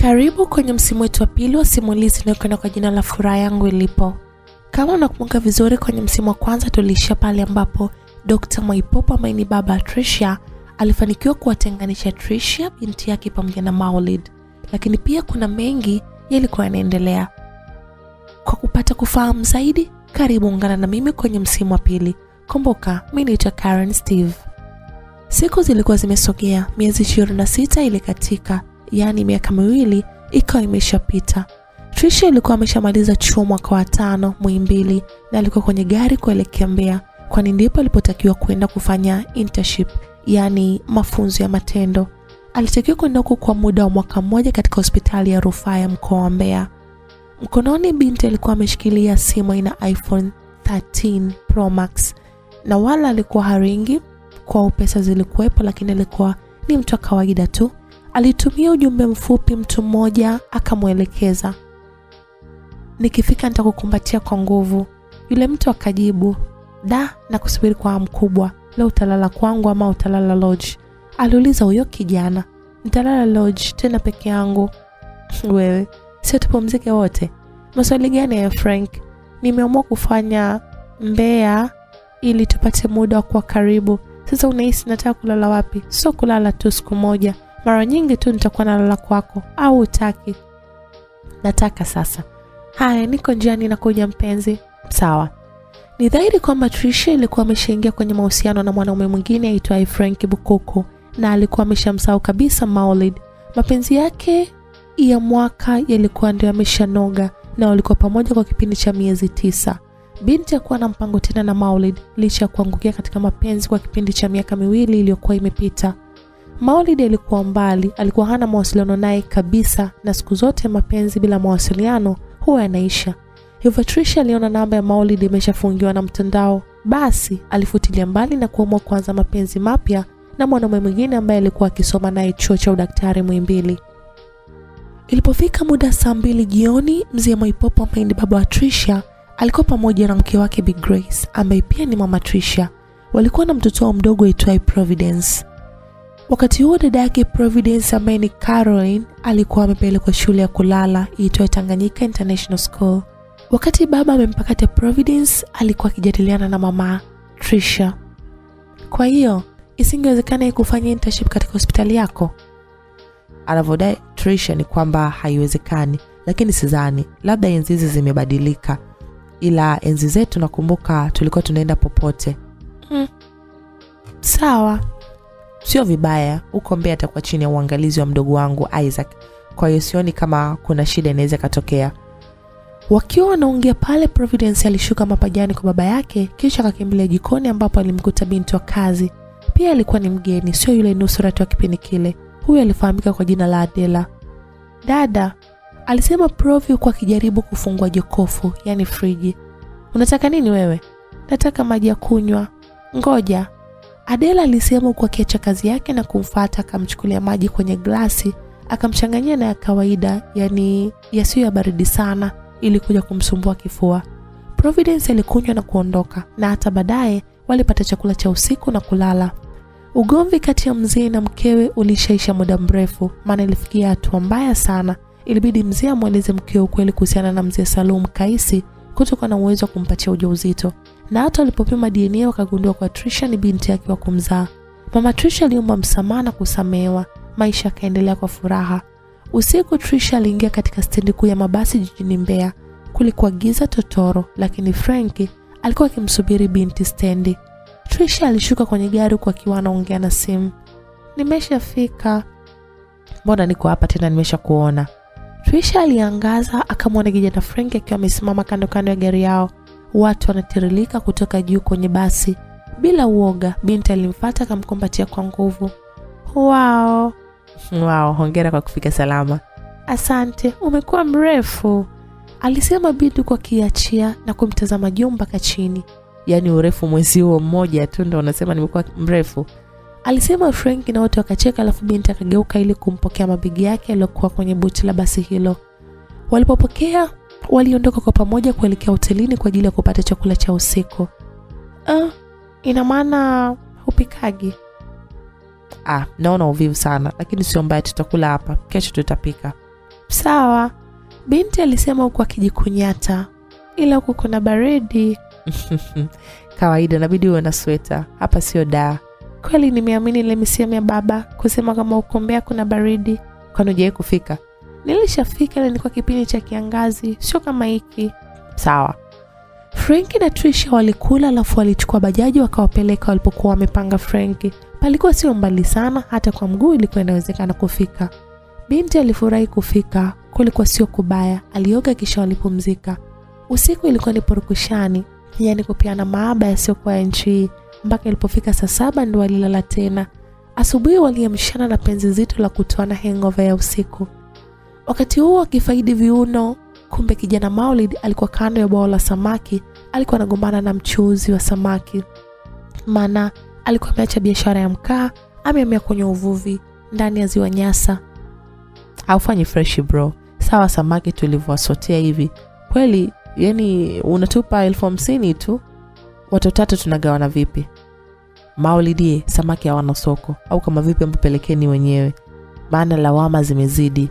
Karibu kwenye msimu wetu wa pili wa simulizi inayokwenda kwa jina la Furaha Yangu Ilipo. Kama unakumbuka vizuri, kwenye msimu wa kwanza tuliishia pale ambapo Dr. Mwaipopo ambaye ni baba Tricia alifanikiwa kuwatenganisha Tricia binti yake pamoja na Maulid, lakini pia kuna mengi yalikuwa yanaendelea. Kwa kupata kufahamu zaidi, karibu ungana na mimi kwenye msimu wa pili. Kumbuka, mimi naitwa Karen Steve. Siku zilikuwa zimesogea, miezi 26 ilikatika, yaani miaka miwili ikawa imeshapita. Trisha ilikuwa ameshamaliza chuo mwaka wa tano Muhimbili, na alikuwa kwenye gari kuelekea Mbeya, kwani ndipo alipotakiwa kwenda kufanya internship, yaani mafunzo ya matendo. Alitakiwa kwenda huko kwa muda wa mwaka mmoja katika hospitali ya rufaa ya mkoa wa Mbeya. Mkononi binti alikuwa ameshikilia simu aina iPhone 13 Pro Max, na wala alikuwa haringi kwa pesa zilikuwepo, lakini alikuwa ni mtu wa kawaida tu. Alitumia ujumbe mfupi, mtu mmoja akamwelekeza, nikifika nitakukumbatia kwa nguvu. Yule mtu akajibu, da, na kusubiri kwa hamu kubwa, leo utalala kwangu ama utalala lodge? Aliuliza huyo kijana. Nitalala lodge, tena peke yangu. Wewe sio tupumzike wote? Maswali gani ya Frank? Nimeamua kufanya mbea ili tupate muda wa kuwa karibu. Sasa unahisi nataka kulala wapi? Sio kulala tu siku moja, mara nyingi tu nitakuwa nalala kwako, au utaki? Nataka sasa. Haya, niko njiani nakuja mpenzi. Sawa. Ni dhahiri kwamba trisha ilikuwa ameshaingia kwenye mahusiano na mwanaume mwingine aitwaye Frank Bukuku na alikuwa ameshamsahau kabisa Maulid. Mapenzi yake ya mwaka yalikuwa ndio yameshanoga na walikuwa pamoja kwa kipindi cha miezi tisa. Binti hakuwa na mpango tena na Maulid licha ya kuangukia katika mapenzi kwa kipindi cha miaka miwili iliyokuwa imepita. Maulid alikuwa mbali, alikuwa hana mawasiliano naye kabisa, na siku zote mapenzi bila mawasiliano huwa yanaisha. Hivyo Trisha aliona namba ya Maulid imeshafungiwa na mtandao, basi alifutilia mbali na kuamua kuanza mapenzi mapya na mwanaume mwingine ambaye alikuwa akisoma naye chuo cha udaktari Muhimbili. Ilipofika muda saa mbili jioni, mzee Mwaipopo ambaye ni baba wa Trisha alikuwa pamoja na mke wake Big Grace ambaye pia ni mama Trisha. Walikuwa na mtoto wao mdogo aitwaye Providence. Wakati huo dada yake Providence ambaye ni Caroline alikuwa amepelekwa shule ya kulala iitwayo Tanganyika International School. Wakati baba amempakata Providence, alikuwa akijadiliana na mama Trisha. Kwa hiyo isingewezekana kufanya internship katika hospitali yako? Anavyodai Trisha ni kwamba haiwezekani, lakini sidhani, labda enzi hizi zimebadilika, ila enzi zetu nakumbuka tulikuwa tunaenda popote. Hmm. Sawa. Sio vibaya, huko mbee atakuwa chini ya uangalizi wa mdogo wangu Isaac, kwa hiyo sioni kama kuna shida inaweza ikatokea. Wakiwa wanaongea pale, Providence alishuka mapajani kwa baba yake, kisha akakimbilia jikoni ambapo alimkuta binti wa kazi. Pia alikuwa ni mgeni, sio yule nusurati wa kipindi kile. Huyu alifahamika kwa jina la Adela. Dada, alisema Provi huku akijaribu kufungua jokofu, yani friji. Unataka nini wewe? Nataka maji ya kunywa. Ngoja. Adela alisema huku akiacha kazi yake na kumfuata, akamchukulia maji kwenye glasi, akamchanganyia na ya kawaida, yani yasiyo ya baridi sana, ili kuja kumsumbua kifua. Providence alikunywa na kuondoka, na hata baadaye walipata chakula cha usiku na kulala. Ugomvi kati ya mzee na mkewe ulishaisha muda mrefu, maana ilifikia hatua mbaya sana. Ilibidi mzee amweleze mkewe ukweli kuhusiana na mzee Salum Kaisi kutoka na uwezo wa kumpatia ujauzito, na hata walipopima DNA wakagundua kwa Trisha ni binti yake wa kumzaa. Mama Trisha aliomba msamaha na kusamehewa, maisha yakaendelea kwa furaha. Usiku Trisha aliingia katika stendi kuu ya mabasi jijini Mbeya. Kulikuwa giza totoro, lakini Franki alikuwa akimsubiri binti stendi. Trisha alishuka kwenye gari huku akiwa anaongea na simu. Nimeshafika. Mbona niko hapa tena, nimesha kuona. Trisha aliangaza akamwona kijana Frank akiwa amesimama kando kando ya gari yao. Watu wanatirilika kutoka juu kwenye basi. Bila uoga, binti alimfata akamkumbatia kwa nguvu. Wao wao, hongera kwa kufika salama. Asante, umekuwa mrefu, alisema binti kwa kiachia na kumtazama juu mpaka chini. Yaani urefu mwezi huo mmoja tu ndo unasema nimekuwa mrefu? alisema Frank, na wote wakacheka, alafu binti akageuka ili kumpokea mabegi yake aliyokuwa kwenye buti la basi hilo. Walipopokea, waliondoka kwa pamoja kuelekea hotelini kwa ajili ya kupata chakula cha usiku. Ah, ina maana hupikagi? Ah, naona uvivu sana, lakini sio mbaya, tutakula hapa, kesho tutapika. Sawa, binti alisema huku akijikunyata, ila huku kuna baridi. Kawaida, inabidi uwe na sweta. Hapa sio daa. Kweli nimeamini ile misemo ya baba kusema kama uko Mbeya kuna baridi. Kwani hujawahi kufika? Nilishafika, nilikuwa kipindi cha kiangazi, sio kama hiki. Sawa. Frenki na Trisha walikula alafu walichukua bajaji wakawapeleka walipokuwa wamepanga Frenki. Palikuwa sio mbali sana, hata kwa mguu ilikuwa inawezekana kufika. Binti alifurahi kufika, kulikuwa sio kubaya. Alioga kisha walipumzika. Usiku ilikuwa ni porukushani yani kupiana maaba yasiyokuwa ya nchi hii. Mpaka ilipofika saa saba ndo walilala tena. Asubuhi waliamshana na penzi zito la kutoana hangover ya usiku. Wakati huo akifaidi viuno, kumbe kijana Maulid alikuwa kando ya bwawa la samaki, alikuwa anagombana na mchuuzi wa samaki, maana alikuwa ameacha biashara ya mkaa, amehamia kwenye uvuvi ndani ya ziwa Nyasa. Haufanyi fresh bro. Sawa, samaki tulivyowasotea hivi kweli, yani unatupa elfu hamsini tu, watu tatu tunagawana vipi? Maulidi, samaki hawana soko, au kama vipi, mpelekeni wenyewe, maana lawama zimezidi.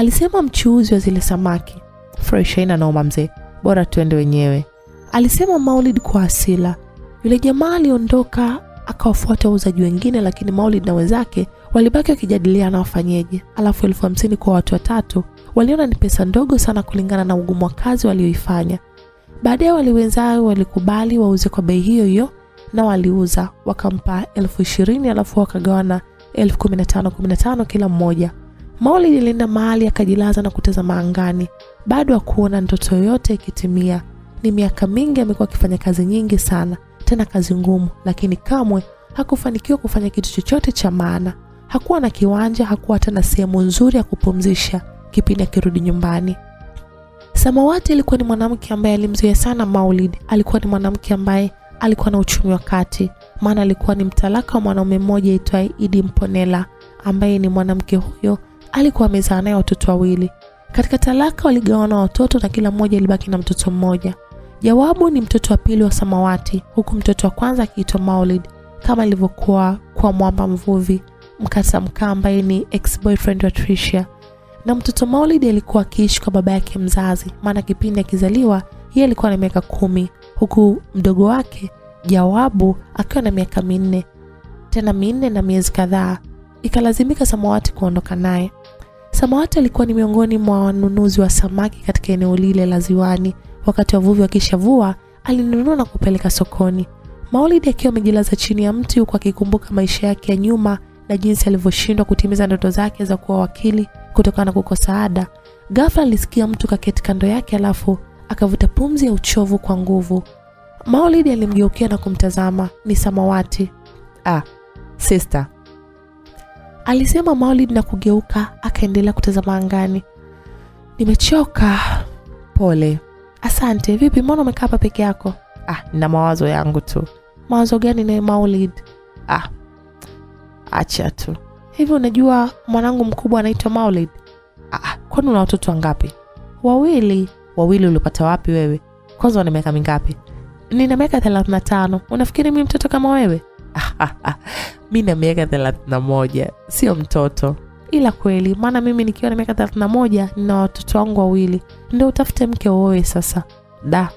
Alisema mchuuzi wa zile samaki. Fresh naoma mzee, bora tuende wenyewe. Alisema Maulid kwa asila. Yule jamaa aliondoka akawafuata wauzaji wengine, lakini Maulid na wenzake walibaki wakijadiliana wafanyeje. Alafu elfu hamsini kwa watu watatu waliona ni pesa ndogo sana kulingana na ugumu wa kazi walioifanya. Baadaye wale wenzao walikubali wauze kwa bei hiyo hiyo, na waliuza wakampa elfu ishirini alafu wakagawana elfu kumi na tano kumi na tano kila mmoja. Maulid alienda mahali akajilaza na kutazama angani, bado hakuona ndoto yoyote ikitimia. Ni miaka mingi amekuwa akifanya kazi nyingi sana, tena kazi ngumu, lakini kamwe hakufanikiwa kufanya kitu chochote cha maana. Hakuwa na kiwanja, hakuwa hata na sehemu nzuri ya kupumzisha kipindi akirudi nyumbani. Samawati alikuwa ni mwanamke ambaye alimzuia sana Maulid. Alikuwa ni mwanamke ambaye alikuwa na uchumi wa kati, maana alikuwa ni mtalaka wa mwanaume mmoja aitwaye Idi Mponela, ambaye ni mwanamke huyo alikuwa amezaa naye watoto wawili. Katika talaka waligawana watoto na kila mmoja alibaki na mtoto mmoja. Jawabu ni mtoto wa pili wa Samawati, huku mtoto wa kwanza akiitwa Maulid, kama ilivyokuwa kwa Mwamba Mvuvi Mkasa Mkaa ambaye ni ex-boyfriend wa Tricia. Na mtoto Maulid alikuwa akiishi kwa baba yake mzazi, maana kipindi akizaliwa yeye alikuwa na miaka kumi, huku mdogo wake Jawabu akiwa na miaka minne, tena minne na miezi kadhaa. Ikalazimika Samawati kuondoka naye. Samawati alikuwa ni miongoni mwa wanunuzi wa samaki katika eneo lile la ziwani. Wakati wavuvi wakishavua, alinunua na kupeleka sokoni. Maulidi akiwa amejilaza chini ya mti huku akikumbuka maisha yake ya nyuma na jinsi alivyoshindwa kutimiza ndoto zake za kuwa wakili kutokana na kukosa ada. Ghafla alisikia mtu kaketi kando yake, alafu akavuta pumzi ya uchovu kwa nguvu. Maulidi alimgeukia na kumtazama. Ni Samawati, Ah, sister, alisema Maulid na kugeuka, akaendelea kutazama angani. Nimechoka. pole. Asante. Vipi, mbona umekaa hapa peke yako? Ah, nina mawazo yangu tu. Mawazo gani naye Maulid? Ah, acha tu. Hivi unajua mwanangu mkubwa anaitwa Maulid? Ah, kwani una watoto wangapi? Wawili. Wawili ulipata wapi wewe? Kwanza una miaka mingapi? Nina miaka thelathini na tano. Unafikiri mimi mtoto kama wewe? Mi na miaka thelathini na moja, sio mtoto. Ila kweli, maana mimi nikiwa na miaka thelathini na moja nina watoto wangu wawili. Ndio utafute mke wowe sasa, Da,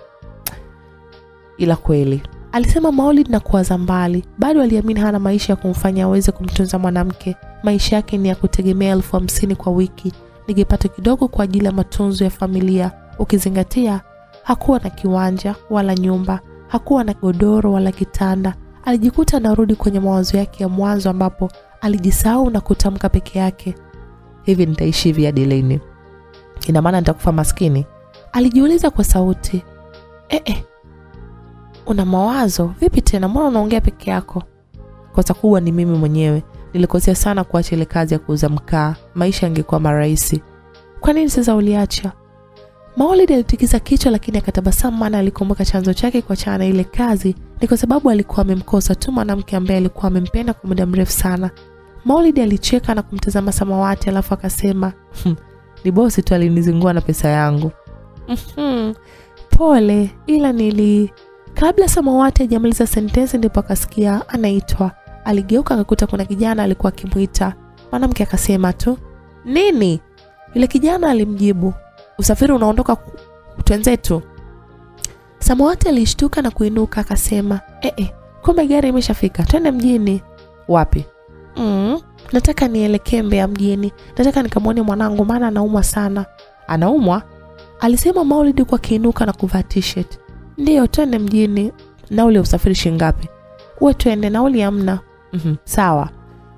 ila kweli alisema Maulid na kuwaza mbali. Bado aliamini hana maisha ya kumfanya aweze kumtunza mwanamke. Maisha yake ni ya kutegemea elfu hamsini kwa wiki, ni kipato kidogo kwa ajili ya matunzo ya familia, ukizingatia hakuwa na kiwanja wala nyumba, hakuwa na godoro wala kitanda. Alijikuta anarudi kwenye mawazo yake ya mwanzo, ambapo alijisahau na kutamka peke yake. hivi nitaishi hivi hadi lini? Ina maana nitakufa maskini? Alijiuliza kwa sauti. Eh, -e. una mawazo vipi tena? Mbona unaongea peke yako? Kosa kubwa ni mimi mwenyewe. Nilikosea sana kuacha ile kazi ya kuuza mkaa, maisha yangekuwa marahisi. Kwa nini sasa uliacha? Maulid alitikisa kichwa, lakini akatabasamu, maana alikumbuka chanzo chake kwa chana ile kazi ni kwa sababu alikuwa amemkosa tu mwanamke ambaye alikuwa amempenda kwa muda mrefu sana. Maulid alicheka na kumtazama Samawati, alafu akasema "Hmm, ni bosi tu alinizingua na pesa yangu. Mhm. Pole, ila nili. Kabla Samawati hajamaliza sentensi, ndipo akasikia anaitwa. Aligeuka akakuta kuna kijana alikuwa akimwita. Mwanamke akasema tu nini? Yule kijana alimjibu, usafiri unaondoka, twenzetu. Samawati alishtuka na kuinuka akasema, eh, eh, kumbe gari imeshafika, twende mjini. Wapi? Mm, nataka nielekee mbea mjini, nataka nikamwone mwanangu maana anaumwa sana, Anaumwa? alisema Maulid kwa kiinuka na kuvaa t-shirt. Ndiyo, twende mjini. Nauli ya usafiri shingapi? Uwe twende, nauli hamna. Mhm, sawa.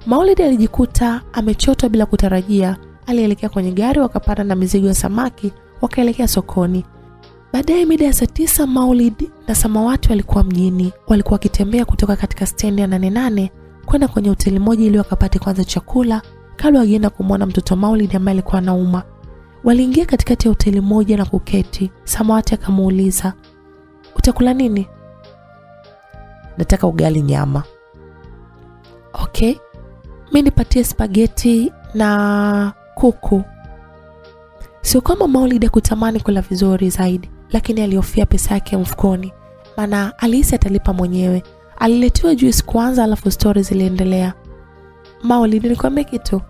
Maulid alijikuta amechotwa bila kutarajia. Alielekea kwenye gari, wakapanda na mizigo ya samaki, wakaelekea sokoni. Baadaye mida ya saa tisa, Maulid na Samawati walikuwa mjini. Walikuwa wakitembea kutoka katika stendi ya nane nane kwenda kwenye hoteli moja ili wakapate kwanza chakula kabla wakienda kumwona mtoto Maulid ambaye alikuwa anauma. Waliingia katikati ya hoteli moja na kuketi. Samawati akamuuliza, utakula nini? Nataka ugali nyama. Okay, mi nipatie spageti na kuku. Sio kama Maulid hakutamani kula vizuri zaidi, lakini alihofia pesa yake mfukoni, maana alihisi atalipa mwenyewe. Aliletewa juice kwanza, alafu stori ziliendelea. Maulid, nikwambie kitu,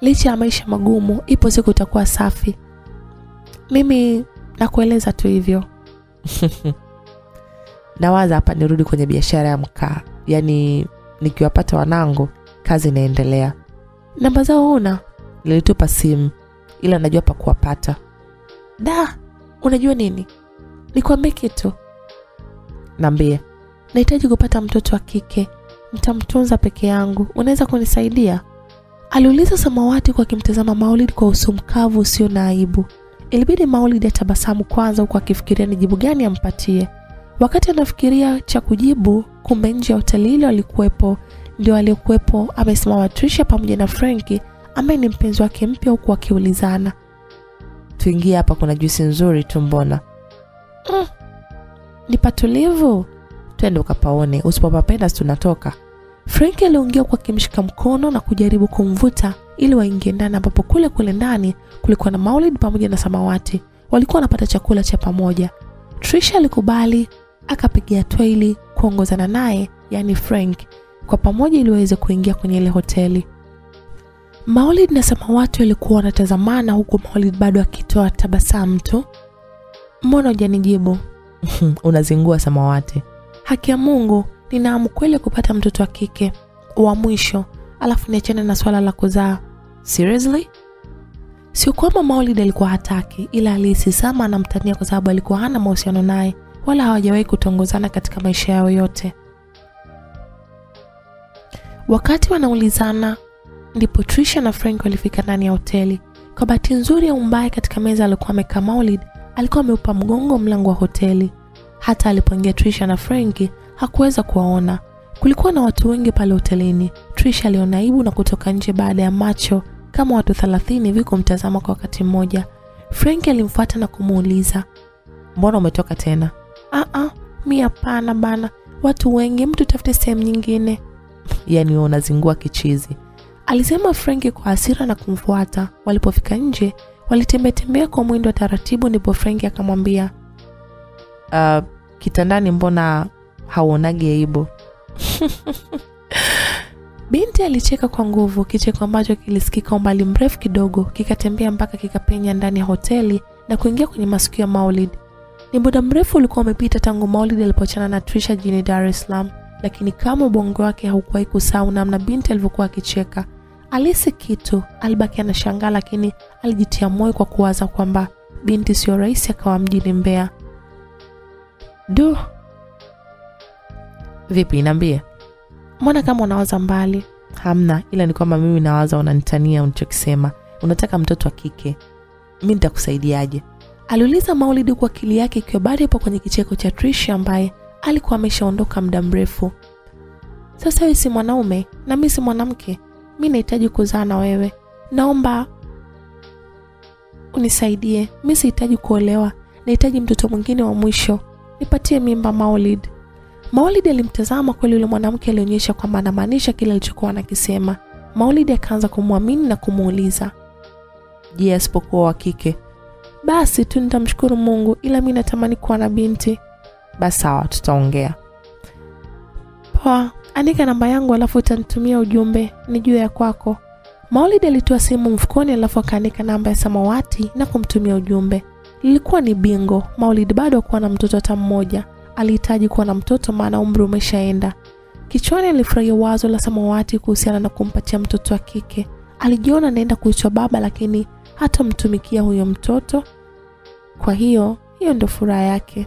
licha ya maisha magumu, ipo siku utakuwa safi. Mimi nakueleza tu hivyo. Nawaza hapa nirudi kwenye biashara ya mkaa, yaani nikiwapata wanangu kazi inaendelea. Namba zao huna? Nilitupa simu, ila najua pa kuwapata. Da, unajua nini, nikwambie kitu naambia nahitaji kupata mtoto wa kike, mtamtunza peke yangu, unaweza kunisaidia? Aliuliza Samawati kwa akimtazama Maulid kwa uso mkavu usio na aibu. Ilibidi Maulid atabasamu kwanza, huku akifikiria ni jibu gani ampatie. Wakati anafikiria cha kujibu, kumbe nje ya hoteli ile walikuwepo ndio aliyekuwepo amesimama Trisha pamoja na Frenki ambaye ni mpenzi wake mpya, huku wakiulizana Tuingie hapa, kuna juisi nzuri tu mbona. ni patulivu. Twende ukapaone, usipopapenda si tunatoka. Frank aliongea kwa akimshika mkono na kujaribu kumvuta ili waingie ndani, ambapo kule kule ndani kulikuwa na Maulid pamoja na Samawati. Walikuwa wanapata chakula cha pamoja. Trisha alikubali, akapigia twili kuongozana naye, yani Frank, kwa pamoja ili waweze kuingia kwenye ile hoteli. Maulid na Samawati walikuwa wanatazamana, huku Maulid bado akitoa tabasamu tu. Mbona hujanijibu? Unazingua Samawati. Haki ya Mungu, ninaamu kweli kupata mtoto wa kike wa mwisho, alafu niachane na swala la kuzaa. Seriously? Sio kwamba Maulid alikuwa hataki, ila alihisi Sama anamtania kwa sababu alikuwa hana mahusiano naye wala hawajawahi kutongozana katika maisha yao yote. Wakati wanaulizana, ndipo Trisha na Frank walifika ndani ya hoteli. Kwa bahati nzuri au mbaya, katika meza alikuwa amekaa Maulid, alikuwa ameupa mgongo mlango wa hoteli. Hata alipoingia Trisha na Frank hakuweza kuwaona. Kulikuwa na watu wengi pale hotelini. Trisha aliona aibu na kutoka nje baada ya macho kama watu thelathini hivi kumtazama kwa wakati mmoja. Frank alimfuata na kumuuliza, Mbona umetoka tena? "Ah ah, mi hapana bana, watu wengi, mtu tafute sehemu nyingine." Yaani unazingua kichizi. Alisema Frank kwa hasira na kumfuata. Walipofika nje, walitembea tembea kwa mwendo wa taratibu, ndipo Frank akamwambia, Uh, kitandani mbona hauonagi aibu? Binti alicheka kwa nguvu, kicheko ambacho kilisikika umbali mrefu kidogo, kikatembea mpaka kikapenya ndani ya hoteli na kuingia kwenye masikio ya Maulid. Ni muda mrefu ulikuwa umepita tangu Maulid alipochana na Trisha jijini Dar es Salaam, lakini kama ubongo wake haukuwahi kusahau namna binti alivyokuwa akicheka. Alihisi kitu, alibaki anashangaa, lakini alijitia moyo kwa kuwaza kwamba binti sio rahisi akawa mjini Mbeya. Du, Vipi, niambie. mbona kama unawaza mbali? Hamna, ila ni kwamba mimi nawaza unanitania unachokisema. Unataka mtoto wa kike. mi nitakusaidiaje? aliuliza Maulidi huku akili yake ikiwa bado ipo kwenye kicheko cha Trisha ambaye alikuwa ameshaondoka muda mrefu. Sasa wewe si mwanaume na mimi si mwanamke, mi nahitaji kuzaa na wewe, naomba unisaidie. Mi sihitaji kuolewa, nahitaji mtoto mwingine wa mwisho, nipatie mimba Maulid. Maulid alimtazama kweli, yule mwanamke alionyesha kwamba anamaanisha kile alichokuwa anakisema. Maulid akaanza kumwamini na kumuuliza Je, asipokuwa wa kike? basi tu nitamshukuru Mungu, ila mi natamani kuwa na binti. Basi sawa, tutaongea. Poa, andika namba yangu alafu utanitumia ujumbe ni nijue ya kwako. Maulid alitoa simu mfukoni alafu akaandika namba ya samawati na kumtumia ujumbe. Lilikuwa ni bingo. Maulid bado hakuwa na mtoto hata mmoja. Alihitaji kuwa na mtoto maana umri umeshaenda. Kichwani alifurahia wazo la samawati kuhusiana na kumpatia mtoto wa kike. Alijiona anaenda kuitwa baba, lakini hatamtumikia huyo mtoto. Kwa hiyo hiyo ndio furaha yake.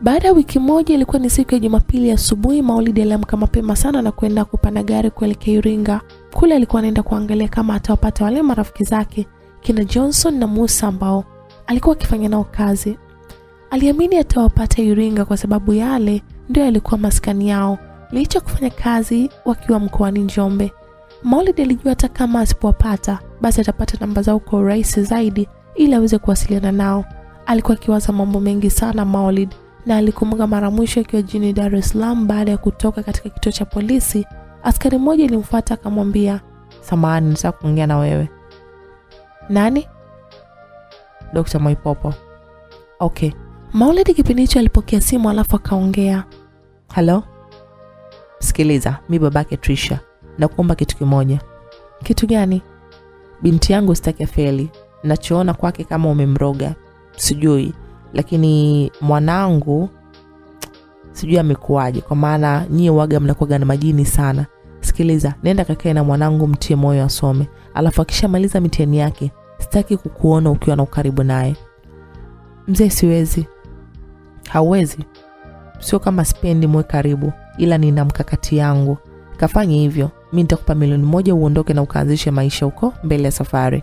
Baada ya wiki moja, ilikuwa ni siku ya Jumapili asubuhi. Maulidi aliamka mapema sana na kuenda kupanda gari kuelekea Iringa. Kule alikuwa anaenda kuangalia kama atawapata wale marafiki zake kina Johnson na Musa ambao alikuwa akifanya nao kazi. Aliamini atawapata Iringa kwa sababu yale ndio yalikuwa maskani yao, licha kufanya kazi wakiwa mkoani Njombe. Maulid alijua hata kama asipowapata basi atapata namba zao kwa urahisi zaidi ili aweze kuwasiliana nao. Alikuwa akiwaza mambo mengi sana Maulid, na alikumbuka mara mwisho akiwa jini Dar es Salaam baada ya kutoka katika kituo cha polisi, askari mmoja ilimfuata akamwambia, Samahani, nataka kuongea na wewe. nani? Dr. Mwaipopo. Okay. Maulidi kipindi hicho alipokea simu alafu akaongea. Halo? Sikiliza, mi babake Trisha. Nakuomba kitu kimoja. Kitu gani? Binti yangu sitaki afeli. Nachoona kwake kama umemroga. Sijui, lakini mwanangu sijui amekuwaje, kwa maana nyie waga mnakuwaga na majini sana. Sikiliza, nenda kakae na mwanangu, mtie moyo asome, alafu akishamaliza mitihani yake sitaki kukuona ukiwa na ukaribu naye. Mzee, siwezi. Hauwezi? Sio kama spendi mwe karibu, ila nina mkakati yangu. Kafanye hivyo, mi nitakupa milioni moja uondoke na ukaanzishe maisha huko mbele ya safari.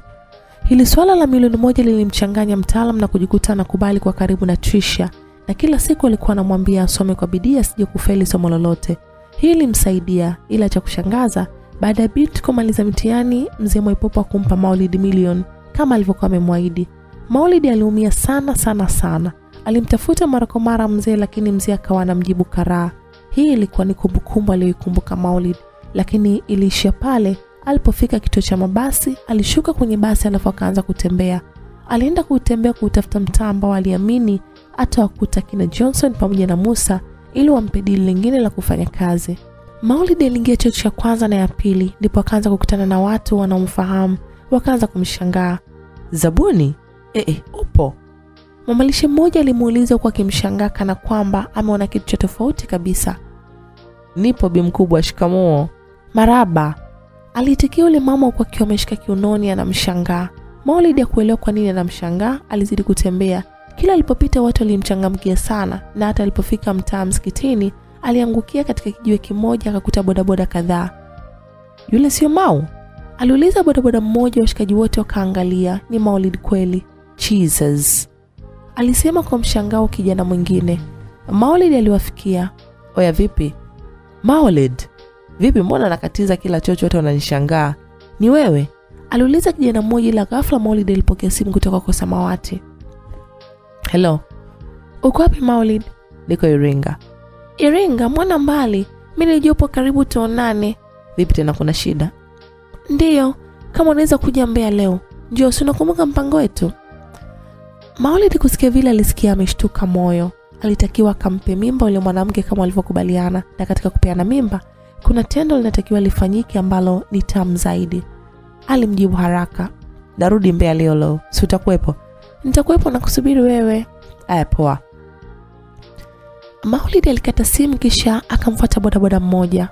Hili swala la milioni moja lilimchanganya mtaalam na kujikuta anakubali kwa karibu na Trisha, na kila siku alikuwa anamwambia asome kwa bidii asije kufeli somo lolote. Hii ilimsaidia, ila cha kushangaza, baada ya Bit kumaliza mitihani, mzee Mwaipopo akumpa Maulid milioni kama alivyokuwa amemwahidi. Maulid aliumia sana sana sana. Alimtafuta mara kwa mara mzee, lakini mzee akawa anamjibu karaa. Hii ilikuwa ni kumbukumbu aliyoikumbuka Maulid, lakini iliishia pale Alipofika kituo cha mabasi, alishuka kwenye basi alafu akaanza kutembea. Alienda kutembea kuutafuta mtaa ambao aliamini atawakuta kina Johnson pamoja na Musa ili wampe dili lingine la kufanya kazi. Maulid aliingia chuo cha kwanza na ya pili, ndipo akaanza kukutana na watu wanaomfahamu, wakaanza kumshangaa. Zabuni, ee, eh, upo? Mamalishe mmoja alimuuliza huku akimshangaa kana kwamba ameona kitu cha tofauti kabisa. Nipo bi mkubwa, shikamoo. Maraba, Aliitikia yule mama huku akiwa ameshika kiunoni anamshangaa. ya kuelewa kwa nini anamshangaa, alizidi kutembea. Kila alipopita watu walimchangamkia sana, na hata alipofika mtaa msikitini aliangukia katika kijiwe kimoja akakuta bodaboda kadhaa. Yule sio Mau? Aliuliza bodaboda mmoja, washikaji wote wakaangalia, ni Maulid kweli. Jesus, alisema kwa mshangao kijana mwingine. Maulid aliwafikia. Oya, vipi Maulid? Vipi, mbona nakatiza kila chochote wananishangaa? Ni wewe? aliuliza kijana mmoja, ila ghafla Maulid alipokea simu kutoka kwa Samawati. Hello, Uko wapi Maulid? niko Iringa. Iringa? mwana mbali? Mi nilijopo karibu, tuonane. Vipi tena, kuna shida? Ndiyo, kama unaweza kuja Mbeya leo. Njoo, si unakumbuka mpango wetu? Maulid kusikia vile alisikia ameshtuka moyo. Alitakiwa akampe mimba yule mwanamke kama walivyokubaliana, na katika kupeana mimba kuna tendo linatakiwa lifanyike ambalo ni tamu zaidi. Alimjibu haraka, Narudi Mbeya leo leo, si utakuwepo? nitakuwepo na kusubiri wewe. Aya, poa. Maulidi alikata simu kisha akamfuata bodaboda mmoja.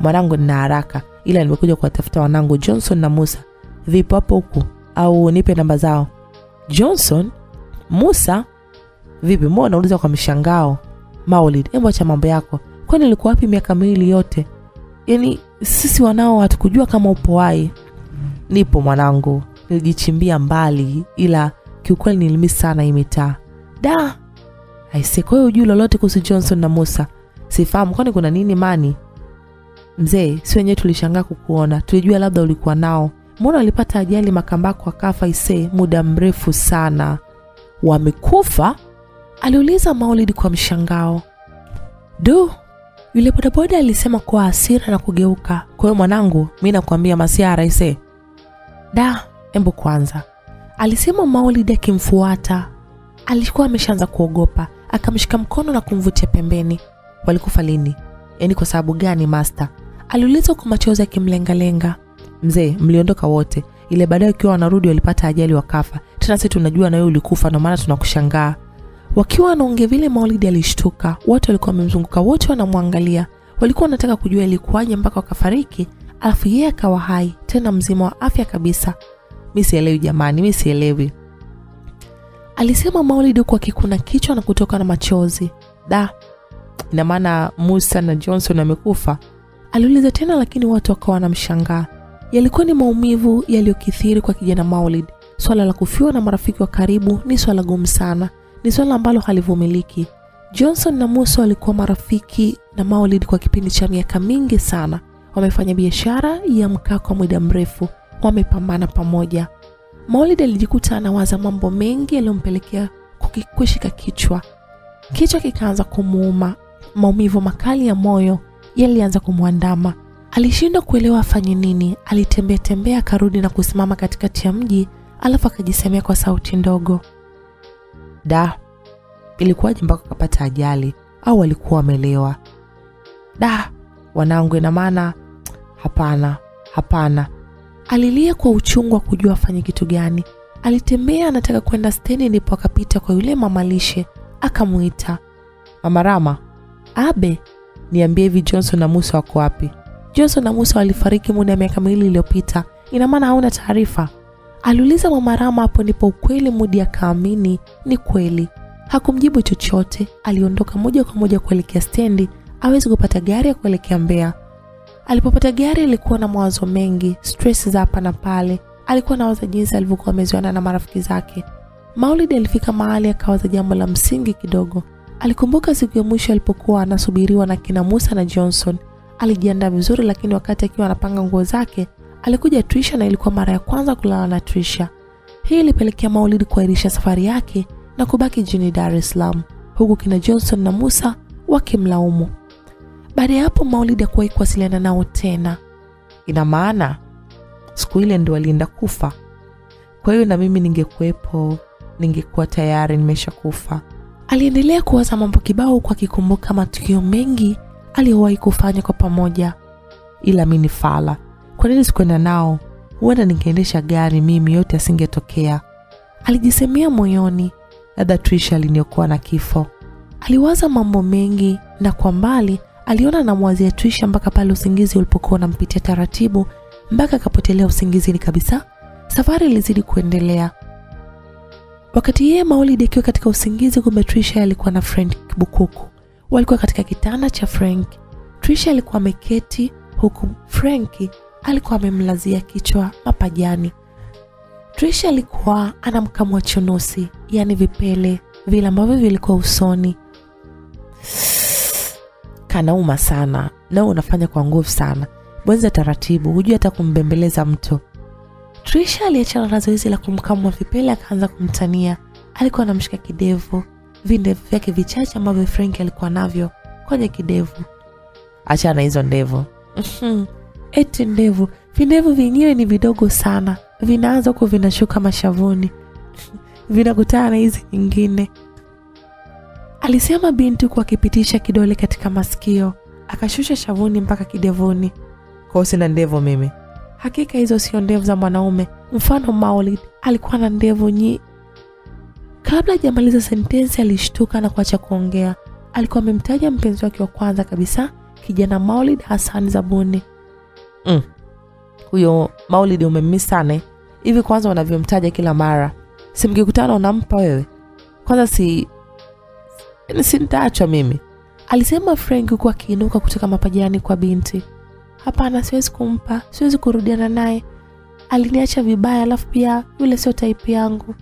Mwanangu, nina haraka, ila nimekuja kuwatafuta wanangu Johnson na Musa. Vipo hapo huku au nipe namba zao? Johnson, Musa? Vipi, mbona unauliza kwa mshangao? Maulid, hebu acha mambo yako, kwani ulikuwa wapi miaka miwili yote? Yaani sisi wanao hatukujua kama upo wai Nipo mwanangu, nilijichimbia mbali, ila kiukweli nilimi sana hii mitaa. Da, aise, kwa hiyo ujui lolote kuhusu Johnson na Musa? Sifahamu, kwani kuna nini mani? Mzee, si wenyewe tulishangaa kukuona, tulijua labda ulikuwa nao. Mbona walipata ajali Makambako akafa ise muda mrefu sana. Wamekufa? aliuliza Maulidi kwa mshangao. Du, yule bodaboda alisema kwa hasira na kugeuka. Kwa hiyo mwanangu, mi nakwambia masiara ise. Da, embo kwanza, alisema Maulid akimfuata. Alikuwa ameshaanza kuogopa, akamshika mkono na kumvutia pembeni. Walikufa lini? Yaani kwa sababu gani master? Aliuliza kwa machozi akimlengalenga. mzee mliondoka wote ile baadaye ukiwa wanarudi walipata ajali wakafa tena sisi tunajua na wewe ulikufa ndio maana tunakushangaa wakiwa wanaongea vile maulidi alishtuka. Watu walikuwa wamemzunguka wote wanamwangalia. Walikuwa wanataka kujua ilikuwaje mpaka wakafariki. Alafu yeye akawa hai tena mzima wa afya kabisa. Mi sielewi jamani mi sielewi. Alisema maulidi huku akikuna kichwa na kutoka na machozi. Da ina maana musa na johnson amekufa aliuliza tena lakini watu wakawa wanamshangaa yalikuwa ni maumivu yaliyokithiri kwa kijana maulid swala la kufiwa na marafiki wa karibu ni swala gumu sana ni swala ambalo halivumiliki. Johnson na musa walikuwa marafiki na maulid kwa kipindi cha miaka mingi sana. Wamefanya biashara ya mkaa kwa muda mrefu. Wamepambana pamoja. Maulid alijikuta anawaza mambo mengi yaliyompelekea kukikushika kichwa. Kichwa kikaanza kumuuma. Maumivu makali ya moyo yalianza kumwandama. Alishindwa kuelewa afanye nini. Alitembea tembea akarudi na kusimama katikati ya mji alafu akajisemea kwa sauti ndogo da ilikuwaje mpaka akapata ajali au walikuwa wamelewa? Da wanangu ina maana hapana hapana. Alilia kwa uchungu wa kujua afanye kitu gani. Alitembea anataka kwenda stendi ndipo akapita kwa yule mamalishe akamwita mama rama abe niambie hivi johnson na musa wako wapi? Johnson na musa walifariki muda ya miaka miwili iliyopita. Ina maana hauna taarifa aliuliza mama rama hapo ndipo ukweli mudi akaamini ni kweli. Hakumjibu chochote. Aliondoka moja kwa moja kuelekea stendi awezi kupata gari ya kuelekea mbea alipopata gari alikuwa na mawazo mengi stress za hapa na pale. Alikuwa nawaza jinsi alivyokuwa amezoana na marafiki zake. Maulid alifika mahali akawaza jambo la msingi kidogo. Alikumbuka siku ya mwisho alipokuwa anasubiriwa na kina musa na johnson. Alijiandaa vizuri lakini wakati akiwa anapanga nguo zake alikuja trisha na ilikuwa mara ya kwanza kulala na trisha. Hii ilipelekea Maulidi kuahirisha safari yake na kubaki jijini dar es salaam huku kina johnson na musa wakimlaumu. Baada ya hapo Maulidi hakuwahi kuwasiliana nao tena. Ina maana siku ile ndio alienda kufa. Kwa hiyo na mimi ningekuwepo ningekuwa tayari nimesha kufa. Aliendelea kuwaza mambo kibao kwa akikumbuka matukio mengi aliyowahi kufanya kwa pamoja. Ila fala kwa nini sikwenda nao? Huenda ningeendesha gari mimi yote asingetokea alijisemea moyoni. Labda trisha aliniokoa na kifo. Aliwaza mambo mengi na kwa mbali aliona namwazia trisha mpaka pale usingizi ulipokuwa unampitia taratibu mpaka akapotelea usingizini kabisa. Safari ilizidi kuendelea. Wakati yeye Maulidi akiwa katika usingizi kumbe trisha alikuwa na frank bukuku. Walikuwa katika kitanda cha frank. Trisha alikuwa ameketi huku franki alikuwa amemlazia kichwa mapajani. Trisha alikuwa anamkamua chunusi yaani vipele vile ambavyo vilikuwa usoni. Kanauma sana na unafanya kwa nguvu sana. Bwenza taratibu hujui hata kumbembeleza mtu. Trisha aliachana na zoezi la kumkamua vipele akaanza kumtania. Alikuwa anamshika kidevu vindevu vyake vichache ambavyo frank alikuwa navyo kwenye kidevu. Achana hizo ndevu. eti ndevu. Vindevu vyenyewe ni vidogo sana. Vinaanza huku vinashuka mashavuni. Vinakutana na hizi nyingine. Alisema binti huku akipitisha kidole katika masikio. Akashusha shavuni mpaka kidevuni. Kwao sina ndevu mimi. Hakika hizo sio ndevu za mwanaume. Mfano maulid alikuwa na ndevu nyi. Kabla hajamaliza sentensi alishtuka na kuacha kuongea. Alikuwa amemtaja mpenzi wake wa kwanza kabisa kijana maulid hassan zabuni mm. huyo maulidi umemisane eh? hivi kwanza unavyomtaja kila mara si mkikutana unampa wewe? Kwanza si yaani si nitaachwa mimi. Alisema frank huku akiinuka kutoka mapajani kwa binti. Hapana siwezi kumpa siwezi kurudiana naye. Aliniacha vibaya alafu pia yule sio taipi yangu.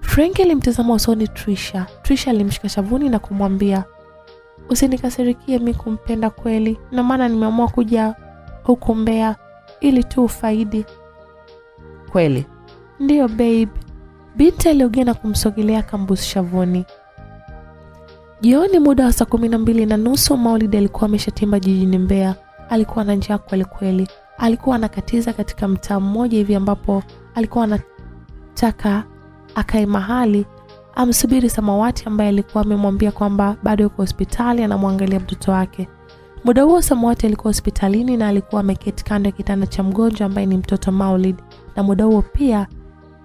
Frank alimtazama usoni trisha. Trisha alimshika shavuni na kumwambia usinikasirikie mi kumpenda kweli. Na maana nimeamua kuja huku mbea ili tu ufaidi. Kweli. Ndiyo babe. Binti aliogea na kumsogelea kambus shavuni. Jioni muda wa saa kumi na mbili na nusu maulid alikuwa ameshatimba jijini mbea alikuwa na njaa kwelikweli alikuwa anakatiza katika mtaa mmoja hivi ambapo alikuwa anataka akae mahali amsubiri samawati ambaye alikuwa amemwambia kwamba bado yuko hospitali anamwangalia mtoto wake Muda huo Samawati alikuwa hospitalini na alikuwa ameketi kando ya kitanda cha mgonjwa ambaye ni mtoto Maulid, na muda huo pia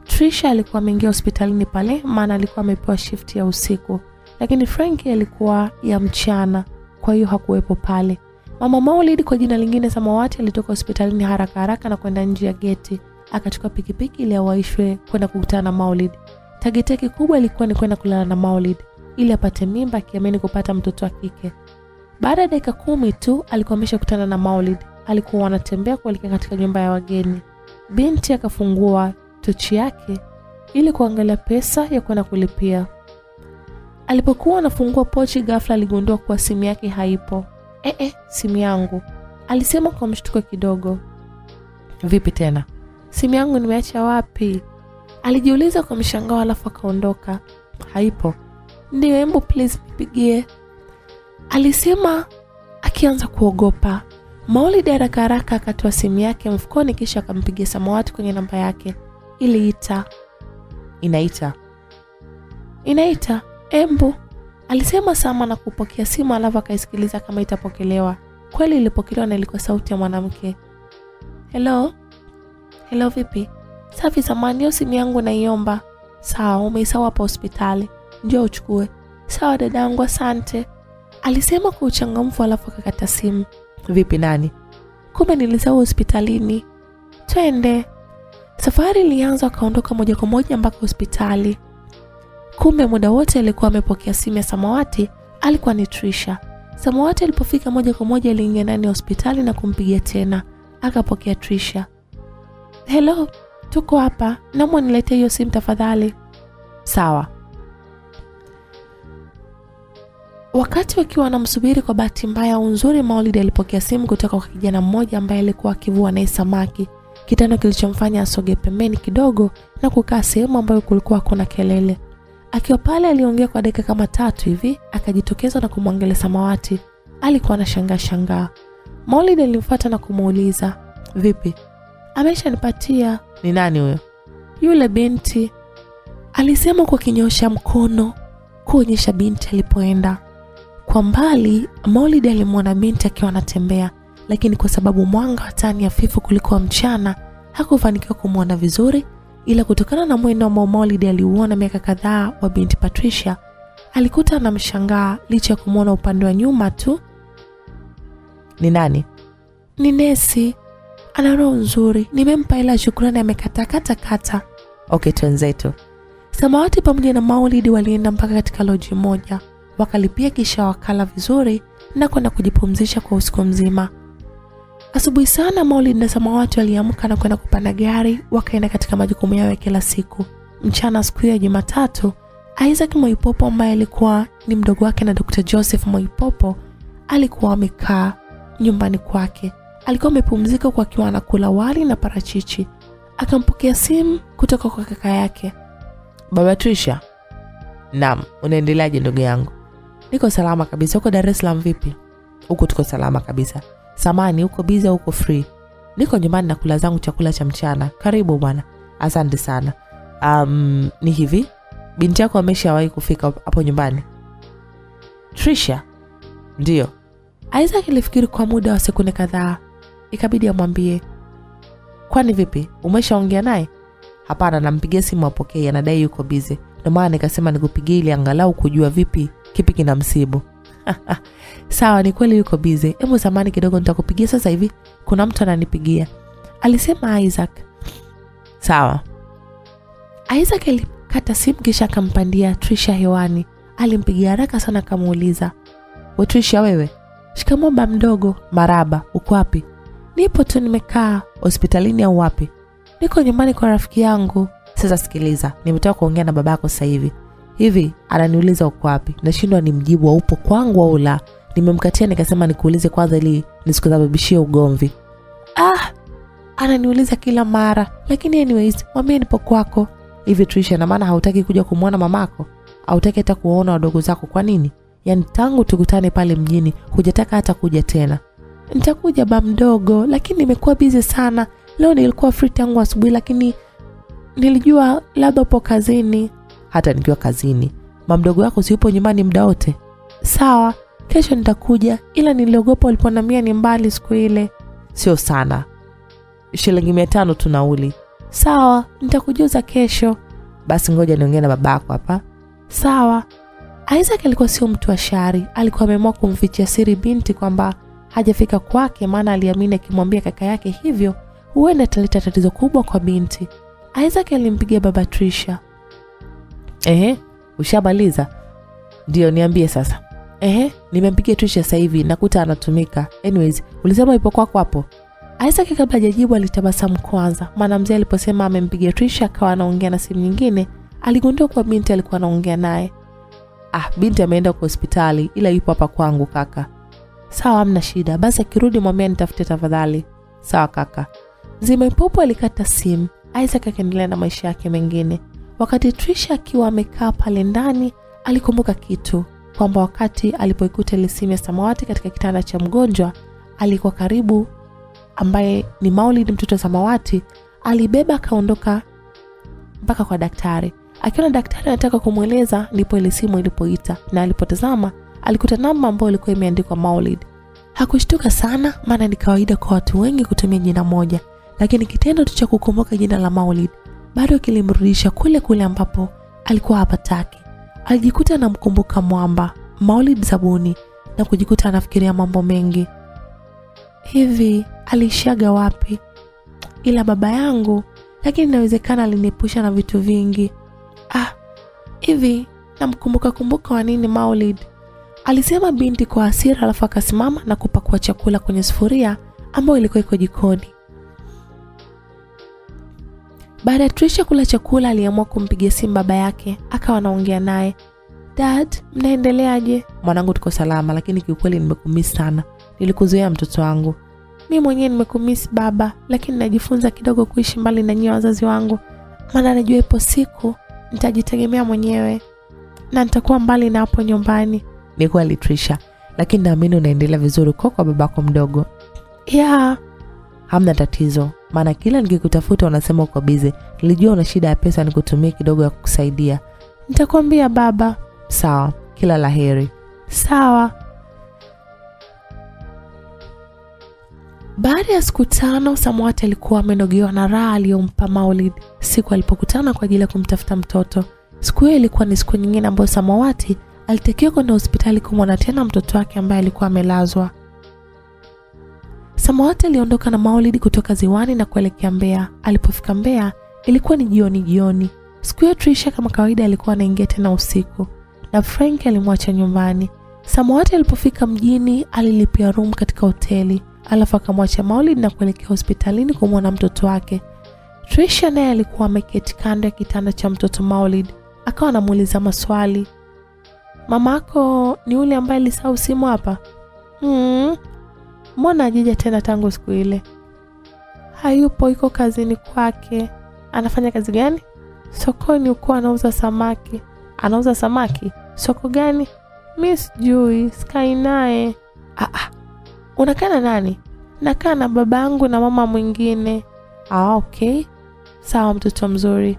Trisha alikuwa ameingia hospitalini pale, maana alikuwa amepewa shift ya usiku, lakini Frankie alikuwa ya mchana, kwa hiyo hakuwepo pale. Mama Maulid kwa jina lingine Samawati alitoka hospitalini haraka haraka na kwenda nje ya geti, akachukua pikipiki ili awaishwe kwenda kukutana na Maulid. Tageti yake kubwa ilikuwa ni kwenda kulala na Maulid ili apate mimba, akiamini kupata mtoto wa kike. Baada ya dakika kumi tu alikuwa ameshakutana na Maulid. Alikuwa wanatembea kuelekea katika nyumba ya wageni. Binti akafungua tochi yake ili kuangalia pesa ya kwenda kulipia. Alipokuwa anafungua pochi, ghafla aligundua kuwa simu yake haipo. Ee, simu yangu, alisema kwa mshtuko kidogo. Vipi tena? Simu yangu nimeacha wapi? Alijiuliza kwa mshangao, alafu akaondoka. Haipo. Ndio, hebu please nipigie, alisema akianza kuogopa. Maulidi haraka haraka akatoa simu yake mfukoni, kisha akampigia Samawati kwenye namba yake. Iliita. Inaita. Inaita, embu, alisema Sama na kupokea simu, alafu akaisikiliza kama itapokelewa. Kweli ilipokelewa na ilikuwa sauti ya mwanamke. Hello, hello, vipi? Safi, samani, hiyo simu yangu naiomba. Sawa, umeisahau hapa hospitali, njoo uchukue. Sawa dadangu, asante, alisema kwa uchangamfu, alafu akakata simu. Vipi nani? Kumbe nilisahau hospitalini. Twende. Safari ilianza, akaondoka moja kwa moja mpaka hospitali. Kumbe muda wote alikuwa amepokea simu ya Samawati alikuwa ni Trisha. Samawati alipofika moja kwa moja aliingia ndani ya hospitali na kumpigia tena, akapokea Trisha. helo tuko hapa, naomba niletee hiyo simu tafadhali. Sawa. Wakati wakiwa wanamsubiri, kwa bahati mbaya au nzuri, Maulidi alipokea simu kutoka kwa kijana mmoja ambaye alikuwa akivua naye samaki, kitendo kilichomfanya asoge pembeni kidogo na kukaa sehemu ambayo kulikuwa hakuna kelele. Akiwa pale aliongea kwa dakika kama tatu hivi, akajitokeza na kumwangalia Samawati. Alikuwa anashangaa shangaa. Maulidi alimfuata na kumuuliza, Vipi? ameshanipatia Ni nani huyo? yule binti, alisema kwa kinyosha mkono kuonyesha binti alipoenda. Kwa mbali, Maulid alimwona binti akiwa anatembea, lakini kwa sababu mwanga wa tani hafifu kuliko wa mchana, hakufanikiwa kumwona vizuri, ila kutokana na mwendo ambao Maulid aliuona miaka kadhaa wa binti Patricia, alikuta anamshangaa licha ya kumwona upande wa nyuma tu. Ni nani? Ni nesi, ana roho nzuri, nimempa ila shukrani, amekata kata kata. Okay, twenzetu. Samawati pamoja na Maulid walienda mpaka katika loji moja, wakalipia kisha wakala vizuri na kwenda kujipumzisha kwa usiku mzima. Asubuhi sana Maulid na Samawati waliamka na kwenda kupanda gari, wakaenda katika majukumu yao ya kila siku. Mchana siku ya Jumatatu, Isaac Moipopo ambaye alikuwa ni mdogo wake na Dr. Joseph Moipopo alikuwa amekaa nyumbani kwake. Alikuwa amepumzika kwa akiwa anakula wali na parachichi. Akampokea simu kutoka kwa kaka yake. Baba Trisha. Naam, unaendeleaje ndugu yangu? Niko salama kabisa. Uko Dar es Salaam vipi? huku tuko salama kabisa. Samani, uko biza uko free? Niko nyumbani na kula zangu chakula cha mchana. Karibu bwana. Asante sana. Um, ni hivi, binti yako ameshawahi kufika hapo nyumbani? Trisha? Ndiyo. Isaac alifikiri kwa muda wa sekunde kadhaa, ikabidi amwambie, Kwani vipi? Umeshaongea naye? Hapana, nampigia simu apokee, anadai yuko busy. Ndio maana nikasema nikupigie ili angalau kujua vipi, kipi kina msibu. Sawa, ni kweli yuko busy. Hebu samani kidogo, nitakupigia sasa hivi, kuna mtu ananipigia, alisema Isaac. sawa. Isaac alikata simu kisha akampandia Trisha hewani. Alimpigia haraka sana akamuuliza, We Trisha, wewe? shikamoba mdogo. Maraba, uko wapi? Nipo tu nimekaa, Hospitalini au wapi? niko nyumbani kwa rafiki yangu. Sasa sikiliza, nimetoka kuongea na babako sasa hivi. Hivi ananiuliza uko wapi, nashindwa ni mjibu upo kwangu au la. Nimemkatia nikasema nikuulize kwanza ili nisikusababishie ugomvi. Ah, ananiuliza kila mara, lakini anyways, mwambie nipo kwako. Hivi Trisha, na maana hautaki kuja kumwona mamako? Hautaki hata kuwaona wadogo zako? Kwa nini? Yaani tangu tukutane pale mjini hujataka hata kuja tena. Nitakuja ba mdogo, lakini nimekuwa busy sana. Leo nilikuwa free tangu asubuhi, lakini nilijua labda upo kazini. Hata nikiwa kazini, mamdogo yako siupo nyumbani muda wote? Sawa, kesho nitakuja, ila niliogopa waliponamia ni mbali siku ile. Sio sana, shilingi mia tano tu nauli. Sawa, nitakujuza kesho. Basi ngoja niongee na babako hapa. Sawa. Isaac alikuwa sio mtu wa shari, alikuwa ameamua kumfichia siri binti kwamba hajafika kwake, maana aliamini akimwambia kaka yake hivyo huenda italeta tatizo kubwa kwa binti. Isaac alimpigia baba Trisha. Ehe, ushamaliza? Ndio, niambie sasa. Ehe, Nimempigia Trisha sasa hivi, nakuta anatumika. Anyways, ulisema ipo kwako hapo? Isaac kabla hajajibu alitabasamu kwanza, maana mzee aliposema amempigia Trisha akawa anaongea na simu nyingine, aligundua kuwa binti alikuwa anaongea naye. Ah, binti ameenda kwa hospitali ila yupo hapa kwangu kaka. Sawa, hamna shida, basi akirudi mwambie nitafute tafadhali. Sawa kaka. Mzima alikata simu. Isaac akaendelea na maisha yake mengine. Wakati Trisha akiwa amekaa pale ndani, alikumbuka kitu kwamba wakati alipoikuta ile simu ya samawati katika kitanda cha mgonjwa, alikuwa karibu, ambaye ni Maulid mtoto wa samawati, alibeba akaondoka mpaka kwa daktari. Akiona daktari anataka kumweleza, ndipo ile simu ilipoita, na alipotazama alikuta namba ambayo ilikuwa imeandikwa Maulid. Hakushtuka sana, maana ni kawaida kwa watu wengi kutumia jina moja, lakini kitendo tu cha kukumbuka jina la Maulid bado kilimrudisha kule kule ambapo alikuwa hapataki. Alijikuta anamkumbuka mwamba Maulid Zabuni na kujikuta anafikiria mambo mengi. Hivi alishaga wapi? Ila baba yangu, lakini inawezekana aliniepusha na vitu vingi. Ah, hivi namkumbuka kumbuka wa nini Maulid? Alisema binti kwa hasira, alafu akasimama na kupakua chakula kwenye sufuria ambayo ilikuwa iko jikoni. Baada ya Trisha kula chakula, aliamua kumpigia simu baba yake, akawa anaongea naye. Dad, mnaendeleaje? Mwanangu, tuko salama, lakini kiukweli nimekumisi sana. Nilikuzoea mtoto wangu. Mi mwenyewe nimekumisi baba, lakini najifunza kidogo kuishi mbali na nyie wazazi wangu, maana najua ipo siku nitajitegemea mwenyewe na nitakuwa mbali na hapo nyumbani. Ni kweli Trisha, lakini naamini unaendelea vizuri kwa kwa babako mdogo. Yeah, Hamna tatizo, maana kila nikikutafuta unasema uko bize. Nilijua una shida ya pesa, nikutumie kidogo ya kukusaidia. nitakwambia baba. Sawa, kila la heri. Sawa. Baada ya siku tano, Samawati alikuwa amenogewa na raha aliyompa Maulid siku alipokutana kwa ajili ya kumtafuta mtoto. Siku hiyo ilikuwa ni siku nyingine ambayo Samawati alitakiwa kwenda hospitali kumwona tena mtoto wake ambaye alikuwa amelazwa. Samawati aliondoka na Maulidi kutoka ziwani na kuelekea Mbeya. Alipofika Mbeya ilikuwa ni jioni jioni. Siku hiyo Trisha kama kawaida alikuwa anaingia tena usiku na Frank alimwacha nyumbani. Samawati alipofika mjini alilipia room katika hoteli, alafu akamwacha Maulidi na kuelekea hospitalini kumwona mtoto wake. Trisha naye alikuwa ameketi kando ya kitanda cha mtoto Maulid, akawa anamuuliza maswali. Mamako ni yule ambaye alisahau simu hapa? Hmm. Mbona ajija tena tangu siku ile? Hayupo, iko kazini kwake. Anafanya kazi gani? Sokoni huko anauza samaki. Anauza samaki? Soko gani? Mi sijui, sikai naye. Ah, ah. Unakaa na nani? Nakaa na baba yangu na mama mwingine. Ah, okay. Sawa, mtoto mzuri.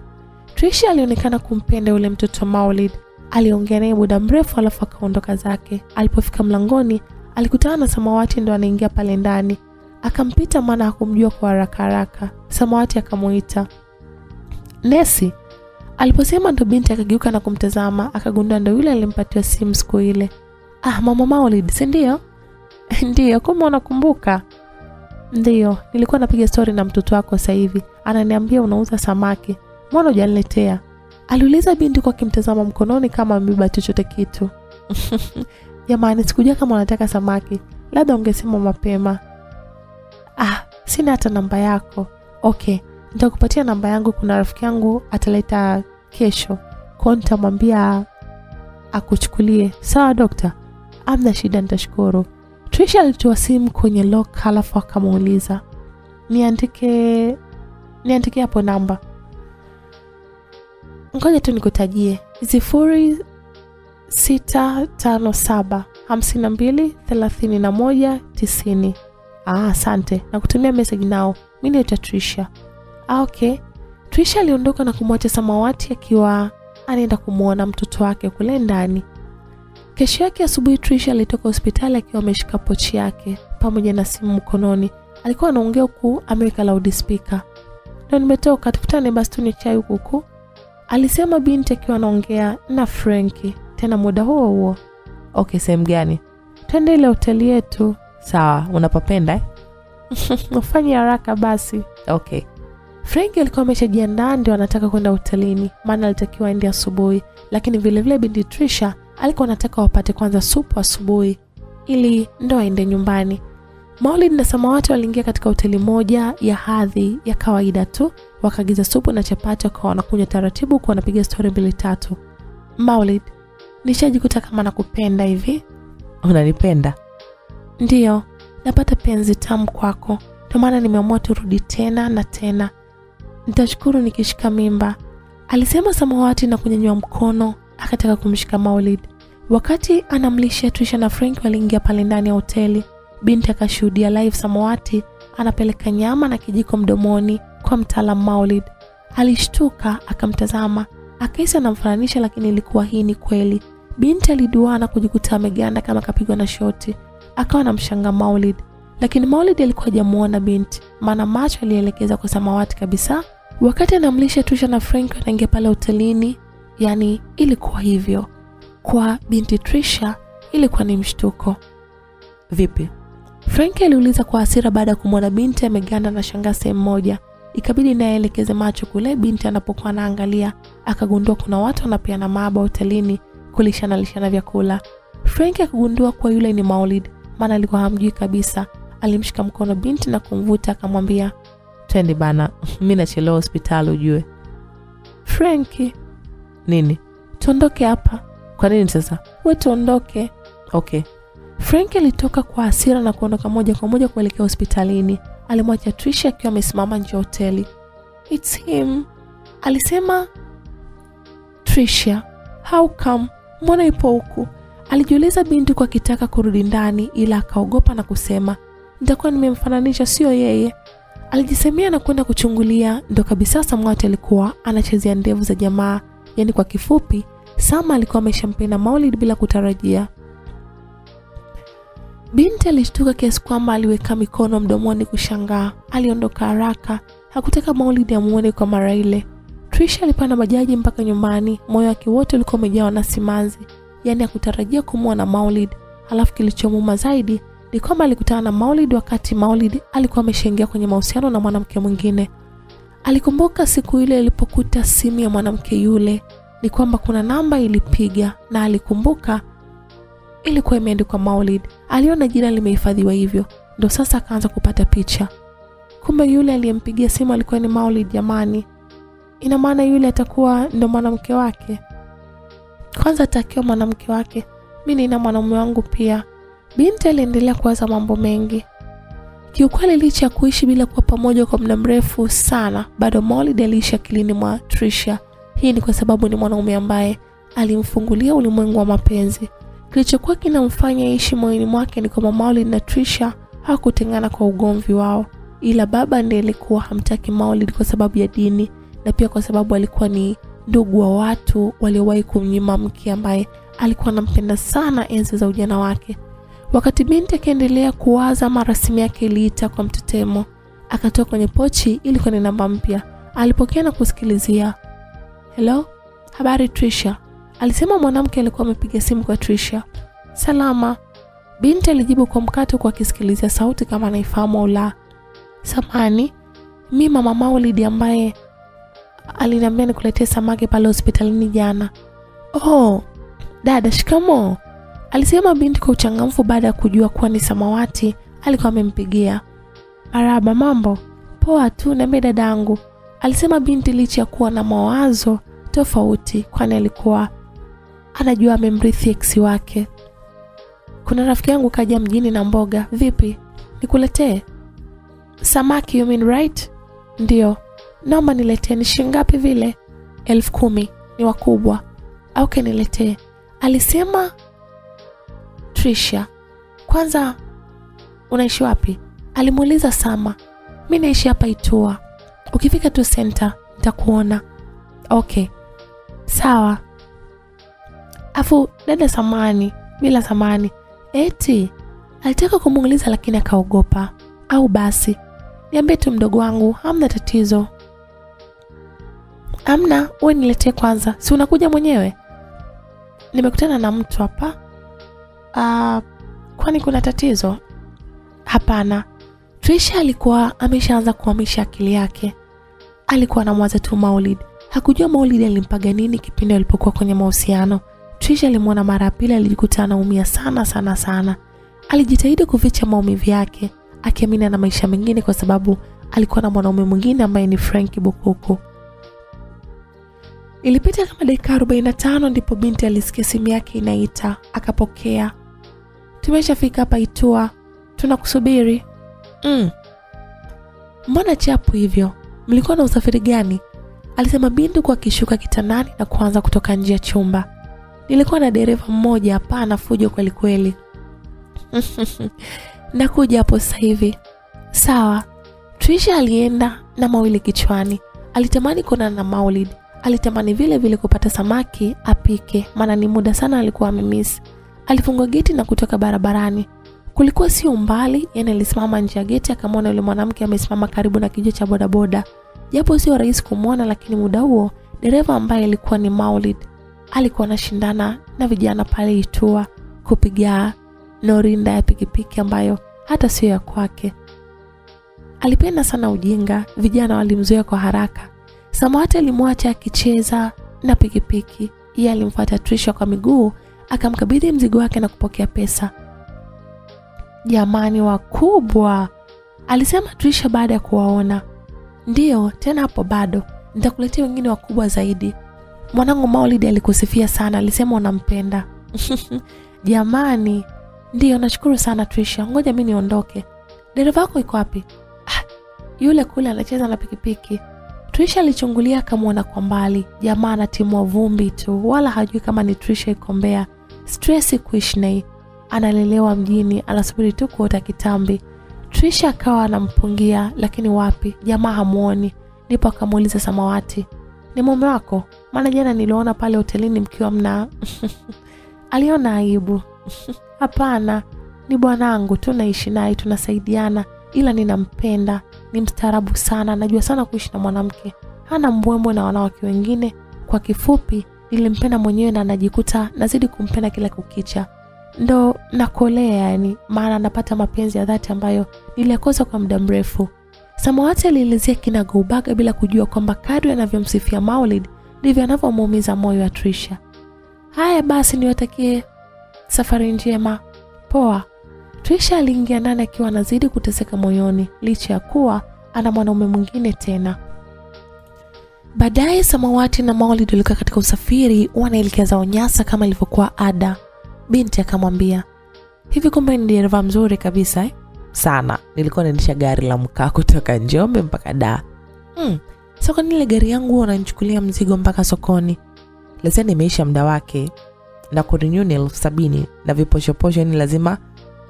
Trisha alionekana kumpenda yule mtoto Maulid. Aliongea naye muda mrefu, alafu akaondoka zake. Alipofika mlangoni, alikutana na Samawati ndo anaingia pale ndani. Akampita maana hakumjua kwa haraka haraka. Samawati akamuita Nesi. Aliposema ndo binti akageuka na kumtazama, akagundua ndo yule alimpatiwa simu siku ile. Ah, mama Maulid, si ndio? Ndiyo, kama unakumbuka? Ndiyo, nilikuwa napiga stori na mtoto wako sasa hivi, ananiambia unauza samaki, mbona hujaniletea? Aliuliza binti kwa akimtazama mkononi kama amebeba chochote kitu. Jamani, sikujua kama unataka samaki, labda ungesema mapema. Ah, sina hata namba yako. Okay, nitakupatia namba yangu. Kuna rafiki yangu ataleta kesho, kwao nitamwambia akuchukulie. Sawa dokta? Amna shida, nitashukuru. Trisha alitoa simu kwenye lock, halafu akamuuliza niandike niandike hapo namba. Ngoja tu nikutajie: sifuri sita tano saba hamsini na mbili thelathini na moja tisini. Ah, asante na kutumia message nao. Mi naitwa Trisha. Ah, okay. Trisha aliondoka na kumwacha Samawati akiwa anaenda kumwona mtoto wake kule ndani. Kesho yake asubuhi, Trisha alitoka hospitali akiwa ameshika pochi yake pamoja na simu mkononi. Alikuwa anaongea huku ameweka loudspeaker. Ndio nimetoka, tukutane basi chai huku alisema binti akiwa anaongea na Frenki. Tena muda huo huo, Okay, sehemu gani? twende ile hoteli yetu. Sawa, unapopenda eh? Ufanye haraka basi. Okay. Frank alikuwa ameshajiandaa ndio anataka kwenda hotelini, maana alitakiwa aende asubuhi, lakini vilevile binti Trisha alikuwa anataka wapate kwanza supu asubuhi ili ndo aende nyumbani. Maulid na Samawati waliingia katika hoteli moja ya hadhi ya kawaida tu, wakagiza supu na chapati, wakawa wanakunywa taratibu, kwa wanapiga stori mbili tatu. Maulid, nishajikuta kama nakupenda hivi. Unanipenda? Ndiyo, napata penzi tamu kwako, ndio maana nimeamua turudi tena na tena. Nitashukuru nikishika mimba, alisema Samawati na kunyanyua mkono akataka kumshika Maulid. Wakati anamlisha Trisha na Frank waliingia pale ndani ya hoteli. Binti akashuhudia live Samawati anapeleka nyama na kijiko mdomoni kwa mtaalam Maulid. Alishtuka akamtazama, akaisi anamfananisha, lakini ilikuwa hii ni kweli. Binti aliduaa na kujikuta ameganda kama kapigwa na shoti, akawa na mshanga Maulid, lakini Maulid alikuwa hajamuona binti, maana macho alielekeza kwa Samawati kabisa. Wakati anamlisha Tusha na Frank wanaingia pale hotelini, yani ilikuwa hivyo. Kwa binti Trisha ilikuwa ni mshtuko. Vipi? Frank aliuliza kwa hasira baada ya kumwona binti ameganda na shangaa sehemu moja. Ikabidi naye aelekeze macho kule binti anapokuwa anaangalia, akagundua kuna watu wanapeana maba hotelini kulishana lishana vyakula. Frank akagundua kuwa yule ni Maulid, maana alikuwa hamjui kabisa. Alimshika mkono binti na kumvuta akamwambia, Twende bana, mi nachelewa hospitali ujue. Franki, Nini? tuondoke hapa, Kwa nini sasa? we tuondoke. Okay. Frank alitoka kwa hasira na kuondoka moja kwa moja kuelekea hospitalini. Alimwacha Trisha akiwa amesimama nje ya hoteli. It's him, alisema Trisha. How come? Mbona ipo huku? Alijiuliza binti kwa akitaka kurudi ndani, ila akaogopa na kusema nitakuwa nimemfananisha, sio yeye. Alijisemea na kwenda kuchungulia, ndo kabisa Samawati alikuwa anachezea ndevu za jamaa. Yaani kwa kifupi, Sama alikuwa ameshampenda Maulid bila kutarajia. Binti alishtuka kiasi kwamba aliweka mikono mdomoni kushangaa. Aliondoka haraka, hakutaka Maulid amuone kwa mara ile. Trisha alipanda bajaji mpaka nyumbani, moyo wake wote ulikuwa umejawa na simanzi, yaani akutarajia kumwona Maulid. Halafu kilichomuma zaidi ni kwamba alikutana na Maulid wakati Maulid alikuwa ameshaingia kwenye mahusiano na mwanamke mwingine. Alikumbuka siku ile alipokuta simu ya mwanamke yule, ni kwamba kuna namba ilipiga, na alikumbuka ilikuwa imeandikwa Maulid. Aliona jina limehifadhiwa hivyo, ndo sasa akaanza kupata picha. Kumbe yule aliyempigia simu alikuwa ni Maulid. Jamani, ina maana yule atakuwa ndo mwanamke wake. Kwanza atakiwa mwanamke wake, mi nina mwanamume wangu pia. Binti aliendelea kuwaza mambo mengi. Kiukweli, licha ya kuishi bila kuwa pamoja kwa muda mrefu sana, bado molid aliishi akilini mwa Trisha. Hii ni kwa sababu ni mwanaume ambaye alimfungulia ulimwengu wa mapenzi. Kilichokuwa kinamfanya ishi moyoni mwake ni kwamba Maulid na Trisha hawakutengana kwa ugomvi wao, ila baba ndiye alikuwa hamtaki Maulid kwa sababu ya dini na pia kwa sababu alikuwa ni ndugu wa watu waliowahi kumnyima mke ambaye alikuwa anampenda sana enzi za ujana wake. Wakati binti akiendelea kuwaza, mara simu yake iliita kwa mtetemo. Akatoa kwenye pochi, ilikuwa ni namba mpya. Alipokea na kusikilizia. Hello, habari Trisha, alisema mwanamke alikuwa amepiga simu kwa Trisha. Salama, binti alijibu kwa mkato, kwa akisikilizia sauti kama anaifahamu au la. Samani, mi mama Maulidi ambaye aliniambia nikuletee samaki pale hospitalini jana. Oh, dada, shikamo alisema binti kwa uchangamfu baada ya kujua kuwa ni Samawati alikuwa amempigia. Maraba, mambo poa tu, niambie dadangu, alisema binti licha ya kuwa na mawazo tofauti, kwani alikuwa anajua amemrithi eksi wake. Kuna rafiki yangu kaja mjini na mboga, vipi nikuletee samaki? You mean right? Ndio, naomba niletee. Ni shilingi ngapi vile? elfu kumi. Ni wakubwa. au Okay, niletee, alisema Trisha. Kwanza unaishi wapi? alimuuliza Sama. Mi naishi hapa Itua, ukifika tu senta nitakuona. Okay, sawa. Afu dada, samani, bila samani Eti alitaka kumuuliza lakini akaogopa. Au basi niambie tu mdogo wangu, hamna tatizo. Amna, wewe niletee kwanza, si unakuja mwenyewe? Nimekutana na mtu hapa. Ah, kwani kuna tatizo? Hapana. Trisha alikuwa ameshaanza kuhamisha akili yake. Alikuwa anamwaza tu Maulid. Hakujua Maulid alimpaga nini kipindi alipokuwa kwenye mahusiano. Trisha alimwona mara ya pili, alijikuta anaumia sana sana sana. Alijitahidi kuficha maumivu yake, akiamini na maisha mengine, kwa sababu alikuwa na mwanaume mwingine ambaye ni Frank Bukuku. Ilipita kama dakika 45 ndipo binti alisikia simu yake inaita, akapokea. Tumeshafika hapa Itua, tunakusubiri. Mm. Mbona chapu hivyo? Mlikuwa na usafiri gani? Alisema bindu huku kishuka kitandani na kuanza kutoka nje ya chumba. Nilikuwa na dereva mmoja hapa na fujo kweli kweli. Nakuja hapo sasa hivi. Sawa. Trisha alienda na mawili kichwani. Alitamani kuonana na Maulid. Alitamani vile vile kupata samaki apike, maana ni muda sana alikuwa amemiss. Alifungua geti na kutoka barabarani. Kulikuwa sio mbali, yani alisimama nje ya geti akamwona yule mwanamke amesimama karibu na kijiwe cha bodaboda. Japo sio rahisi kumwona, lakini muda huo dereva ambaye alikuwa ni Maulid alikuwa anashindana na vijana pale Itua kupiga norinda ya pikipiki ambayo hata sio ya kwake. Alipenda sana ujinga, vijana walimzoea kwa haraka. Samawati alimwacha akicheza na pikipiki. Yeye alimfuata Trisha kwa miguu, akamkabidhi mzigo wake na kupokea pesa. Jamani wakubwa, alisema Trisha baada ya kuwaona. Ndiyo, tena hapo bado nitakuletea wengine wakubwa zaidi. Mwanangu Maulid alikusifia sana, alisema unampenda. Jamani, ndiyo, nashukuru sana Trisha. Ngoja mi niondoke. Dereva wako iko wapi? Ah, yule kule anacheza na pikipiki. Trisha alichungulia akamwona kwa mbali. Jamaa anatimua vumbi tu, wala hajui kama ni Trisha iko Mbeya. Stresi kuishnei, analelewa mjini, anasubiri tu kuota kitambi. Trisha akawa anampungia, lakini wapi, jamaa hamuoni. Ndipo akamuuliza Samawati, ni mume wako? Maana jana niliona pale hotelini mkiwa mna aliona aibu. Hapana, ni bwanangu, tunaishi naye, tunasaidiana, ila ninampenda. Ni mstaarabu sana, anajua sana kuishi na mwanamke, hana mbwembwe na wanawake wengine. Kwa kifupi, nilimpenda mwenyewe na anajikuta nazidi kumpenda kila kukicha, ndo nakolea yani, maana anapata mapenzi ya dhati ambayo niliyakosa kwa muda mrefu. Samawati alielezea kina Goubaga bila kujua kwamba kadri anavyomsifia Maulid ndivyo anavyomuumiza moyo wa Trisha. Haya basi, niwatakie safari njema. Poa. Trisha aliingia ndani akiwa anazidi kuteseka moyoni licha ya kuwa ana mwanaume mwingine tena. Baadaye Samawati na Maulid walikuwa katika usafiri wanaelekea zao Nyasa kama ilivyokuwa ada. Binti akamwambia, hivi kumbe ni dereva mzuri kabisa eh? sana nilikuwa naendesha gari la mkaa kutoka njombe mpaka da Hmm. So kwa nini ile gari yangu huwa unanichukulia mzigo mpaka sokoni? leseni imeisha muda wake na kurenew ni elfu sabini na viposhoposho ni lazima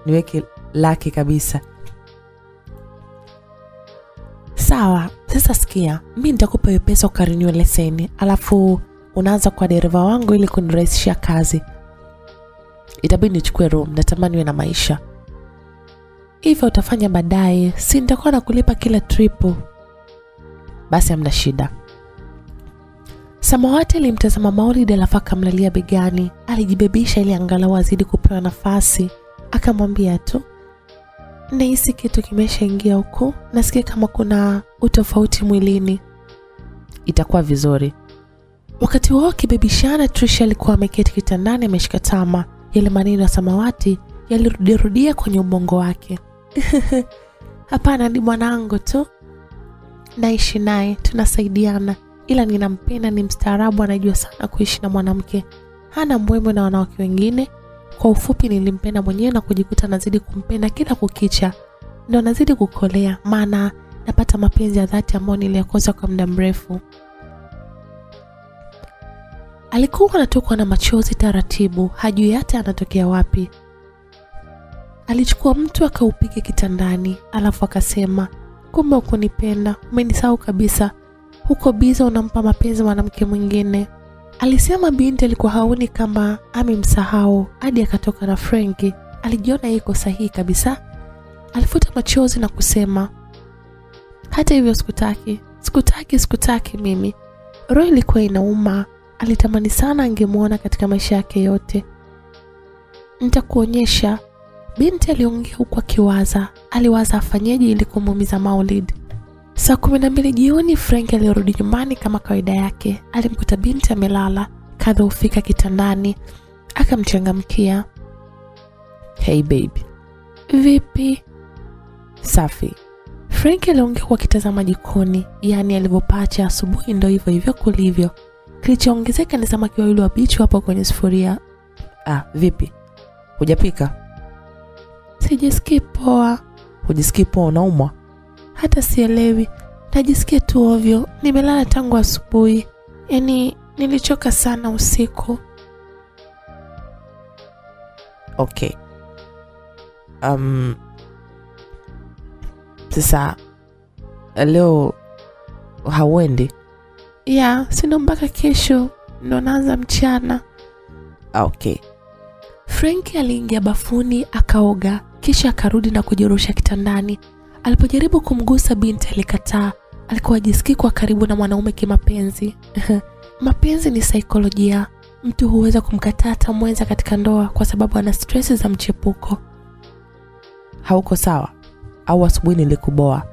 niweke lake kabisa Sawa, sasa sikia, mi nitakupa hiyo pesa ukarenew leseni, alafu unaanza kwa dereva wangu ili kunirahisishia kazi. itabidi nichukue room natamani we na maisha Hivyo utafanya baadaye, si nitakuwa na kulipa kila tripu. basi hamna shida Samawati alimtazama Maulid alafu akamlalia begani. Alijibebisha ili angalau azidi kupewa nafasi. Akamwambia tu, nahisi kitu kimeshaingia huku, nasikia kama kuna utofauti mwilini. itakuwa vizuri Wakati wao wakibebishana, Trisha alikuwa ameketi kitandani ameshika tama. Yale maneno ya Samawati yalirudirudia kwenye ubongo wake. Hapana, ni mwanangu tu, naishi naye, tunasaidiana, ila ninampenda, ni mstaarabu, anajua sana kuishi na mwanamke, hana mbwembwe na wanawake wengine. Kwa ufupi, nilimpenda mwenyewe na kujikuta nazidi kumpenda kila kukicha, ndo nazidi kukolea, maana napata mapenzi ya dhati ambayo niliyakosa kwa muda mrefu. Alikuwa anatokwa na machozi taratibu, hajui hata anatokea wapi. Alichukua mtu akaupiga kitandani, alafu akasema, kumbe ukunipenda, umenisahau kabisa, huko biza unampa mapenzi mwanamke mwingine. Alisema binti alikuwa haoni kama amemsahau hadi akatoka na Frenki. Alijiona yuko sahihi kabisa. Alifuta machozi na kusema, hata hivyo sikutaki, sikutaki, sikutaki mimi. Roho ilikuwa inauma. Alitamani sana angemwona katika maisha yake yote. Nitakuonyesha, binti aliongea huku akiwaza. Aliwaza afanyeje ili kumuumiza Maulid. Saa kumi na mbili jioni Frank aliyorudi nyumbani kama kawaida yake. Alimkuta binti amelala kadha kadhoofika kitandani, akamchangamkia. Hey baby. Vipi? Safi. Frank aliongea kwa kitazama jikoni, yaani alivyopacha asubuhi ndo hivyo hivyo kulivyo. Kilichoongezeka ni samaki wawili wabichi hapo kwenye sufuria. Ah, vipi? Hujapika? Sijisikii poa, Hujisikii poa unaumwa? Hata sielewi, najisikia tu ovyo. Nimelala tangu asubuhi, yaani nilichoka sana usiku. Okay. Um, sasa leo hauendi? Ya, sindo mpaka kesho ndo naanza mchana. ok okay. Frank aliingia bafuni akaoga, kisha akarudi na kujirusha kitandani. Alipojaribu kumgusa binti alikataa. Alikuwa ajisikii kwa karibu na mwanaume kimapenzi. Mapenzi ni saikolojia. Mtu huweza kumkataa hata mwenza katika ndoa kwa sababu ana stresi za mchepuko. Hauko sawa? Au asubuhi nilikuboa?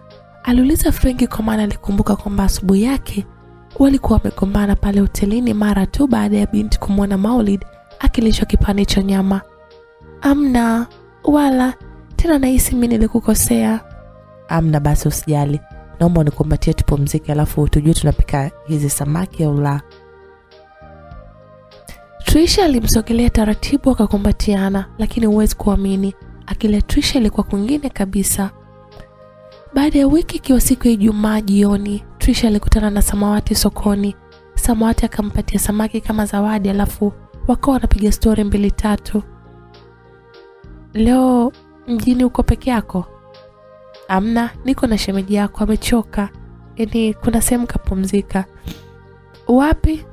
Aliuliza Frenki kwa maana alikumbuka kwamba asubuhi yake walikuwa wamegombana pale hotelini mara tu baada ya binti kumwona Maulid akilishwa kipande cha nyama. Amna, wala tena nahisi mi nilikukosea. Amna, basi usijali. Naomba unikumbatie tupumzike, alafu tujue tunapika hizi samaki au la. Trisha alimsogelea taratibu akakumbatiana lakini huwezi kuamini, akili ya Trisha ilikuwa kwingine kabisa. Baada ya wiki ikiwa siku ya Ijumaa jioni, Trisha alikutana na Samawati sokoni. Samawati akampatia samaki kama zawadi, alafu wakawa wanapiga stori mbili tatu. Leo mjini uko peke yako? Amna, niko na shemeji yako, amechoka. Yaani kuna sehemu kapumzika. Wapi?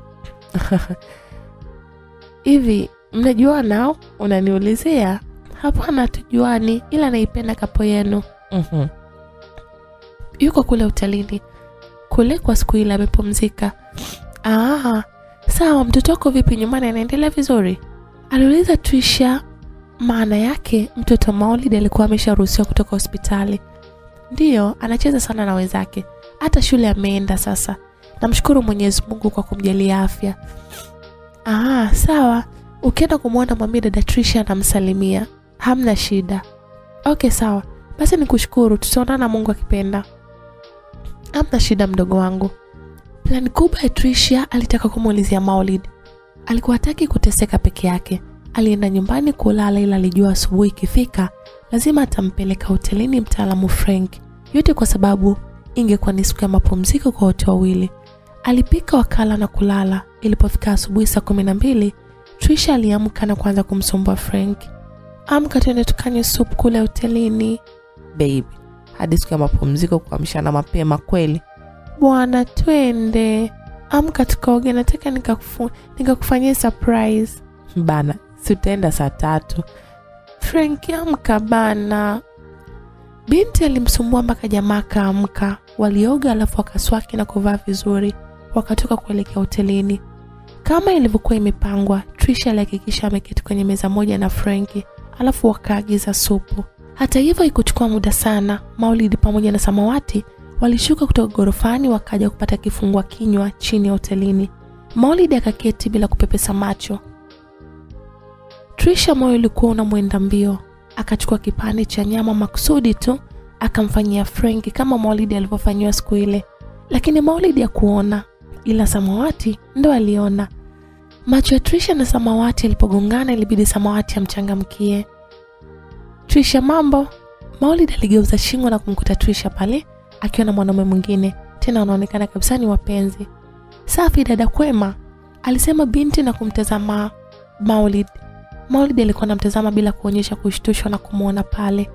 Hivi mnajua nao? unaniulizia? Hapana, hatujuani, ila naipenda kapo yenu. Mhm. Yuko kule utalini kule kwa siku ile amepumzika. Ah, sawa. Mtoto wako vipi nyumbani, anaendelea vizuri? Aliuliza Twisha. Maana yake mtoto Maulid alikuwa amesharuhusiwa kutoka hospitali. Ndiyo, anacheza sana na wenzake, hata shule ameenda sasa. Namshukuru Mwenyezi Mungu kwa kumjalia afya. Ah, sawa. Ukienda kumwona mwambie dada Trisha anamsalimia. Hamna shida. Okay, sawa. Basi nikushukuru, tutaonana Mungu akipenda. Hamna shida mdogo wangu. Plani kubwa ya Trisha alitaka kumuulizia Maulid. Alikuwa hataki kuteseka peke yake. Alienda nyumbani kulala, ila alijua asubuhi ikifika lazima atampeleka hotelini mtaalamu Frank, yote kwa sababu ingekuwa ni siku ya mapumziko kwa wote wawili. Alipika wakala na kulala. Ilipofika asubuhi saa kumi na mbili, Trisha aliamka na kuanza kumsumbua Frank. Amka tuende tukanywe supu kule hotelini. Baby, hadi siku ya mapumziko kuamshana mapema kweli? Bwana, twende. Amka tukaoge, nataka nikakufu- nikakufanyia surprise. Bana, si utaenda saa tatu. Frank, amka bana. Binti alimsumbua mpaka jamaa akaamka. Walioga alafu wakaswaki na kuvaa vizuri, wakatoka kuelekea hotelini kama ilivyokuwa imepangwa. Trisha alihakikisha ameketi kwenye meza moja na Frenki, alafu wakaagiza supu. Hata hivyo ikuchukua muda sana. Maulidi pamoja na Samawati walishuka kutoka ghorofani wakaja kupata kifungua kinywa chini ya hotelini. Maulidi akaketi bila kupepesa macho. Trisha moyo ulikuwa unamwenda mbio, akachukua kipande cha nyama maksudi tu akamfanyia Frank kama Maulidi alivyofanyiwa siku ile, lakini Maulidi ya kuona ila Samawati ndo aliona. Macho ya Trisha na Samawati alipogongana ilibidi Samawati amchangamkie. Trisha, mambo? Maulidi aligeuza shingo na kumkuta Trisha pale akiwa na mwanaume mwingine, tena wanaonekana kabisa ni wapenzi. Safi dada, kwema, alisema binti na kumtazama Maulid. Maulid alikuwa anamtazama bila kuonyesha kushtushwa na kumwona pale.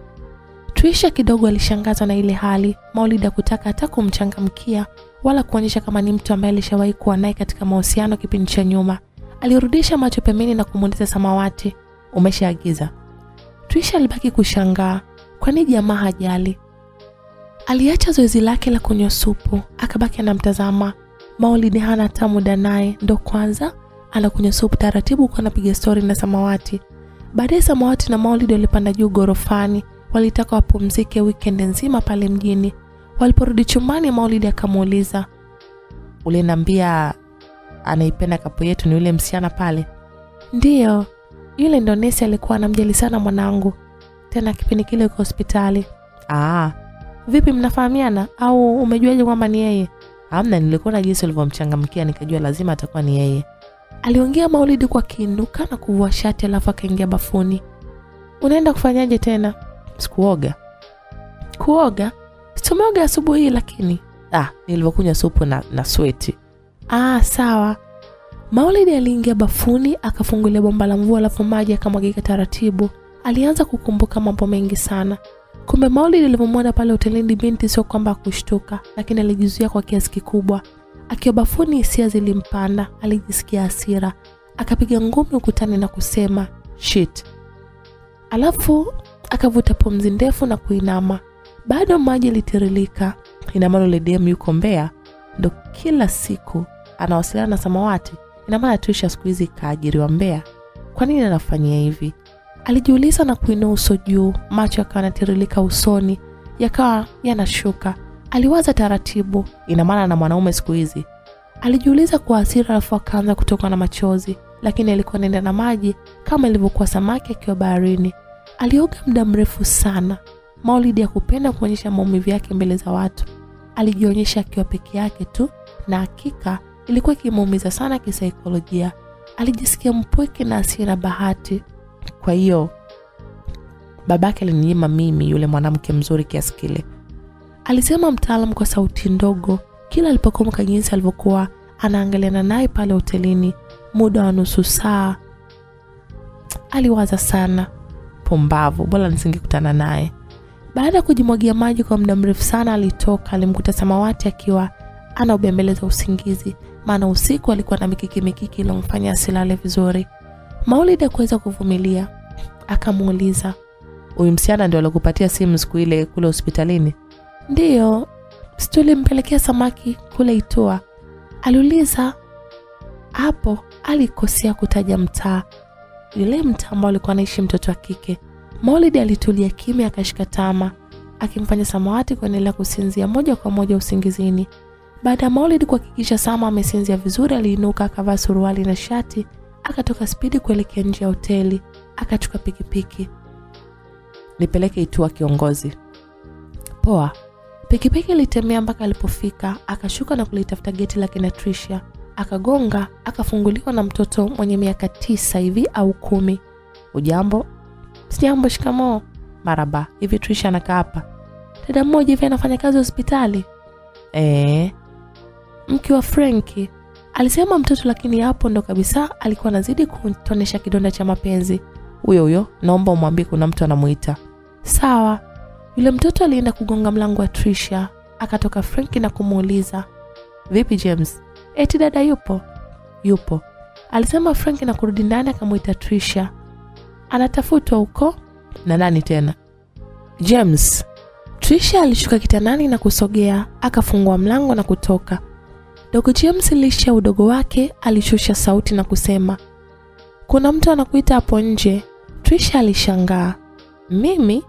Trisha kidogo alishangazwa na ile hali. Maulid hakutaka hata kumchangamkia wala kuonyesha kama ni mtu ambaye alishawahi kuwa naye katika mahusiano kipindi cha nyuma. Alirudisha macho pembeni na kumuuliza Samawati, umeshaagiza? Trisha alibaki kushangaa, kwani jamaa hajali. Aliacha zoezi lake la kunywa supu, akabaki anamtazama. Maulid hana hata muda naye, ndo kwanza anakunywa supu taratibu, huku anapiga stori na Samawati. Baadaye Samawati na Maulidi walipanda juu gorofani, walitaka wapumzike weekend nzima pale mjini. Waliporudi chumbani, Maulidi akamuuliza, Uliniambia anaipenda kapo yetu ni yule msichana pale? ndiyo yule ndo nesi alikuwa anamjali sana mwanangu, tena kipindi kile uko hospitali. Ah, Vipi, mnafahamiana au umejuaje kwamba ni yeye? Amna, nilikuwa na jinsi ulivyomchangamkia nikajua lazima atakuwa ni yeye. Aliongea Maulidi kwa kiinuka na kuvua shati, alafu akaingia bafuni. Unaenda kufanyaje tena? Sikuoga. Kuoga? Tumeoga asubuhi hii lakini. Ah, nilivyokunywa supu na, na sweti. Ah, sawa. Maulidi aliingia bafuni akafungulia bomba la mvua, alafu maji akamwagika taratibu. Alianza kukumbuka mambo mengi sana. Kumbe Maulidi alivyomwona pale hotelini binti, sio kwamba akushtuka, lakini alijizuia kwa kiasi kikubwa. Akiwa bafuni, hisia zilimpanda, alijisikia hasira, akapiga ngumi ukutani na kusema Shit. alafu akavuta pumzi ndefu na kuinama. Bado maji ilitiririka. Ina maana yule yuko Mbeya ndo kila siku anawasiliana na Samawati. Ina maana Trisha siku hizi kaajiriwa Mbeya. Kwa nini anafanyia hivi? Alijiuliza na kuinua uso juu, macho yakawa yanatiririka usoni, yakawa yanashuka. Aliwaza taratibu, Ina maana na mwanaume siku hizi. alijiuliza kwa hasira, alafu akaanza kutoka na machozi, lakini alikuwa anaenda na maji kama ilivyokuwa samaki akiwa baharini. Alioga muda mrefu sana. Maulidi hakupenda kuonyesha maumivu yake mbele za watu, alijionyesha akiwa peke yake tu, na hakika ilikuwa ikimuumiza sana kisaikolojia. Alijisikia mpweke na asira bahati. Kwa hiyo babake alininyima mimi yule mwanamke mzuri kiasi kile. Alisema mtaalam kwa sauti ndogo kila alipokumbuka jinsi alivyokuwa anaangaliana naye pale hotelini muda wa nusu saa. Aliwaza sana. Pumbavu, bora nisingekutana naye. Baada ya kujimwagia maji kwa muda mrefu sana, alitoka. Alimkuta Samawati akiwa anaubembeleza usingizi, maana usiku alikuwa na mikiki mikiki iliyomfanya asilale vizuri. Maulid akuweza kuvumilia, akamuuliza Huyu ndio alikupatia simu siku ile kule hospitalini? Ndiyo, si tulimpelekea samaki kule Itua? Aliuliza. Hapo alikosea kutaja mtaa, yule mtaa ambao alikuwa anaishi mtoto wa kike. Maulidi alitulia kimya, akashika tama, akimfanya Samawati kuendelea kusinzia moja kwa moja usingizini. Baada ya Maulidi kuhakikisha Sama amesinzia vizuri, aliinuka akavaa suruali na shati, akatoka spidi kuelekea nje ya hoteli, akachukua pikipiki. Nipeleke Itua kiongozi. Poa. Pikipiki ilitembea mpaka alipofika, akashuka na kulitafuta geti la kina Trisha, Akagonga, akafunguliwa na mtoto mwenye miaka tisa hivi au kumi. Ujambo? Sijambo, shikamoo. Maraba. Hivi Trisha anakaa hapa? Dada mmoja hivi anafanya kazi hospitali, Eh, mke wa Frenki alisema mtoto, lakini hapo ndo kabisa alikuwa anazidi kutonesha kidonda cha mapenzi. huyo huyo. Naomba umwambie kuna mtu anamuita. Sawa. Yule mtoto alienda kugonga mlango wa Trisha. akatoka Frenki na kumuuliza Vipi James? eti dada yupo? Yupo. Alisema Frank na kurudi ndani akamwita Trisha. Anatafutwa huko. Na nani tena? James. Trisha alishuka kitandani na kusogea, akafungua mlango na kutoka. Dogo James lisha udogo wake, alishusha sauti na kusema, kuna mtu anakuita hapo nje. Trisha alishangaa. Mimi?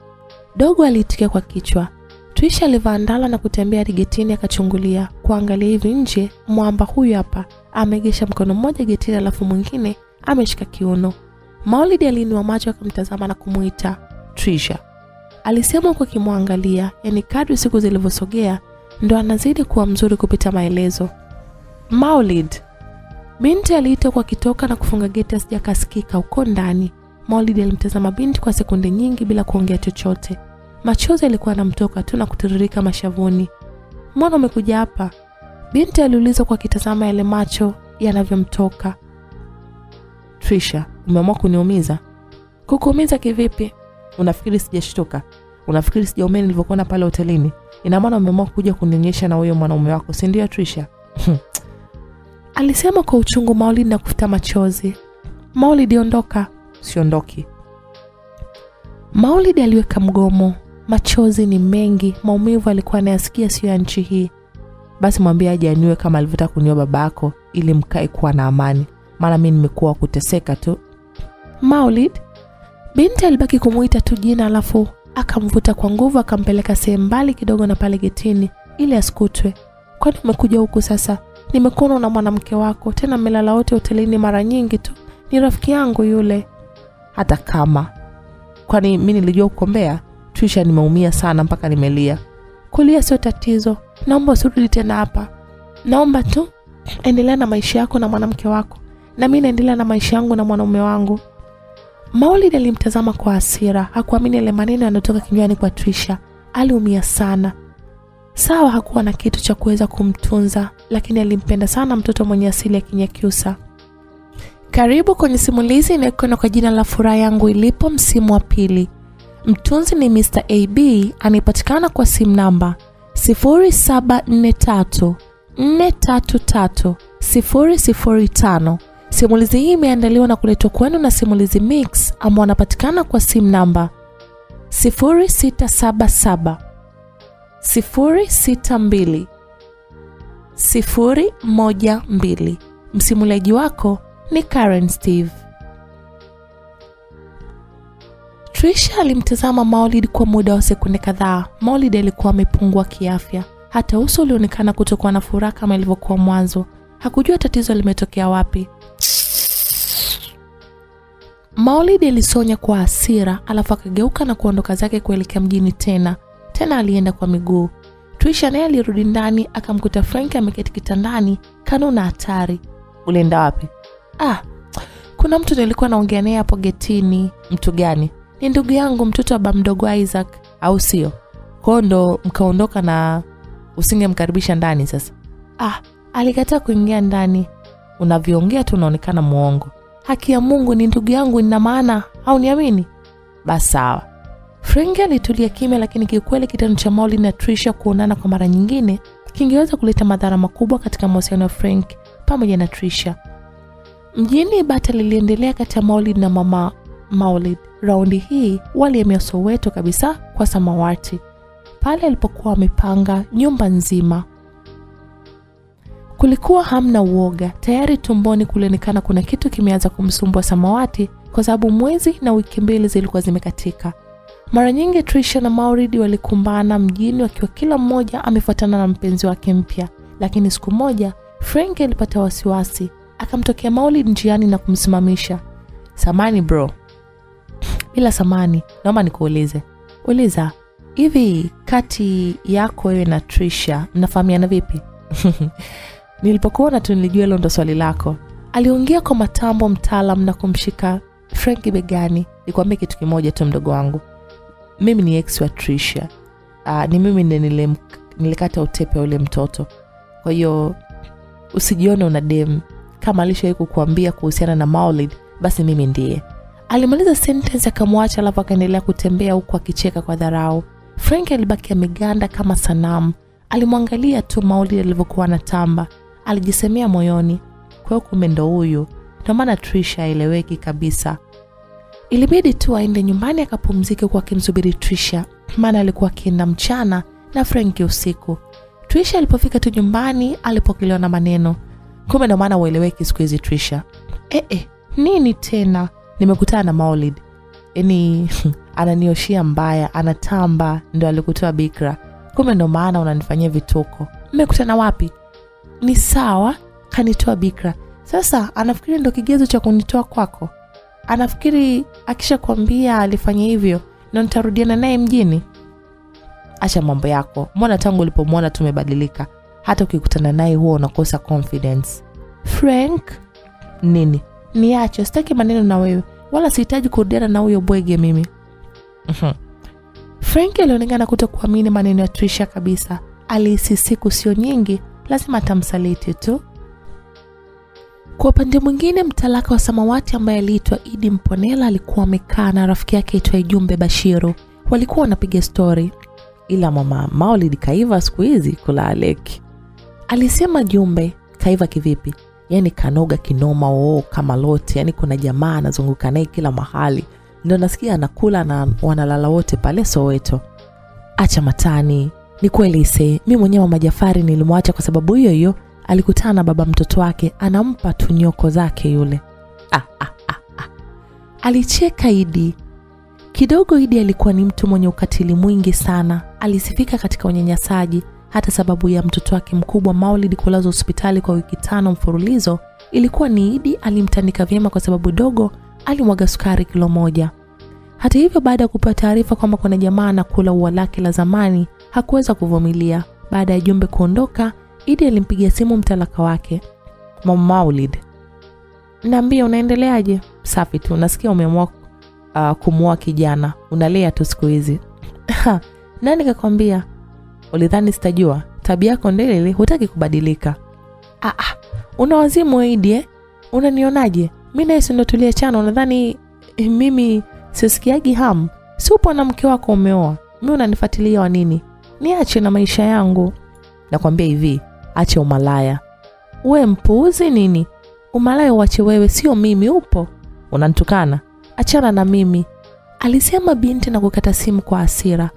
Dogo aliitikia kwa kichwa. Trisha alivaa ndala na kutembea hadi getini, akachungulia kuangalia hivi nje. Mwamba huyu hapa ameegesha mkono mmoja getini, alafu mwingine ameshika kiuno. Maulidi aliinua macho akamtazama na kumuita Trisha. alisema huku akimwangalia. Yani kadri siku zilivyosogea ndo anazidi kuwa mzuri kupita maelezo. Maulid. Binti aliita kwa kitoka na kufunga geti asijakasikika uko huko ndani. Maulid alimtazama binti kwa sekunde nyingi bila kuongea chochote. Machozi yalikuwa yanamtoka tu na kutiririka mashavuni. Mbona umekuja hapa? Binti aliuliza kwa kitazama yale macho yanavyomtoka. Trisha, umeamua kuniumiza? Kukuumiza kivipi? Unafikiri sijashtuka? unafikiri sijaumia nilivyokuona pale hotelini ina maana umeamua kuja kunionyesha na huyo mwanaume wako si ndio trisha alisema kwa uchungu Maulid na kufuta machozi. Maulid, ondoka. Siondoki Maulidi aliweka mgomo. Machozi ni mengi, maumivu alikuwa anayasikia sio ya nchi hii. basi mwambie aje aniwe kama alivyotaka kuniua babako ili mkae kuwa na amani maana mi nimekuwa wa kuteseka tu Maulid, binti alibaki kumuita tu jina, alafu akamvuta kwa nguvu akampeleka sehemu mbali kidogo na pale getini ili asikutwe. Kwani umekuja huku sasa? Nimekuona na mwanamke wako, tena mmelala wote hotelini mara nyingi tu. Ni rafiki yangu yule. Hata kama kwani mi nilijua kukombea trisha nimeumia sana mpaka nimelia Kulia sio tatizo, naomba usirudi tena hapa. Naomba tu endelea na maisha yako na mwanamke wako, na mi naendelea na maisha yangu na mwanaume wangu. Maulid alimtazama kwa asira hakuamini yale maneno yanayotoka kinywani kwa Trisha. Aliumia sana. Sawa, hakuwa na kitu cha kuweza kumtunza, lakini alimpenda sana mtoto mwenye asili ya Kinyakyusa. Karibu kwenye simulizi inayokwenda kwa jina la Furaha Yangu Ilipo, msimu wa pili. Mtunzi ni Mr. AB, anayepatikana kwa simu namba 0743 433 005. Simulizi hii imeandaliwa na kuletwa kwenu na Simulizi Mix ambao wanapatikana kwa simu namba 0677 062 012. Msimuliaji wako ni Karen Steve. Trisha alimtazama Maulid kwa muda wa sekunde kadhaa. Maulid alikuwa amepungua kiafya, hata uso ulionekana kutokuwa na furaha kama ilivyokuwa mwanzo. Hakujua tatizo limetokea wapi. Maulid alisonya kwa asira alafu akageuka na kuondoka zake kuelekea mjini tena. Tena alienda kwa miguu. Trisha naye alirudi ndani, akamkuta Frank ameketi kitandani, kanuna hatari. ulienda wapi Ah, kuna mtu nilikuwa naongea naye hapo getini. mtu gani Ni ndugu yangu, mtoto wa ba mdogo Isaac. au sio kwao ndo mkaondoka na usingemkaribisha ndani sasa Ah, alikataa kuingia ndani. unavyoongea tu unaonekana mwongo Haki ya Mungu, ni ndugu yangu, nina maana au niamini? basi sawa Frank alitulia kimya, lakini kiukweli kitendo cha Molly na Trisha kuonana kwa mara nyingine kingeweza kuleta madhara makubwa katika mahusiano ya Frank pamoja na Trisha. Mjini bata liliendelea kati ya Maulid na mama Maulid. Raundi hii walihamia Soweto kabisa kwa Samawati, pale alipokuwa wamepanga nyumba nzima. Kulikuwa hamna uoga, tayari tumboni kulionekana kuna kitu kimeanza kumsumbua Samawati kwa sababu mwezi na wiki mbili zilikuwa zimekatika. Mara nyingi Trisha na Maulid walikumbana mjini wakiwa kila mmoja amefuatana na mpenzi wake mpya, lakini siku moja Frank alipata wasiwasi, akamtokea Maulid njiani na kumsimamisha. samani bro. Bila samani, naomba nikuulize. Uliza, hivi kati yako wewe na trisha mnafahamiana vipi? Nilipokuona tu nilijua hilo ndo swali lako. Aliongea kwa matambo mtaalam na kumshika Frank begani. nikwambie kitu kimoja tu mdogo wangu. Mimi ni ex wa trisha. Uh, ni mimi ndiye nilikata utepe ule mtoto. Kwa hiyo usijione una dem kama alishawahi kukuambia kuhusiana na maulid basi mimi ndiye Alimaliza sentence akamwacha, alafu akaendelea kutembea huku akicheka kwa dharau. Frank alibaki ameganda kama sanamu. Alimwangalia tu Maulid alivyokuwa anatamba, alijisemea moyoni, kwa hiyo kumbe ndo huyu ndio maana trisha aeleweki kabisa ilibidi tu aende nyumbani akapumzike huku akimsubiri Trisha, maana alikuwa akienda mchana na Frank usiku. Trisha alipofika tu nyumbani alipokelewa na maneno, kumbe ndo maana ueleweki siku hizi trisha e -e, nini tena? nimekutana na maulid yani ananioshia mbaya anatamba ndo alikutoa bikra kumbe ndo maana unanifanyia vituko Mmekutana wapi? Ni sawa, kanitoa bikra. Sasa anafikiri ndo kigezo cha kunitoa kwako? Anafikiri akishakwambia alifanya hivyo ndo nitarudiana naye mjini? acha mambo yako mbona tangu ulipomwona tumebadilika hata ukikutana naye huwa unakosa confidence Frank, nini niache, sitaki maneno na wewe, wala sihitaji kurudiana na huyo bwege mimi. Mhm. Frank alionekana kutokuamini maneno ya Trisha kabisa. Alihisi siku sio nyingi, lazima atamsaliti tu. Kwa upande mwingine, mtalaka wa Samawati ambaye aliitwa Idi Mponela alikuwa amekaa na rafiki yake aitwaye Jumbe Bashiru. walikuwa wanapiga stori, ila mama Maulid kaiva siku hizi kula aleki, alisema Jumbe. Kaiva kivipi? Yani kanoga kinoma oo, kama lote. Yani kuna jamaa anazunguka naye kila mahali, ndo nasikia anakula na wanalala wote pale Soweto. Acha matani, ni kweli ise, mi mwenyewe mama Jafari nilimwacha kwa sababu hiyo hiyo. Alikutana na baba mtoto wake anampa tu nyoko zake yule. Ah, ah, ah, ah. Alicheka Idi kidogo. Idi alikuwa ni mtu mwenye ukatili mwingi sana, alisifika katika unyanyasaji. Hata sababu ya mtoto wake mkubwa Maulid kulazwa hospitali kwa wiki tano mfululizo ilikuwa ni Idi alimtandika vyema, kwa sababu dogo alimwaga sukari kilo moja. Hata hivyo, baada ya kupewa taarifa kwamba kuna jamaa anakula ua lake la zamani, hakuweza kuvumilia. Baada ya Jumbe kuondoka, Idi alimpigia simu mtalaka wake, Mama Maulid, naambia unaendeleaje? Safi tu, nasikia umeamua uh, kumuoa kijana, unalea tu siku hizi. Nani kakwambia? Ulidhani sitajua? Tabia yako ndelele, hutaki kubadilika. Ah, ah, una wazimu Idi eh? Unanionaje? mi naye ndo tuliachana? Unadhani eh, mimi sisikiagi hamu? Si upo na mke wako umeoa, mi unanifuatilia wa nini? Niache na maisha yangu. Nakwambia hivi, ache umalaya. We mpuuzi nini? Umalaya uache wewe, sio mimi. Upo unanitukana? Achana na mimi, alisema binti na kukata simu kwa hasira.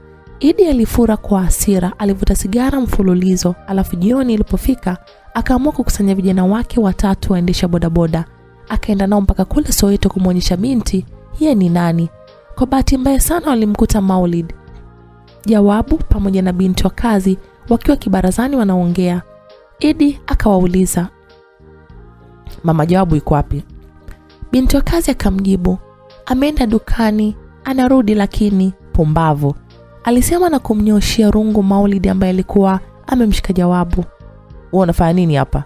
Idi alifura kwa hasira, alivuta sigara mfululizo, alafu jioni ilipofika akaamua kukusanya vijana wake watatu waendesha bodaboda, akaenda nao mpaka kule Soweto kumwonyesha binti yeye ni nani. Kwa bahati mbaya sana walimkuta Maulid, Jawabu pamoja na binti wa kazi wakiwa kibarazani wanaongea. Idi akawauliza, mama Jawabu yuko wapi? Binti wa kazi akamjibu, ameenda dukani, anarudi lakini pumbavu, alisema na kumnyoshia rungu Maulidi ambaye alikuwa amemshika Jawabu. Wewe unafanya nini hapa?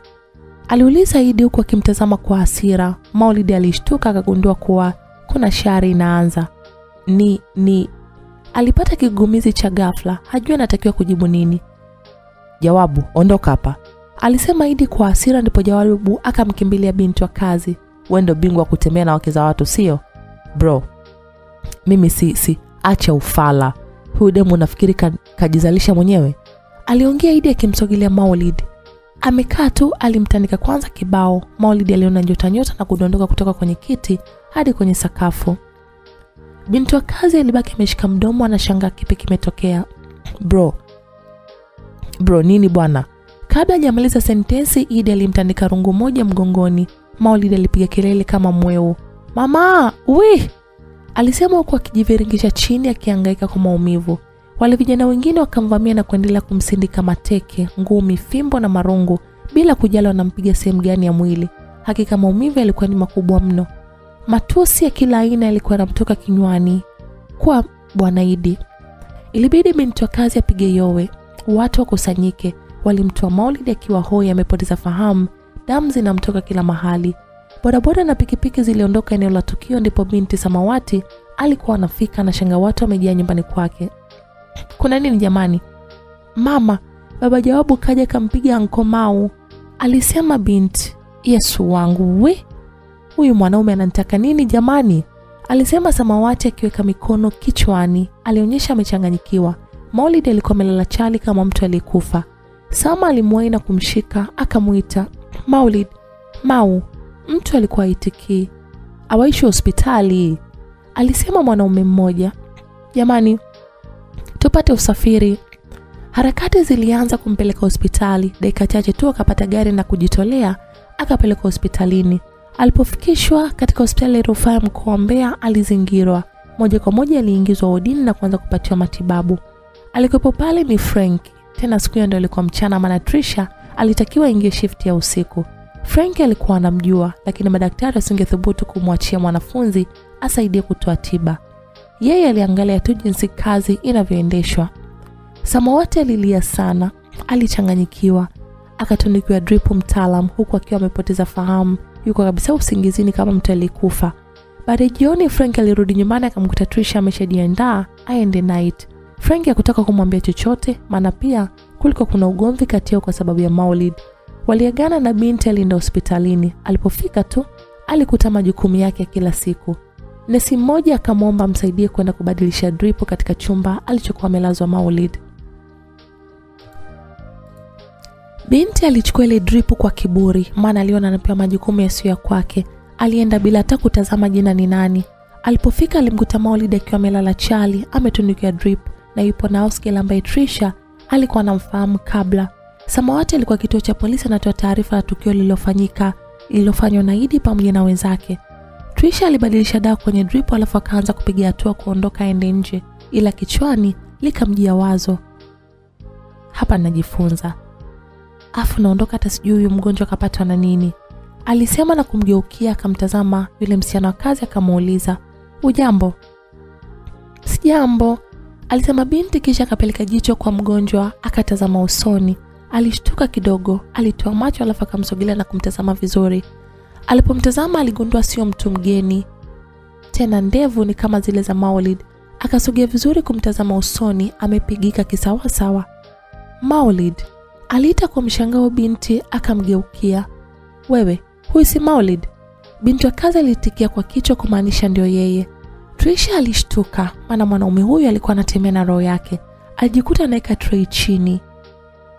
aliuliza Idi huku akimtazama kwa hasira. Maulidi alishtuka akagundua kuwa kuna shari inaanza. Ni ni alipata kigumizi cha ghafla, hajui anatakiwa kujibu nini. Jawabu, ondoka hapa, alisema Idi kwa hasira. Ndipo Jawabu akamkimbilia binti wa kazi. Wewe ndio bingwa wa kutembea na wake za watu, sio bro? Mimi si si, acha ufala. Huyu demu nafikiri ka, kajizalisha mwenyewe, aliongea Idi akimsogelea Maulid. Amekaa tu, alimtandika kwanza kibao. Maulid aliona nyota nyota na kudondoka kutoka kwenye kiti hadi kwenye sakafu. Binti wa kazi alibaki ameshika mdomo, anashangaa kipi kimetokea. Bro, bro, nini bwana? Kabla hajamaliza sentensi, Idi alimtandika rungu moja mgongoni. Maulid alipiga kelele kama mweu. Mama, wi! Alisema huku akijiviringisha chini akiangaika kwa maumivu. Wale vijana wengine wakamvamia na kuendelea kumsindika mateke, ngumi, fimbo na marungu bila kujali wanampiga sehemu gani ya mwili. Hakika maumivu yalikuwa ni makubwa mno. Matusi ya kila aina yalikuwa yanamtoka kinywani kwa bwana Idi. Ilibidi binti wa kazi apige yowe, watu wakusanyike. Walimtoa Maulidi akiwa hoi, amepoteza fahamu, damu zinamtoka kila mahali. Bodaboda na pikipiki ziliondoka eneo la tukio, ndipo binti Samawati alikuwa anafika na shanga watu wamejaa nyumbani kwake. Kuna nini jamani? Mama, baba Jawabu kaja kampiga ankomau, alisema binti. Yesu wangu we, huyu mwanaume ananitaka nini jamani? alisema Samawati akiweka mikono kichwani. Alionyesha amechanganyikiwa. Maulid alikuwa amelala chali kama mtu aliyekufa. Sama alimwahi na kumshika akamwita Maulid, Mau. Mtu alikuwa aitikii. Awaishi hospitali, alisema mwanaume mmoja. Jamani, tupate usafiri. Harakati zilianza kumpeleka hospitali. Dakika chache tu akapata gari na kujitolea akapelekwa hospitalini. Alipofikishwa katika hospitali ya rufaa ya mkoa wa Mbeya, alizingirwa moja kwa moja. Aliingizwa wodini na kuanza kupatiwa matibabu. Alikuwepo pale ni Frank, tena siku hiyo ndio alikuwa mchana, maana Trisha alitakiwa ingie shift ya usiku. Frank alikuwa anamjua, lakini madaktari wasingethubutu kumwachia mwanafunzi asaidie kutoa tiba. Yeye aliangalia tu jinsi kazi inavyoendeshwa. Samawati alilia sana, alichanganyikiwa, akatundikiwa dripu mtaalam, huku akiwa amepoteza fahamu, yuko kabisa usingizini kama mtu aliyekufa. Baada jioni, Frank alirudi nyumbani akamkuta Trisha ameshajiandaa aende night. Frank hakutaka kumwambia chochote, maana pia kulikuwa kuna ugomvi kati yao kwa sababu ya Maulid. Waliagana na binti alienda hospitalini. Alipofika tu alikuta majukumu yake ya kila siku. Nesi mmoja akamwomba amsaidie kwenda kubadilisha dripu katika chumba alichokuwa amelazwa Maulid. Binti alichukua ile dripu kwa kiburi, maana aliona anapewa majukumu yasiyo ya kwake. Alienda bila hata kutazama jina ni nani. Alipofika alimkuta Maulid akiwa amelala chali, ametunikiwa drip na yupo na Oscar ambaye Trisha alikuwa anamfahamu kabla. Samawati alikuwa kituo cha polisi anatoa taarifa ya tukio lililofanyika lililofanywa na Idi pamoja na wenzake. Trisha alibadilisha dawa kwenye drip alafu akaanza kupiga hatua kuondoka aende nje, ila kichwani likamjia wazo, hapa najifunza afu naondoka, hata sijui huyu mgonjwa akapatwa na nini, alisema na kumgeukia akamtazama yule msichana wa kazi akamuuliza, ujambo? Sijambo, alisema binti, kisha akapeleka jicho kwa mgonjwa akatazama usoni. Alishtuka kidogo, alitoa macho alafu akamsogelea na kumtazama vizuri. Alipomtazama aligundua sio mtu mgeni tena, ndevu ni kama zile za Maulid. Akasogea vizuri kumtazama usoni, amepigika kisawasawa. Maulid aliita kwa mshangao, binti akamgeukia. Wewe huyu si Maulid? Binti wa kazi alitikia kwa kichwa kumaanisha ndio yeye. Trisha alishtuka, maana mwanaume huyu alikuwa anatembea na roho yake. Alijikuta anaweka tray chini,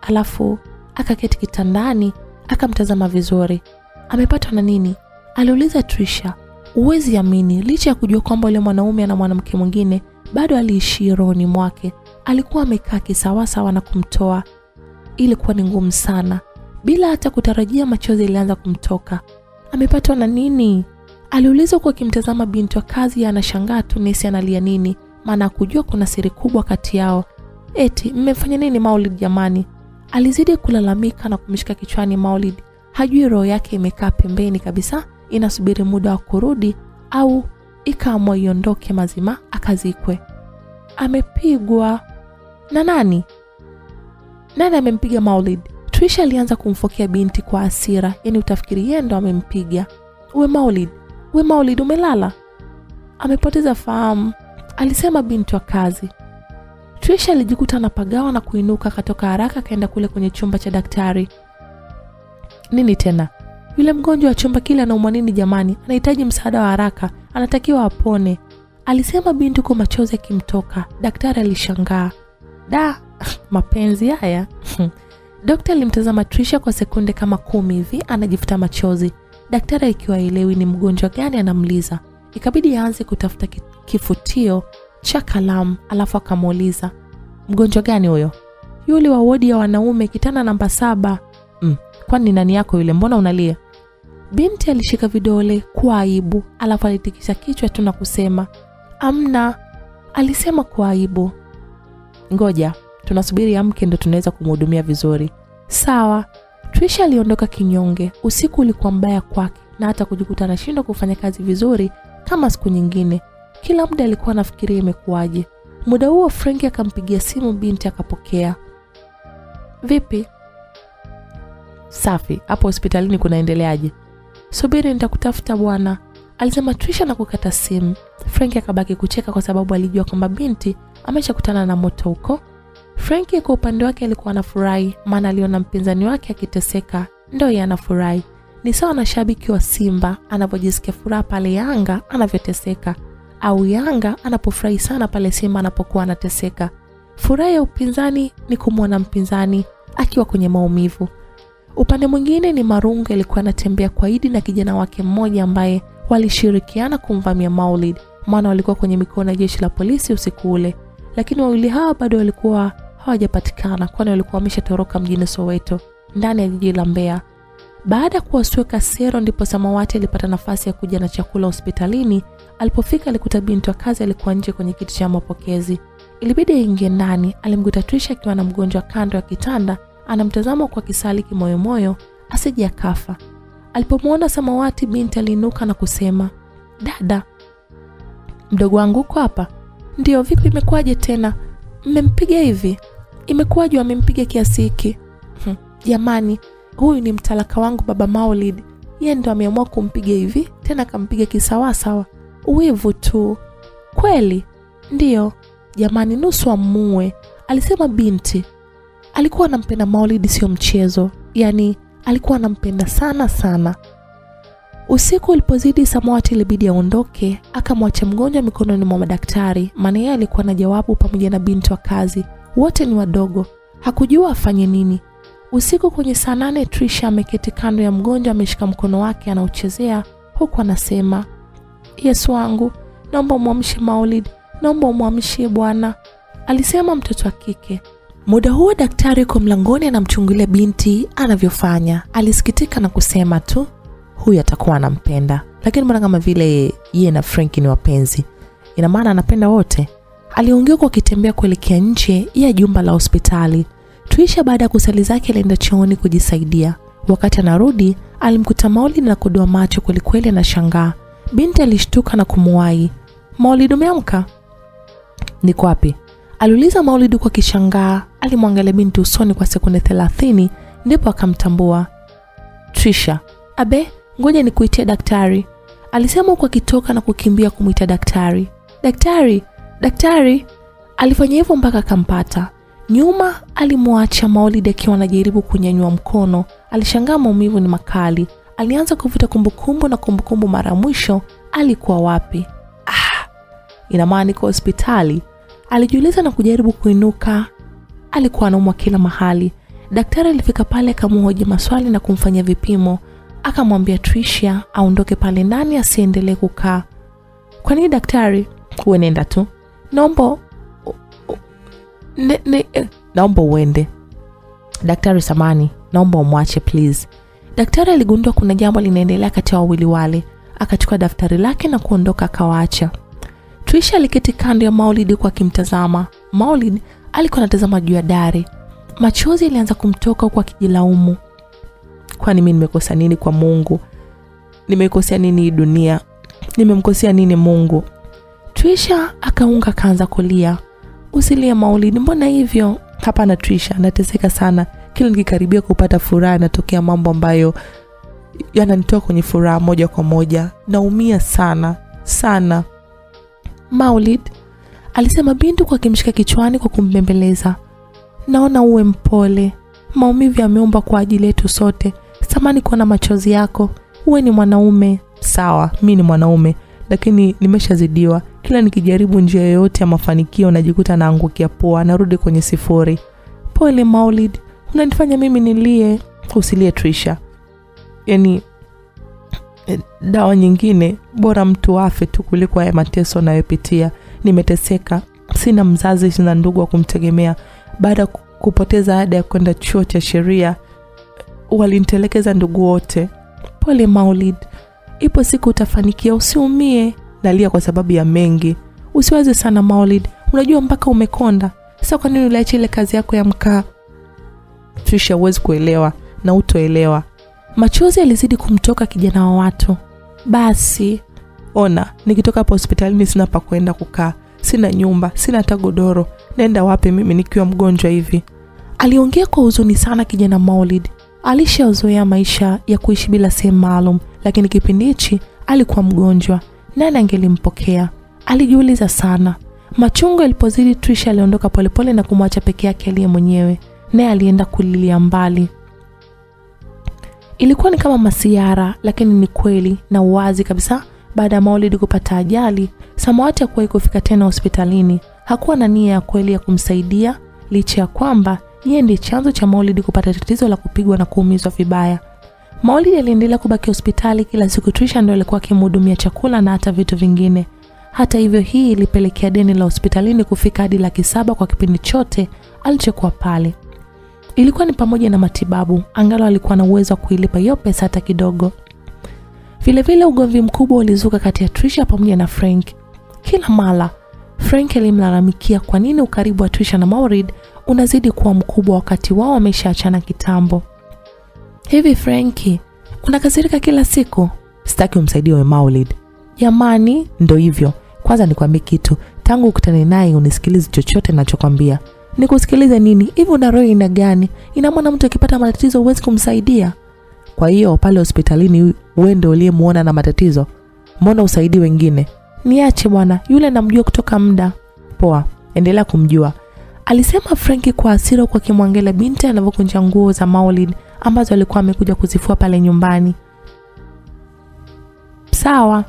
alafu akaketi kitandani, akamtazama vizuri. Amepatwa na nini? aliuliza Trisha. Uwezi amini, licha ya kujua kwamba yule mwanaume ana mwanamke mwingine, bado aliishia rohoni mwake. Alikuwa amekaa kisawasawa na kumtoa. Ilikuwa ni ngumu sana. Bila hata kutarajia, machozi ilianza kumtoka. Amepatwa na nini? aliuliza huku akimtazama binti wa kazi. Anashangaa tu nesi analia nini, maana akujua kuna siri kubwa kati yao. Eti mmefanya nini Maulid jamani? Alizidi kulalamika na kumshika kichwani Maulid. Hajui roho yake imekaa pembeni kabisa, inasubiri muda wa kurudi au ikaamua iondoke mazima akazikwe. Amepigwa na nani? Nani amempiga Maulid? Trisha alianza kumfokea binti kwa hasira, yani utafikiri yeye ndo amempiga. We Maulid, uwe Maulid, umelala? Amepoteza fahamu, alisema binti wa kazi. Trisha alijikuta anapagawa na kuinuka, akatoka haraka akaenda kule kwenye chumba cha daktari. Nini tena? Yule mgonjwa wa chumba kile anaumwa nini jamani? Anahitaji msaada wa haraka, anatakiwa apone, alisema binti kwa machozi akimtoka. Daktari alishangaa. Da, mapenzi haya Dokta alimtazama Trisha kwa sekunde kama kumi hivi, anajifuta machozi. Daktari ikiwa elewi ni mgonjwa gani anamliza, ikabidi aanze kutafuta kifutio cha kalamu, alafu akamuuliza mgonjwa gani huyo? Yule wa wodi ya wanaume, kitana namba saba. Mm, kwani nani yako yule? Mbona unalia? Binti alishika vidole kwa aibu, alafu alitikisha kichwa tu na kusema amna. Alisema kwa aibu. Ngoja tunasubiri amke ndo tunaweza kumhudumia vizuri. Sawa. Trisha aliondoka kinyonge. Usiku ulikuwa mbaya kwake na hata kujikuta anashindwa kufanya kazi vizuri kama siku nyingine. Kila mda alikuwa anafikiria imekuwaje. Muda huo Frank akampigia simu binti akapokea. Vipi? Safi. Hapo hospitalini kunaendeleaje? Subiri nitakutafuta bwana, alisema Trisha na kukata simu. Frank akabaki kucheka kwa sababu alijua kwamba binti ameshakutana na moto huko. frenki kwa upande wake alikuwa anafurahi, maana aliona mpinzani wake akiteseka, ndio yeye anafurahi. Ni sawa na shabiki wa Simba anavyojisikia furaha pale Yanga anavyoteseka, au Yanga anapofurahi sana pale Simba anapokuwa anateseka. Furaha ya upinzani ni kumwona mpinzani akiwa kwenye maumivu. Upande mwingine ni Marungu alikuwa anatembea kwa Idi na kijana wake mmoja ambaye walishirikiana kumvamia Maulid, maana walikuwa kwenye mikono ya jeshi la polisi usiku ule, lakini wawili hawa bado walikuwa hawajapatikana kwani walikuwa wameshatoroka mjini Soweto ndani ya jiji la Mbeya. Baada ya kuwasweka sero, ndipo Samawati alipata nafasi ya kuja na chakula hospitalini. Alipofika alikuta binti wa kazi alikuwa nje kwenye kiti cha mapokezi. Ilibidi aingie ndani. Alimkuta Trisha akiwa na mgonjwa kando ya kitanda, anamtazama kwa kisali kimoyomoyo asije akafa. Alipomwona Samawati, binti aliinuka na kusema, dada, mdogo wangu uko hapa? Ndio. Vipi, imekuwaje tena? Mmempiga hivi? Imekuwaje wamempiga kiasi hiki? Hm, jamani, huyu ni mtalaka wangu baba Maulid, yeye ndo ameamua kumpiga hivi, tena akampiga kisawasawa. Uwivu tu kweli? Ndiyo jamani, nusu amue, alisema binti. Alikuwa anampenda Maulid, sio mchezo, yaani alikuwa anampenda sana sana. Usiku ulipozidi, Samawati ilibidi aondoke, akamwacha mgonjwa mikononi mwa madaktari, maana yeye alikuwa na jawabu pamoja na binti wa kazi, wote ni wadogo, hakujua afanye nini. Usiku kwenye saa nane, Trisha ameketi kando ya mgonjwa, ameshika mkono wake anauchezea, huku anasema, Yesu wangu, naomba umwamshe Maulid, naomba umwamshie Bwana, alisema mtoto wa kike. Muda huo daktari yuko mlangoni anamchungulia binti anavyofanya. Alisikitika na kusema tu, huyu atakuwa anampenda, lakini mbona kama vile yeye na Frank ni wapenzi, ina maana anapenda wote. Aliongea kwa akitembea kuelekea nje ya jumba la hospitali. Tuisha baada ya kusali zake alienda chooni kujisaidia. Wakati anarudi alimkuta Maulid na kudoa macho kwelikweli, anashangaa. Binti alishtuka na kumuwai, Maulid, umeamka? Niko wapi? aliuliza Maulid kwa kishangaa. Alimwangalia binti usoni kwa sekunde thelathini ndipo akamtambua. Trisha, abe, ngoja nikuitie daktari, alisema huku akitoka na kukimbia kumwita daktari. Daktari, daktari! Alifanya hivyo mpaka akampata. Nyuma alimwacha Maulid akiwa anajaribu kunyanyua mkono. Alishangaa maumivu ni makali. Alianza kuvuta kumbukumbu na kumbukumbu, mara mwisho alikuwa wapi? Ah, ina maana niko hospitali, alijiuliza na kujaribu kuinuka. Alikuwa anaumwa kila mahali. Daktari alifika pale akamhoji maswali na kumfanyia vipimo, akamwambia Trisha aondoke pale ndani asiendelee kukaa. Kwa nini daktari? Uwe nenda tu, naomba ne, ne, eh, naomba uende. Daktari samani, naomba umwache please. Daktari aligundua kuna jambo linaendelea kati ya wawili wale, akachukua daftari lake na kuondoka akawaacha. Trisha aliketi kando ya Maulid huku akimtazama. Maulid alikuwa anatazama juu ya dari. Machozi yalianza kumtoka huku akijilaumu. Kwani mimi nimekosa nini kwa Mungu? Nimekosea nini hii dunia? Nimemkosea nini Mungu? Trisha akaunga akaanza kulia. Usilie Maulid, mbona hivyo? Hapana Trisha, nateseka sana. Kila nikikaribia kupata furaha yanatokea mambo ambayo yananitoa kwenye furaha moja kwa moja. Naumia sana sana. Maulid alisema bintu kwa kimshika kichwani kwa kumbembeleza. Naona uwe mpole, maumivu yameumba kwa ajili yetu sote. Samani kuona machozi yako. Uwe ni mwanaume. Sawa, mi ni mwanaume, lakini nimeshazidiwa. Kila nikijaribu njia yoyote ya mafanikio najikuta naangukia poa, narudi kwenye sifuri. Pole Maulid, unanifanya mimi nilie. Usilie Trisha, yaani eh, dawa nyingine bora mtu afe tu kuliko haya mateso anayopitia. Nimeteseka, sina mzazi, sina ndugu wa kumtegemea. Baada ya kupoteza ada ya kwenda chuo cha sheria, walintelekeza ndugu wote. Pole Maulid, ipo siku utafanikia usiumie. Nalia kwa sababu ya mengi. Usiwaze sana Maulid, unajua mpaka umekonda. sa kwa nini uliacha ile kazi yako ya mkaa? Trisha, huwezi kuelewa na utoelewa. Machozi yalizidi kumtoka kijana wa watu. Basi ona, nikitoka hapa hospitalini sina pa kwenda kukaa, sina nyumba, sina hata godoro. Naenda wapi mimi nikiwa mgonjwa hivi? Aliongea kwa huzuni sana kijana Maulid. Alishazoea maisha ya kuishi bila sehemu maalum, lakini kipindi hichi alikuwa mgonjwa. Nani angelimpokea? Alijiuliza sana. Machungu yalipozidi, Trisha aliondoka polepole na kumwacha peke yake aliye mwenyewe, naye alienda kulilia mbali. Ilikuwa ni kama masiara, lakini ni kweli na uwazi kabisa. Baada ya Maulid kupata ajali, Samawati hakuwahi kufika tena hospitalini. Hakuwa na nia ya kweli ya kumsaidia, licha ya kwamba yeye ndiye chanzo cha Maulid kupata tatizo la kupigwa na kuumizwa vibaya. Maulid aliendelea kubaki hospitali kila siku. Trisha ndo alikuwa akimhudumia chakula na hata vitu vingine. Hata hivyo, hii ilipelekea deni la hospitalini kufika hadi laki saba kwa kipindi chote alichokuwa pale. Ilikuwa ni pamoja na matibabu, angalo alikuwa na uwezo wa kuilipa hiyo pesa hata kidogo. Vilevile ugomvi mkubwa ulizuka kati ya Trisha pamoja na Frank. Kila mara Frank alimlalamikia kwa nini ukaribu wa Trisha na Maurid unazidi kuwa mkubwa wakati wao wameshaachana kitambo. Hivi Franki, unakasirika kila siku? Sitaki umsaidie we Maulid. Jamani, ndo hivyo. Kwanza nikwambie kitu, tangu ukutane naye unisikilizi chochote nachokwambia. Nikusikilize nini? Hivi una roho ina gani? Ina maana mtu akipata matatizo huwezi kumsaidia? Kwa hiyo pale hospitalini wewe uliyemuona na matatizo, mbona usaidi wengine? Niache bwana, yule namjua kutoka muda. Poa, endelea kumjua, alisema Franki kwa asira kwa kimwangela binti anavyokunja nguo za Maulid ambazo alikuwa amekuja kuzifua pale nyumbani. Sawa.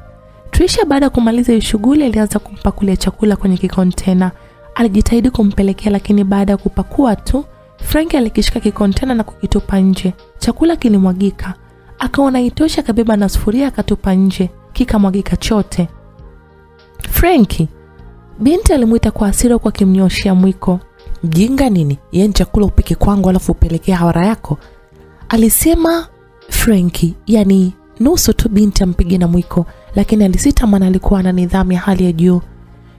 Trisha baada ya kumaliza shughuli alianza kumpakulia chakula kwenye kikontena. Alijitahidi kumpelekea lakini baada ya kupakua tu, Frank alikishika kikontena na kukitupa nje. Chakula kilimwagika. Akaona itosha, akabeba na sufuria akatupa nje, kikamwagika chote. Frenki, binti alimwita kwa hasira kwa kimnyoshia mwiko. Mjinga nini? yani chakula upike kwangu alafu upelekea hawara yako? Alisema Frenki. yani nusu tu binti ampige na mwiko, lakini alisita, maana alikuwa na nidhamu ya hali ya juu.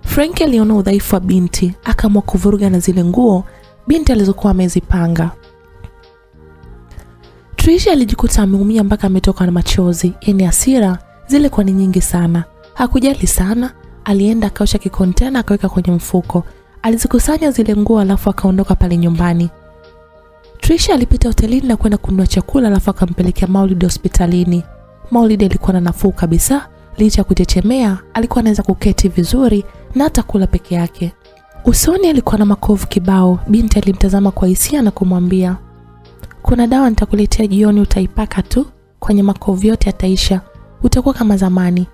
Franki aliona udhaifu wa binti, akaamua kuvuruga na zile nguo binti alizokuwa amezipanga. Trisha alijikuta ameumia mpaka ametoka na machozi, yani hasira zilikuwa ni nyingi sana. Hakujali sana, alienda akaosha kikontena akaweka kwenye mfuko. Alizikusanya zile nguo alafu akaondoka pale nyumbani. Trisha alipita hotelini na kwenda kununua chakula alafu akampelekea Maulid hospitalini. Maulid alikuwa na nafuu kabisa, licha ya kuchechemea, alikuwa anaweza kuketi vizuri na hata kula peke yake. Usoni alikuwa na makovu kibao. Binti alimtazama kwa hisia na kumwambia, kuna dawa nitakuletea jioni, utaipaka tu kwenye makovu yote yataisha, utakuwa kama zamani.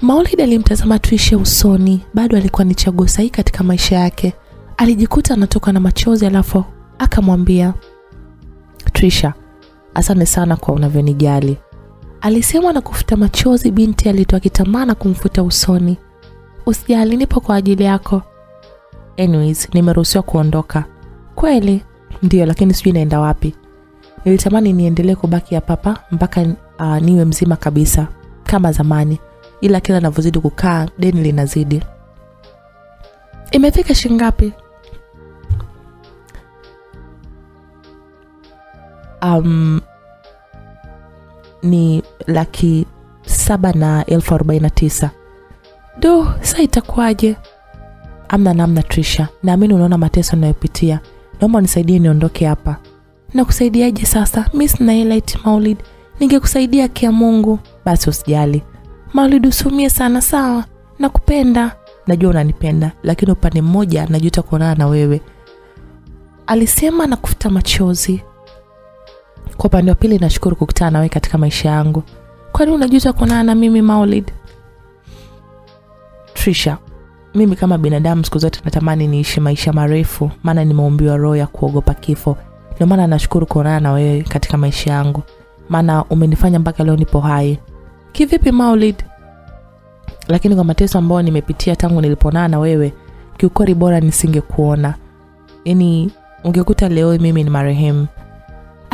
Maulid alimtazama Tuishe usoni, bado alikuwa ni chaguo sahihi katika maisha yake. Alijikuta anatoka na machozi, alafu akamwambia, Trisha, asante sana kwa unavyonijali. Alisema na kufuta machozi. Binti alitoa kitamaa na kumfuta usoni. Usijali, nipo kwa ajili yako. Anyways, nimeruhusiwa kuondoka. Kweli? Ndiyo, lakini sijui naenda wapi. Nilitamani niendelee kubaki ya papa mpaka uh, niwe mzima kabisa kama zamani, ila kila navyozidi kukaa deni linazidi. Imefika shingapi? Um, ni laki saba na elfu arobaini tisa. Do, saa itakuwaje? Amna namna, Trisha, naamini unaona mateso ninayopitia. Naomba unisaidie niondoke hapa. Nakusaidiaje sasa? Mi sina Maulid, ningekusaidia kia Mungu. Basi usijali, Maulid, usumie sana sawa, nakupenda, najua unanipenda, lakini upande mmoja najuta kuonana na wewe. alisema na kufuta machozi. Kwa upande wa pili, nashukuru kukutana nawe katika maisha yangu. Kwani unajuta kuonana na mimi Maulid? Trisha, mimi kama binadamu siku zote natamani niishi maisha marefu, maana nimeumbiwa roho ya kuogopa kifo. Ndio maana nashukuru kuonana na wewe katika maisha yangu, maana umenifanya mpaka leo nipo hai. Kivipi Maulid? Lakini kwa mateso ambayo nimepitia tangu niliponana na wewe, kiukweli bora nisingekuona. Yaani ungekuta leo mimi ni marehemu.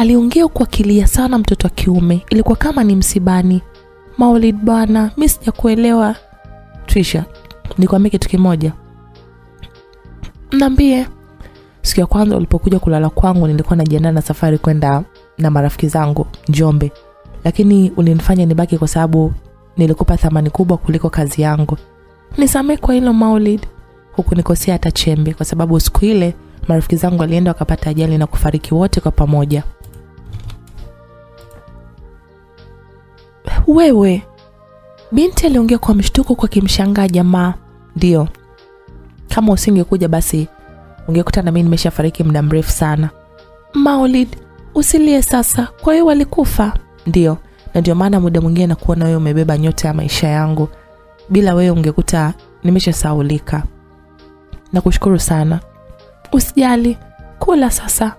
Aliongea kwa kilia sana, mtoto wa kiume, ilikuwa kama ni msibani. Maulid bwana, mi sijakuelewa. Trisha, nikwambie kitu kimoja. nambie Siku ya kwanza ulipokuja kulala kwangu, nilikuwa najiandaa na safari kwenda na marafiki zangu Njombe, lakini ulinifanya nibaki kwa sababu nilikupa thamani kubwa kuliko kazi yangu. Nisamee kwa hilo Maulid. Hukunikosea hata chembe, kwa sababu siku ile marafiki zangu walienda wakapata ajali na kufariki wote kwa pamoja. Wewe. Binti aliongea kwa mshtuko kwa kimshangaa jamaa. Ndio, kama usingekuja basi ungekuta na mimi nimeshafariki muda mrefu sana. Maulid, usilie sasa. Kwa hiyo walikufa? Ndio, na ndio maana muda mwingine nakuona wewe umebeba nyota ya maisha yangu. Bila wewe ungekuta nimeshasaulika. Nakushukuru sana. Usijali, kula sasa.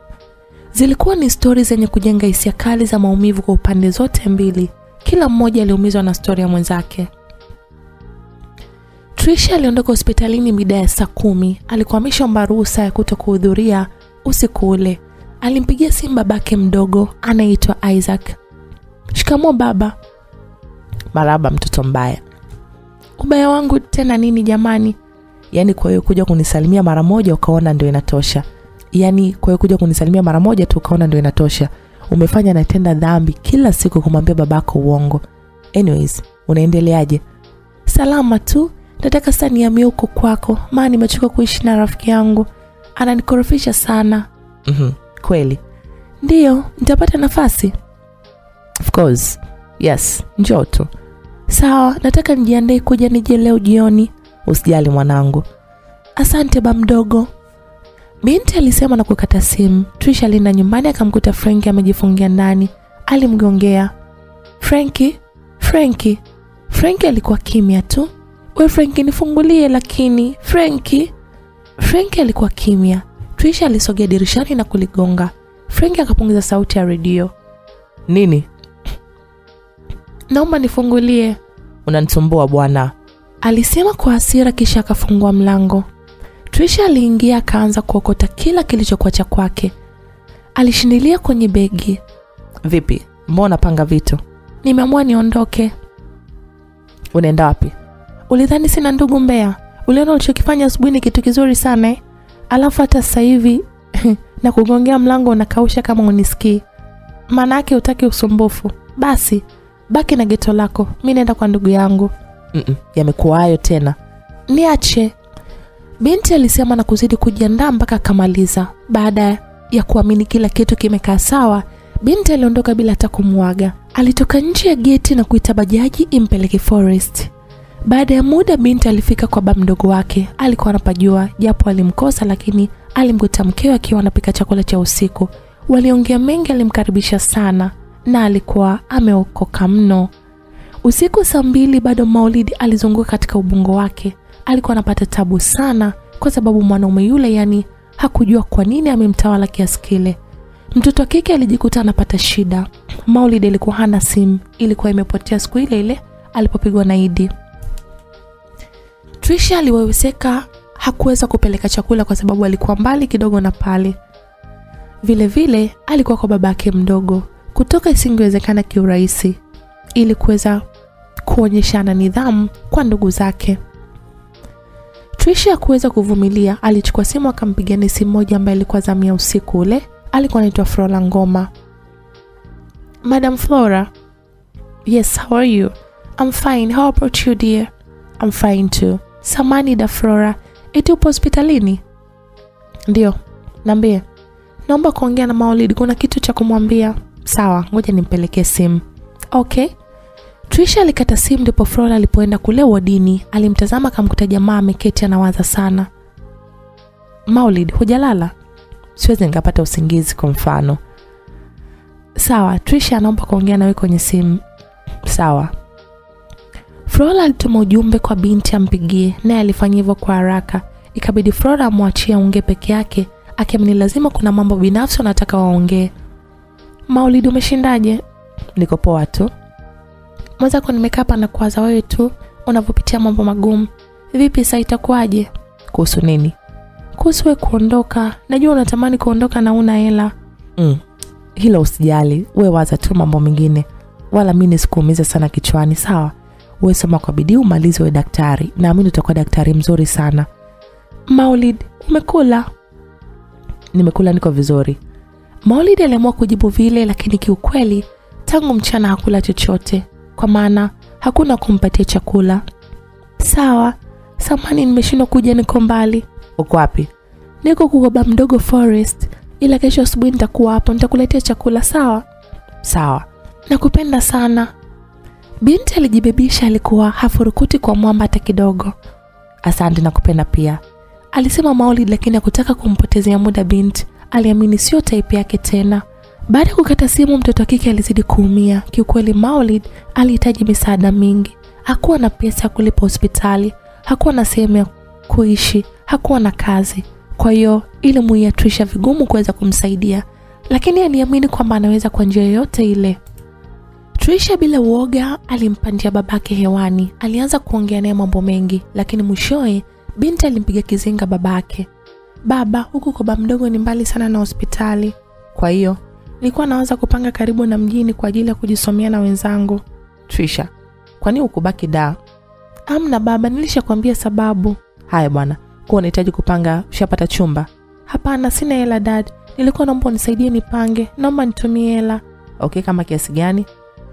Zilikuwa ni stori zenye kujenga hisia kali za maumivu kwa upande zote mbili. Kila mmoja aliumizwa na stori ya mwenzake. Trisha aliondoka hospitalini mida ya saa kumi. Alikuwa ameshaomba ruhusa ya kuto kuhudhuria usiku ule. Alimpigia simu babake mdogo anaitwa Isaac. Shikamo baba. Maraba mtoto mbaya. Ubaya wangu tena nini jamani? Yaani kwa hiyo kuja kunisalimia mara moja ukaona ndio inatosha. Yaani kwa hiyo kuja kunisalimia mara moja tu ukaona ndio inatosha. Umefanya natenda dhambi kila siku kumwambia babako uongo. Anyways, unaendeleaje? Salama tu. Nataka sasa nihamie huko kwako, maana nimechoka kuishi na rafiki yangu, ananikorofisha sana. Mhm. Kweli. Ndiyo, nitapata nafasi? Of course. Yes, njoo tu. Sawa, nataka nijiandae kuja nije leo jioni. Usijali mwanangu. Asante ba mdogo. Binti alisema na kukata simu. Trisha alienda nyumbani akamkuta Frenki amejifungia ndani. Alimgongea. Frenki, Frenki. Frenki alikuwa kimya tu. We Frenki, nifungulie lakini. Frenki. Frenki alikuwa kimya. Trisha alisogea dirishani na kuligonga. Frenki akapunguza sauti ya redio. Nini? Naomba nifungulie, Unanisumbua bwana. alisema kwa hasira, kisha akafungua mlango. Trisha aliingia akaanza kuokota kila kilichokuwa cha kwake. Alishindilia kwenye begi. Vipi? Mbona unapanga vitu? Nimeamua niondoke. Unaenda wapi? Ulidhani sina ndugu Mbeya? Uliona ulichokifanya asubuhi ni kitu kizuri sana eh? Alafu hata sasa hivi na kugongea mlango unakausha kama unisikii. Maana yake utaki usumbufu. Basi baki na geto lako, mi naenda kwa ndugu yangu. Mm-mm, yamekuwa hayo tena. Niache, binti alisema na kuzidi kujiandaa mpaka akamaliza. Baada ya kuamini kila kitu kimekaa sawa, binti aliondoka bila hata kumwaga. Alitoka nje ya geti na kuita bajaji impeleke Forest. Baada ya muda, binti alifika kwa baba mdogo wake. Alikuwa anapajua, japo alimkosa, lakini alimkuta mkewe akiwa anapika chakula cha usiku. Waliongea mengi, alimkaribisha sana na alikuwa ameokoka mno. Usiku saa mbili bado Maulidi alizunguka katika ubongo wake. Alikuwa anapata tabu sana kwa sababu mwanaume yule, yani hakujua kwa nini amemtawala kiasi kile. Mtoto wa kike alijikuta anapata shida. Maulid alikuwa hana simu, ilikuwa imepotea siku ile ile alipopigwa na Idi. Trisha aliweweseka, hakuweza kupeleka chakula kwa sababu alikuwa mbali kidogo na pale. Vile vile alikuwa kwa babake mdogo, kutoka isingewezekana kiurahisi ili kuweza kuonyeshana nidhamu kwa ndugu zake. Trisha hakuweza kuvumilia, alichukua simu akampigia nesi mmoja ambaye alikuwa zamia usiku ule. Alikuwa anaitwa Flora Ngoma. Madam Flora. Yes, how are you? I'm fine. How about you dear? I'm fine too. Samani da Flora. Eti upo hospitalini? Ndio. Niambie. Naomba kuongea na Maulid, kuna kitu cha kumwambia. Sawa, ngoja nimpelekee simu. Okay. Trisha alikata simu ndipo Flora alipoenda kule wodini. Alimtazama akamkuta jamaa ameketi anawaza sana. Maulid, hujalala? Siwezi nikapata usingizi kwa mfano. Sawa, Trisha anaomba kuongea nawe kwenye simu. Sawa. Flora alituma ujumbe kwa binti ampigie, naye alifanya hivyo kwa haraka. Ikabidi Flora amwachie aongee peke yake, akiamini lazima kuna mambo binafsi wanataka waongee. Maulid, umeshindaje? Niko poa tu. Mwenzako nimekaa hapa na kuwaza wewe tu unavyopitia mambo magumu. Vipi sasa itakuwaje? Kuhusu nini? Kuhusu wewe kuondoka. Najua unatamani kuondoka na una hela. Mm. Hilo usijali, we waza tu mambo mengine, wala mi nisikuumiza sana kichwani, sawa? We soma kwa bidii umalize we daktari, naamini utakuwa daktari mzuri sana. Maulid, umekula? Nimekula, niko vizuri. Maulid aliamua kujibu vile, lakini kiukweli tangu mchana hakula chochote, kwa maana hakuna kumpatia chakula. Sawa, samani, nimeshindwa kuja, niko mbali. Uko wapi? Niko kwa baba mdogo Forest, ila kesho asubuhi nitakuwa hapo, nitakuletea chakula. Sawa, Sawa. nakupenda sana. Binti alijibebisha, alikuwa hafurukuti kwa mwamba hata kidogo. Asante, nakupenda pia. alisema Maulid, lakini hakutaka kumpotezea muda binti. Aliamini sio type yake tena. Baada ya kukata simu, mtoto wa kike alizidi kuumia. Kiukweli, Maulid alihitaji misaada mingi. Hakuwa na pesa ya kulipa hospitali, hakuwa na sehemu ya kuishi, hakuwa na kazi. Kwa hiyo ilimuia Trisha vigumu kuweza kumsaidia, lakini aliamini kwamba anaweza kwa njia yoyote ile. Trisha bila uoga alimpandia babake hewani. Alianza kuongea naye mambo mengi, lakini mwishowe binti alimpiga kizinga babake. Baba, huku kwa baba mdogo ni mbali sana na hospitali, Kwa hiyo nilikuwa naanza kupanga karibu na mjini kwa ajili ya kujisomea na wenzangu. Trisha, kwani ukubaki da? Amna baba, nilishakwambia sababu. Haya bwana, kuwa unahitaji kupanga, ushapata chumba? Hapana, sina hela dad, nilikuwa naomba unisaidie nipange, naomba nitumie hela Okay, kama kiasi gani?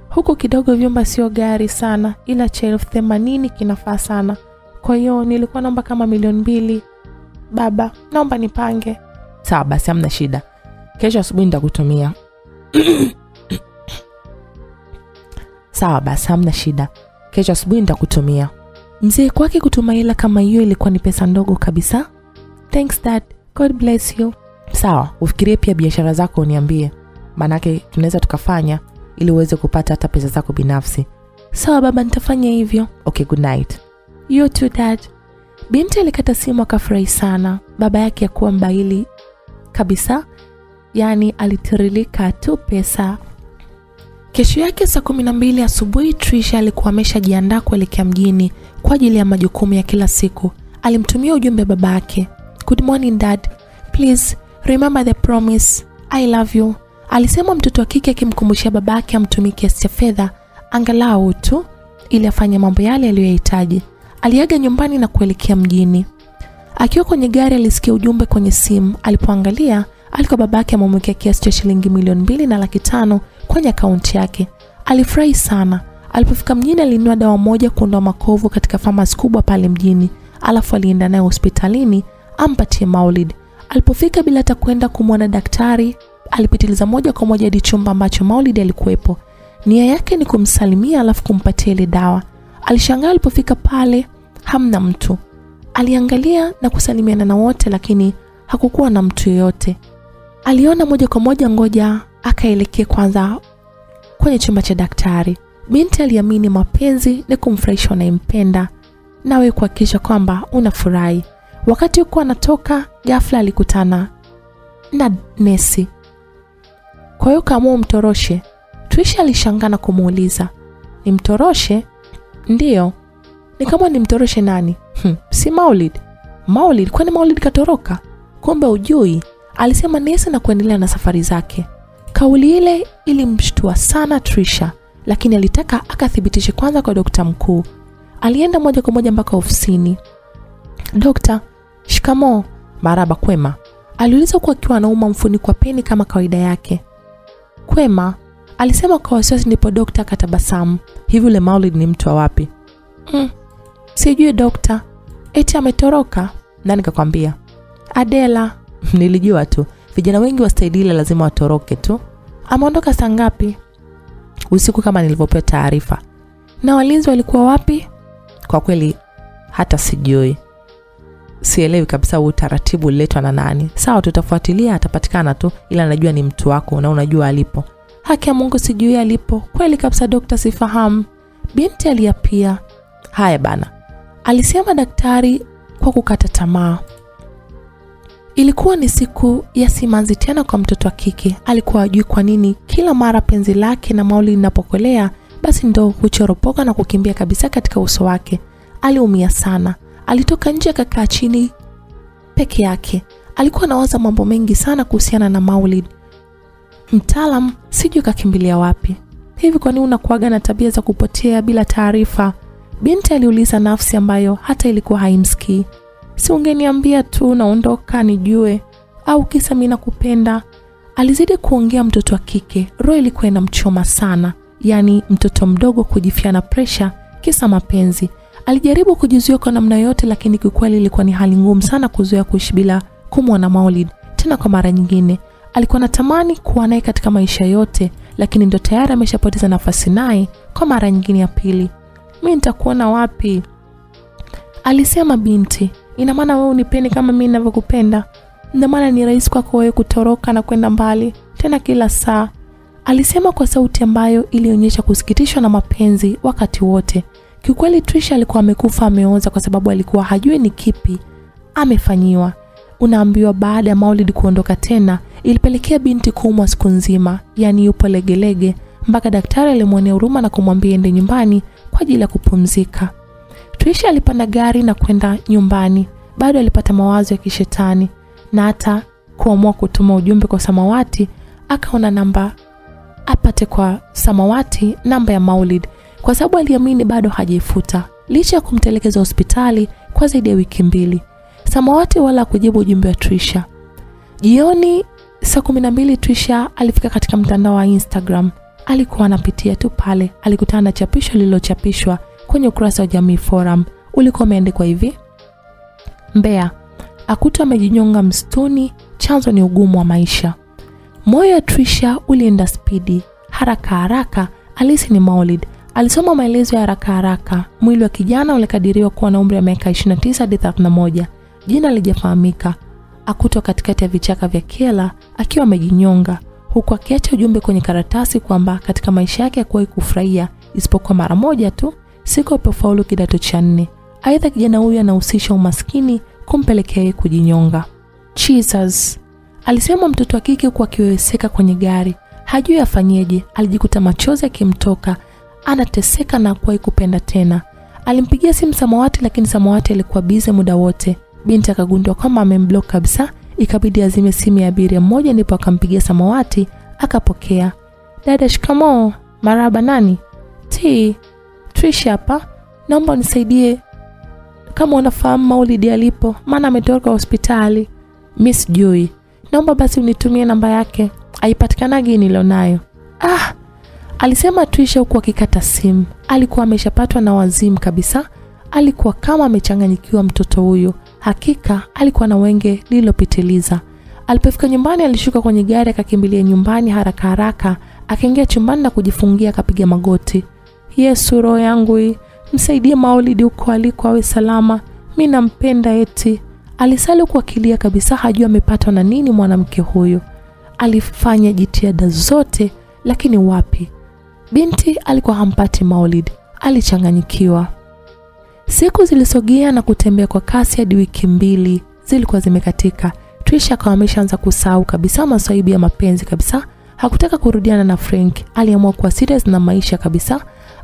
huku kidogo. Vyumba sio gari sana, ila cha elfu themanini kinafaa sana. Kwa hiyo nilikuwa naomba kama milioni mbili. Baba, naomba nipange. Sawa basi, hamna shida. Kesho asubuhi nitakutumia. Sawa basi, hamna shida. Kesho asubuhi nitakutumia. Mzee kwake kutuma hela kama hiyo ilikuwa ni pesa ndogo kabisa. Thanks dad, God bless you. Sawa, ufikirie pia biashara zako uniambie, maanake tunaweza tukafanya ili uweze kupata hata pesa zako binafsi. sawa baba nitafanya hivyo okay good night you too dad binti alikata simu akafurahi sana baba yake akuwa mbaili kabisa yaani alitirilika tu pesa. Kesho yake saa kumi na mbili asubuhi trisha alikuwa ameshajiandaa kuelekea mjini kwa ajili ya majukumu ya kila siku. Alimtumia ujumbe baba yake. Good morning dad. Please remember the promise. I love you. Alisema mtoto wa kike akimkumbushia baba yake amtumie kiasi cha fedha angalau tu ili afanye mambo yale aliyoyahitaji. Aliaga nyumbani na kuelekea mjini. Akiwa kwenye gari alisikia ujumbe kwenye simu. Alipoangalia alikuwa babake amemwekea kiasi cha shilingi milioni mbili na laki tano kwenye akaunti yake. Alifurahi sana. Alipofika mjini alinunua dawa moja kuondoa makovu katika famasi kubwa pale mjini. Alafu alienda naye hospitalini ampatie maulid. Alipofika bila hata kwenda kumwona daktari alipitiliza moja kwa moja hadi chumba ambacho maulid alikuwepo. Nia yake ni kumsalimia alafu kumpatia ile dawa. Alishangaa alipofika pale hamna mtu. Aliangalia na kusalimiana na wote lakini hakukuwa na mtu yoyote aliona moja kwa moja ngoja akaelekea kwanza kwenye chumba cha daktari. Binti aliamini mapenzi ni kumfurahisha unayempenda nawe kuhakikisha kwamba unafurahi. Wakati huko anatoka ghafla alikutana na nesi. Kwa hiyo kaamua umtoroshe. Trisha alishangaa na kumuuliza nimtoroshe ndiyo ni kama nimtoroshe nani? Hm, si maulid. Maulid? Kwani maulid katoroka? Kumbe ujui alisema nesi na kuendelea na safari zake. Kauli ile ilimshtua sana trisha lakini alitaka akathibitishe kwanza kwa dokta mkuu. Alienda moja kwa moja mpaka ofisini. Dokta shikamo maraba kwema. Aliuliza huku akiwa anauma mfuniko wa peni kama kawaida yake. Kwema alisema kwa wasiwasi ndipo dokta akatabasamu. Hivi ule maulid ni mtu wa wapi? Mm, sijui dokta. Eti ametoroka? Nani kakwambia adela nilijua tu. Vijana wengi wa staili ile lazima watoroke tu. Ameondoka saa ngapi? Usiku kama nilivyopewa taarifa. Na walinzi walikuwa wapi? Kwa kweli hata sijui. Sielewi kabisa huu utaratibu uliletwa na nani. Sawa tutafuatilia atapatikana tu ila najua ni mtu wako na unajua alipo. Haki ya mungu sijui alipo. Kweli kabisa dokta sifahamu. Binti aliapia. Haya bana. Alisema daktari kwa kukata tamaa ilikuwa ni siku ya simanzi tena kwa mtoto wa kike. Alikuwa ajui kwa nini kila mara penzi lake na mauli linapokolea basi ndo huchoropoka na kukimbia kabisa katika uso wake. Aliumia sana. Alitoka nje akakaa chini peke yake. Alikuwa anawaza mambo mengi sana kuhusiana na maulid mtaalam sijui kakimbilia wapi. Hivi kwa nini unakuaga na tabia za kupotea bila taarifa? Binti aliuliza nafsi ambayo hata ilikuwa haimsikii si ungeniambia tu naondoka nijue au kisa mi nakupenda alizidi kuongea mtoto wa kike. Roho ilikuwa inamchoma sana. Yaani mtoto mdogo kujifia na presha kisa mapenzi. Alijaribu kujizuia kwa namna yote lakini kiukweli ilikuwa ni hali ngumu sana kuzoea kuishi bila kumwona maulid. Tena kwa mara nyingine alikuwa anatamani kuwa naye katika maisha yote lakini ndo tayari ameshapoteza nafasi naye kwa mara nyingine ya pili. Mi nitakuona wapi? Alisema binti ina maana wewe unipende kama mimi ninavyokupenda. Ndio maana ni rahisi kwako wewe kutoroka na kwenda mbali tena kila saa. Alisema kwa sauti ambayo ilionyesha kusikitishwa na mapenzi wakati wote. Kiukweli trisha alikuwa amekufa ameoza kwa sababu alikuwa hajui ni kipi amefanyiwa. Unaambiwa baada ya maulid kuondoka tena ilipelekea binti kuumwa siku nzima yaani yupo legelege mpaka daktari alimwonea huruma na kumwambia ende nyumbani kwa ajili ya kupumzika trisha alipanda gari na kwenda nyumbani. Bado alipata mawazo ya kishetani na hata kuamua kutuma ujumbe kwa samawati akaona namba apate kwa samawati namba ya maulid. Kwa sababu aliamini bado hajaifuta. Licha ya kumtelekeza hospitali kwa zaidi ya wiki mbili. Samawati wala kujibu ujumbe wa trisha jioni saa kumi na mbili trisha alifika katika mtandao wa instagram. Alikuwa anapitia tu pale. Alikutana na chapisho lililochapishwa kwenye ukurasa wa jamii forum. Ulikuwa umeandikwa hivi. Mbea akuta amejinyonga msituni chanzo ni ugumu wa maisha. Moyo wa trisha ulienda spidi. Haraka haraka alisi ni maulid. Alisoma maelezo ya haraka haraka. Mwili wa kijana ulikadiriwa kuwa na umri wa miaka 29 hadi 31 jina alijafahamika akutwa katikati ya vichaka vya kela akiwa amejinyonga. Huku akiacha ujumbe kwenye karatasi kwamba katika maisha yake hakuwahi kufurahia isipokuwa mara moja tu siku alipofaulu kidato cha nne. Aidha, kijana huyu anahusisha umaskini kumpelekea kujinyonga. Jesus, alisema mtoto wa kike huku akiweweseka kwenye gari, hajui afanyeje. Alijikuta machozi akimtoka, anateseka na kuwahi kupenda tena. Alimpigia simu Samawati, lakini Samawati alikuwa bize muda wote. Binti akagundua kwamba amemblock kabisa, ikabidi azime simu ya abiria mmoja, ndipo akampigia Samawati akapokea. Dada, shikamoo. Maraba, nani? T Trisha hapa, naomba unisaidie kama unafahamu Maulidi alipo, maana ametoka hospitali. Mi sijui, naomba basi unitumie namba yake, haipatikanagi nilionayo. Ah, alisema Trisha huku akikata simu. Alikuwa ameshapatwa na wazimu kabisa, alikuwa kama amechanganyikiwa mtoto huyo. Hakika alikuwa na wenge lililopitiliza. Alipofika nyumbani, alishuka kwenye gari akakimbilia nyumbani haraka haraka, akaingia chumbani na kujifungia, akapiga magoti. Yesu, roho yangu hii msaidie Maulidi huko aliko awe salama, mi nampenda eti. Alisali huku akilia kabisa, hajua amepatwa na nini mwanamke huyu. Alifanya jitihada zote, lakini wapi, binti alikuwa hampati Maulidi. Alichanganyikiwa. Siku zilisogea na kutembea kwa kasi hadi wiki mbili zilikuwa zimekatika. Trisha akawa ameshaanza kusahau kabisa maswaibu ya mapenzi kabisa. Hakutaka kurudiana na Frank, aliamua kuwa serious na maisha kabisa.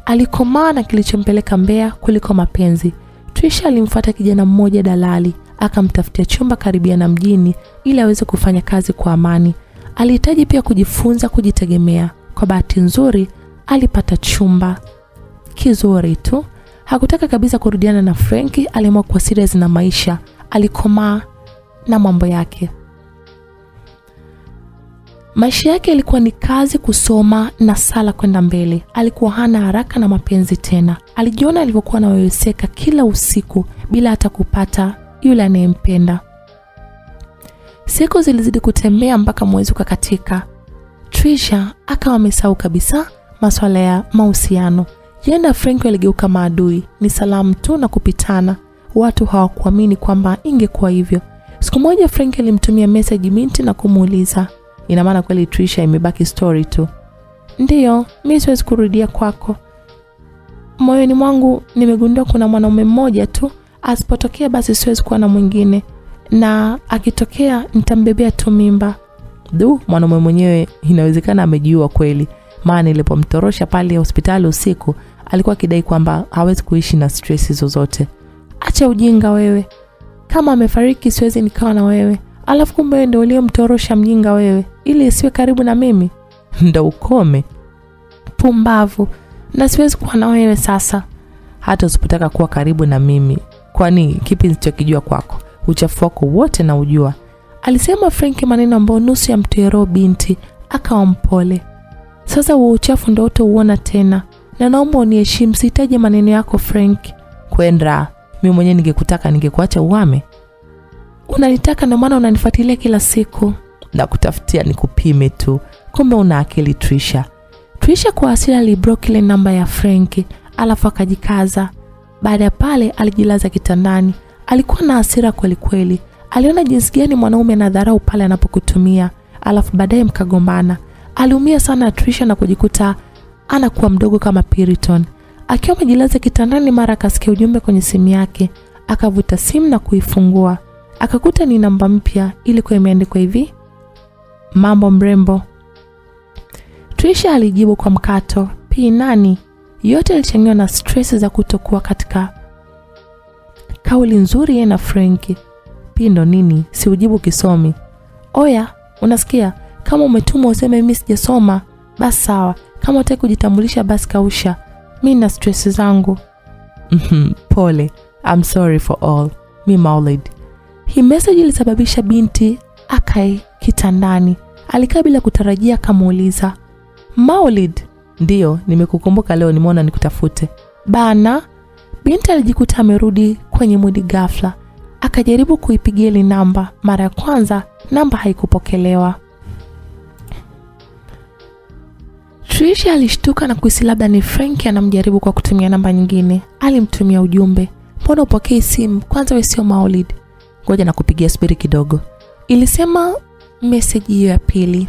Alikomaa na kilichompeleka mbea kuliko mapenzi. Trisha alimfuata kijana mmoja dalali, akamtafutia chumba karibia na mjini ili aweze kufanya kazi kwa amani. Alihitaji pia kujifunza kujitegemea. Kwa bahati nzuri, alipata chumba kizuri tu. Hakutaka kabisa kurudiana na Frank, aliamua kuwa serious na maisha. Alikomaa na mambo yake. Maisha yake yalikuwa ni kazi, kusoma na sala kwenda mbele. Alikuwa hana haraka na mapenzi tena. Alijiona alivyokuwa anaweweseka kila usiku bila hata kupata yule anayempenda. Siku zilizidi kutembea mpaka mwezi ukakatika. Trisha akawa amesahau kabisa masuala ya mahusiano. Yeye na Frank waligeuka maadui, ni salamu tu na kupitana. Watu hawakuamini kwamba ingekuwa hivyo. Siku moja Frank alimtumia meseji Binti na kumuuliza ina maana kweli Trisha imebaki story tu? Ndiyo, mi siwezi kurudia kwako. Moyoni mwangu nimegundua kuna mwanaume mmoja tu, asipotokea basi siwezi kuwa na mwingine, na akitokea nitambebea tu mimba. Du, mwanaume mwenyewe inawezekana amejiua kweli, maana nilipomtorosha pale hospitali usiku alikuwa akidai kwamba hawezi kuishi na stresi zozote. Acha ujinga wewe, kama amefariki siwezi nikawa na wewe alafu kumbe ndo ndio uliyomtorosha mjinga wewe ili isiwe karibu na mimi? Ndo ukome. Pumbavu. Na siwezi kuwa na wewe sasa. Hata usipotaka kuwa karibu na mimi. Kwani kipi nisichokijua kwako? Uchafu wako wote na ujua alisema Frank maneno ambayo nusu ya mtero binti akawa mpole. Sasa huo uchafu ndo uona tena. Na naomba uniheshimu sihitaji maneno yako Frank. Kwenda. Mi mwenyewe ningekutaka ningekuacha uame unanitaka ndio maana unanifuatilia kila siku. Na kutafutia nikupime tu. Kumbe una akili Trisha. Trisha kwa asili aliblock ile namba ya Frank alafu akajikaza. Baada ya pale alijilaza kitandani. Alikuwa na hasira kwelikweli kweli. Aliona jinsi gani mwanaume anadharau pale anapokutumia alafu baadaye mkagombana. Aliumia sana Trisha na kujikuta anakuwa mdogo kama Piriton. Akiwa amejilaza kitandani mara akasikia ujumbe kwenye simu yake akavuta simu na kuifungua akakuta ni namba mpya ilikuwa imeandikwa hivi mambo mrembo. Trisha alijibu kwa mkato pi nani? Yote ilichangiwa na stress za kutokuwa katika kauli nzuri yeye na Frenki pi ndo nini? Si ujibu kisomi oya unasikia? Kama umetumwa useme mimi sijasoma. Basi sawa. Kama utaki kujitambulisha basi kausha. Mi na stress zangu. Pole. I'm sorry for all. Mi Maulid hii message ilisababisha binti akae kitandani. Alikaa bila kutarajia, akamuuliza Maulid, ndiyo nimekukumbuka leo, nimeona nikutafute bana. Binti alijikuta amerudi kwenye mudi ghafla, akajaribu kuipigia ile namba. Mara ya kwanza namba haikupokelewa. Trisha alishtuka na kuhisi labda ni Frank anamjaribu kwa kutumia namba nyingine. Alimtumia ujumbe, mbona upokee simu? Kwanza we sio Maulid ngoja na kupigia spiri kidogo ilisema meseji hiyo ya pili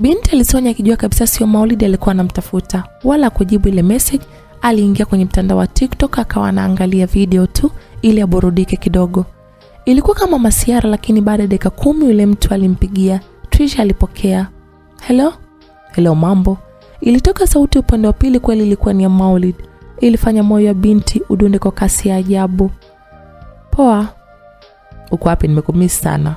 Binti alisonya akijua kabisa sio maulidi alikuwa anamtafuta wala kujibu ile message. Aliingia kwenye mtandao wa TikTok akawa anaangalia video tu ili aburudike kidogo. Ilikuwa kama masiara, lakini baada ya dakika kumi yule mtu alimpigia. Trisha alipokea. helo helo mambo? Ilitoka sauti upande wa pili, kweli ilikuwa ni ya Maulid. Ilifanya moyo wa binti udunde kwa kasi ya ajabu. Poa. Uko wapi? Nimekumisi sana.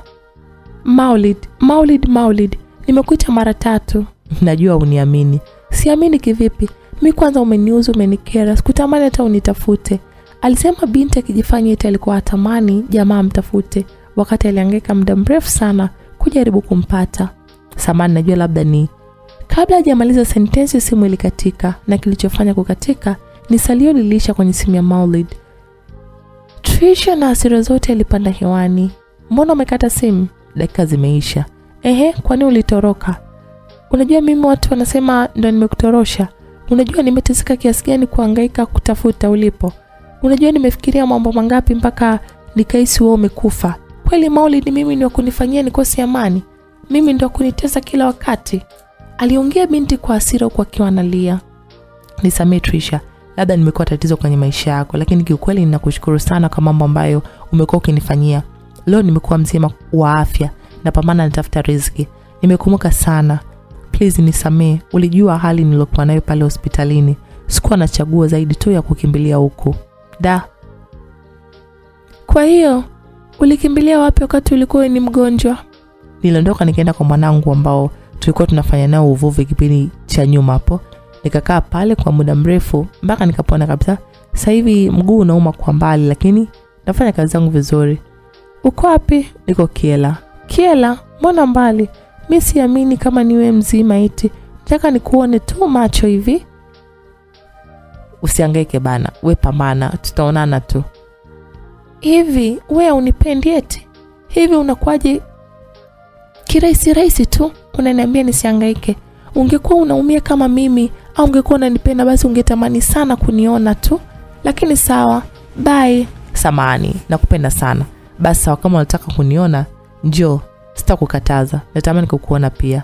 Maulid, Maulid, Maulid, nimekuita mara tatu. Najua uniamini. Siamini kivipi? Mi kwanza umeniuza, umenikera, sikutamani hata unitafute. Alisema binti akijifanya eti alikuwa atamani jamaa amtafute, wakati aliangaika muda mrefu sana kujaribu kumpata. Samani, najua labda ni Kabla hajamaliza sentensi, simu ilikatika, na kilichofanya kukatika ni salio liliisha kwenye simu ya Maulid. Trisha na hasira zote alipanda hewani. Mbona umekata simu? Dakika zimeisha. Ehe, kwani ulitoroka? Unajua mimi watu wanasema ndo nimekutorosha. Unajua nimeteseka kiasi gani kuhangaika kutafuta ulipo. Unajua nimefikiria mambo mangapi mpaka nikahisi wewe umekufa. Kweli Maulid, mimi ndio kunifanyia nikosi amani? Mimi ndio kunitesa kila wakati? Aliongea binti kwa hasira huku akiwa analia. Nisamee Trisha, labda nimekuwa tatizo kwenye maisha yako, lakini kiukweli ninakushukuru sana kwa mambo ambayo umekuwa ukinifanyia. Leo nimekuwa mzima wa afya, napambana natafuta riziki. Nimekumbuka sana. Please nisamee. Ulijua hali nilokuwa nayo pale hospitalini. Sikuwa na chaguo zaidi tu ya kukimbilia huku. Da. Kwa hiyo ulikimbilia wapi wakati ulikuwa ni mgonjwa? Niliondoka nikaenda kwa mwanangu ambao tulikuwa tunafanya nao uvuvi kipindi cha nyuma hapo. Nikakaa pale kwa muda mrefu mpaka nikapona kabisa. Sasa hivi mguu unauma kwa mbali, lakini nafanya kazi zangu vizuri. Uko wapi? Niko Kiela. Kiela? Mbona mbali? Mi siamini kama niwe mzima iti taka nikuone tu macho hivi. usiangaike bana, we pambana, tutaonana tu. Hivi we unipendi eti? Hivi unakuwaje kirahisi rahisi tu unaniambia nisiangaike Ungekuwa unaumia kama mimi au ungekuwa unanipenda basi ungetamani sana kuniona tu. Lakini sawa, bye. Samani, nakupenda sana. Basi sawa, kama unataka kuniona njoo, sitakukataza. Natamani kukuona pia.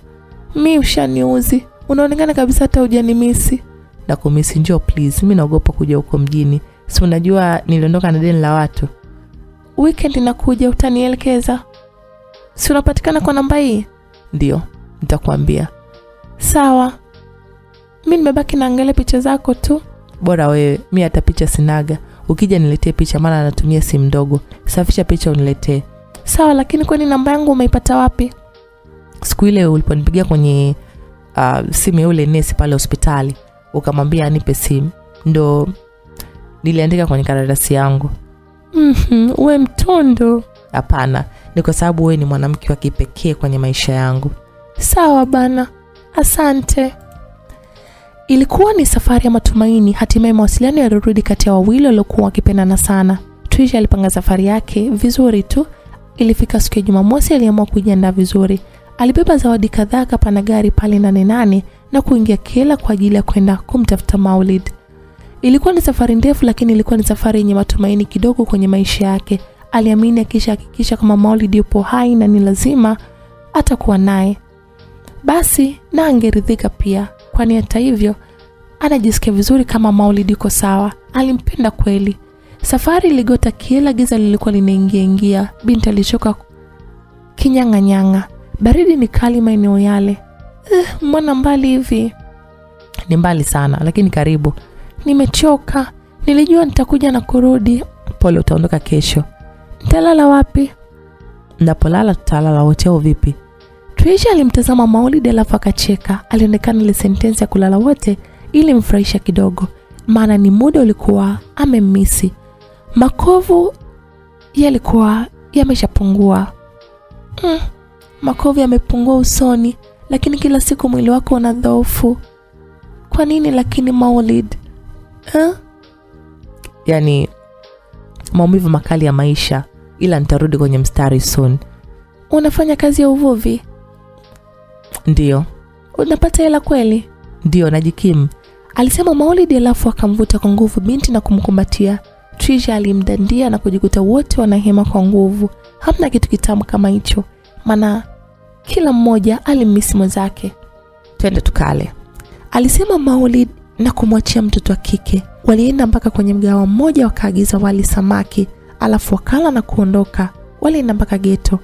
Mi ushaniuzi, unaonekana kabisa hata hujanimisi. Nakumisi, njoo please. Mi naogopa kuja huko mjini, si unajua niliondoka na deni la watu. Weekend nakuja, utanielekeza? Si unapatikana kwa namba hii? Ndio, nitakwambia. Sawa, mi nimebaki naangalia picha zako tu. Bora wewe, mi hata picha sinaga. Ukija niletee picha, maana anatumia simu ndogo. Safisha picha uniletee. Sawa, lakini kwani namba yangu umeipata wapi? Siku ile uliponipigia kwenye uh, simu ya ule nesi pale hospitali, ukamwambia anipe simu, ndo niliandika kwenye karatasi yangu. Mm-hmm, we mtondo. Hapana, ni kwa sababu wewe ni mwanamke wa kipekee kwenye maisha yangu. Sawa bana, asante. Ilikuwa ni safari ya matumaini. Hatimaye mawasiliano yalirudi kati ya wawili waliokuwa wakipendana sana. Trisha alipanga safari yake vizuri tu. Ilifika siku ya Jumamosi, aliamua kujiandaa vizuri. Alibeba zawadi kadhaa, akapanda gari pale Nane Nane na kuingia Kela kwa ajili ya kwenda kumtafuta Maulid. Ilikuwa ni safari ndefu, lakini ilikuwa ni safari yenye matumaini kidogo kwenye maisha yake. Aliamini akisha hakikisha kama Maulid yupo hai na ni lazima atakuwa naye, basi na angeridhika pia, kwani hata hivyo anajisikia vizuri kama Maulid yuko sawa. Alimpenda kweli. Safari iligota kila giza lilikuwa linaingia ingia. Binti alichoka kinyang'anyanga, baridi ni kali maeneo yale. Eh, mbona mbali hivi? Ni mbali sana, lakini karibu. Nimechoka, nilijua nitakuja na kurudi. Pole, utaondoka kesho. Nitalala wapi? Napolala tutalala wote au vipi? Trisha alimtazama Maulid alafu akacheka. Alionekana ile sentensi ya kulala wote ili mfurahisha kidogo, maana ni muda ulikuwa amemisi Makovu yalikuwa yameshapungua. Mm, makovu yamepungua usoni, lakini kila siku mwili wako una dhoofu. Kwa nini lakini Maulid? Eh? Yaani maumivu makali ya maisha, ila nitarudi kwenye mstari soon. Unafanya kazi ya uvuvi? Ndiyo. Unapata hela kweli? Ndiyo, najikimu, alisema Maulidi, alafu akamvuta kwa nguvu binti na kumkumbatia. Trisha alimdandia na kujikuta wote wanahema kwa nguvu. Hamna kitu kitamu kama hicho, maana kila mmoja alimmisi mwenzake. twende tukale. alisema Maulid na kumwachia mtoto wa kike. Walienda mpaka kwenye mgawa mmoja wakaagiza wali samaki, alafu wakala na kuondoka. Walienda mpaka geto.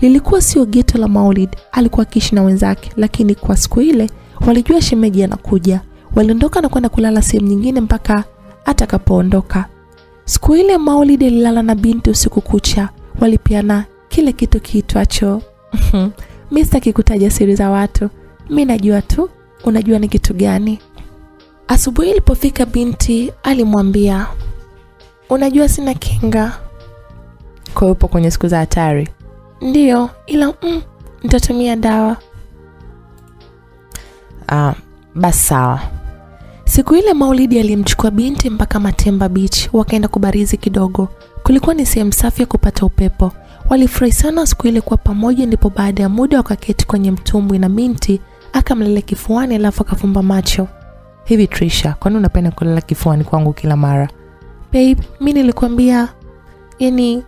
Lilikuwa sio geto la Maulid, alikuwa akiishi na wenzake, lakini kwa siku ile walijua shemeji anakuja. Waliondoka na kwenda kulala sehemu nyingine mpaka atakapoondoka. Siku ile Maulid alilala na binti usiku kucha, walipiana kile kitu kiitwacho mi sitaki kutaja siri za watu, mi najua tu unajua ni kitu gani. Asubuhi ilipofika, binti alimwambia unajua sina kinga. Kwa upo kwenye siku za hatari. Ndiyo, ila mm, nitatumia dawa. Ah, basi sawa. Siku ile Maulidi alimchukua binti mpaka Matemba Beach, wakaenda kubarizi kidogo. Kulikuwa ni sehemu safi ya kupata upepo. Walifurahi sana siku ile kuwa pamoja, ndipo baada ya muda wakaketi kwenye mtumbwi na binti akamlele kifuani, alafu akafumba macho. Hivi Trisha, kwani unapenda kulala kifuani kwangu kila mara? Babe, mi nilikwambia, yani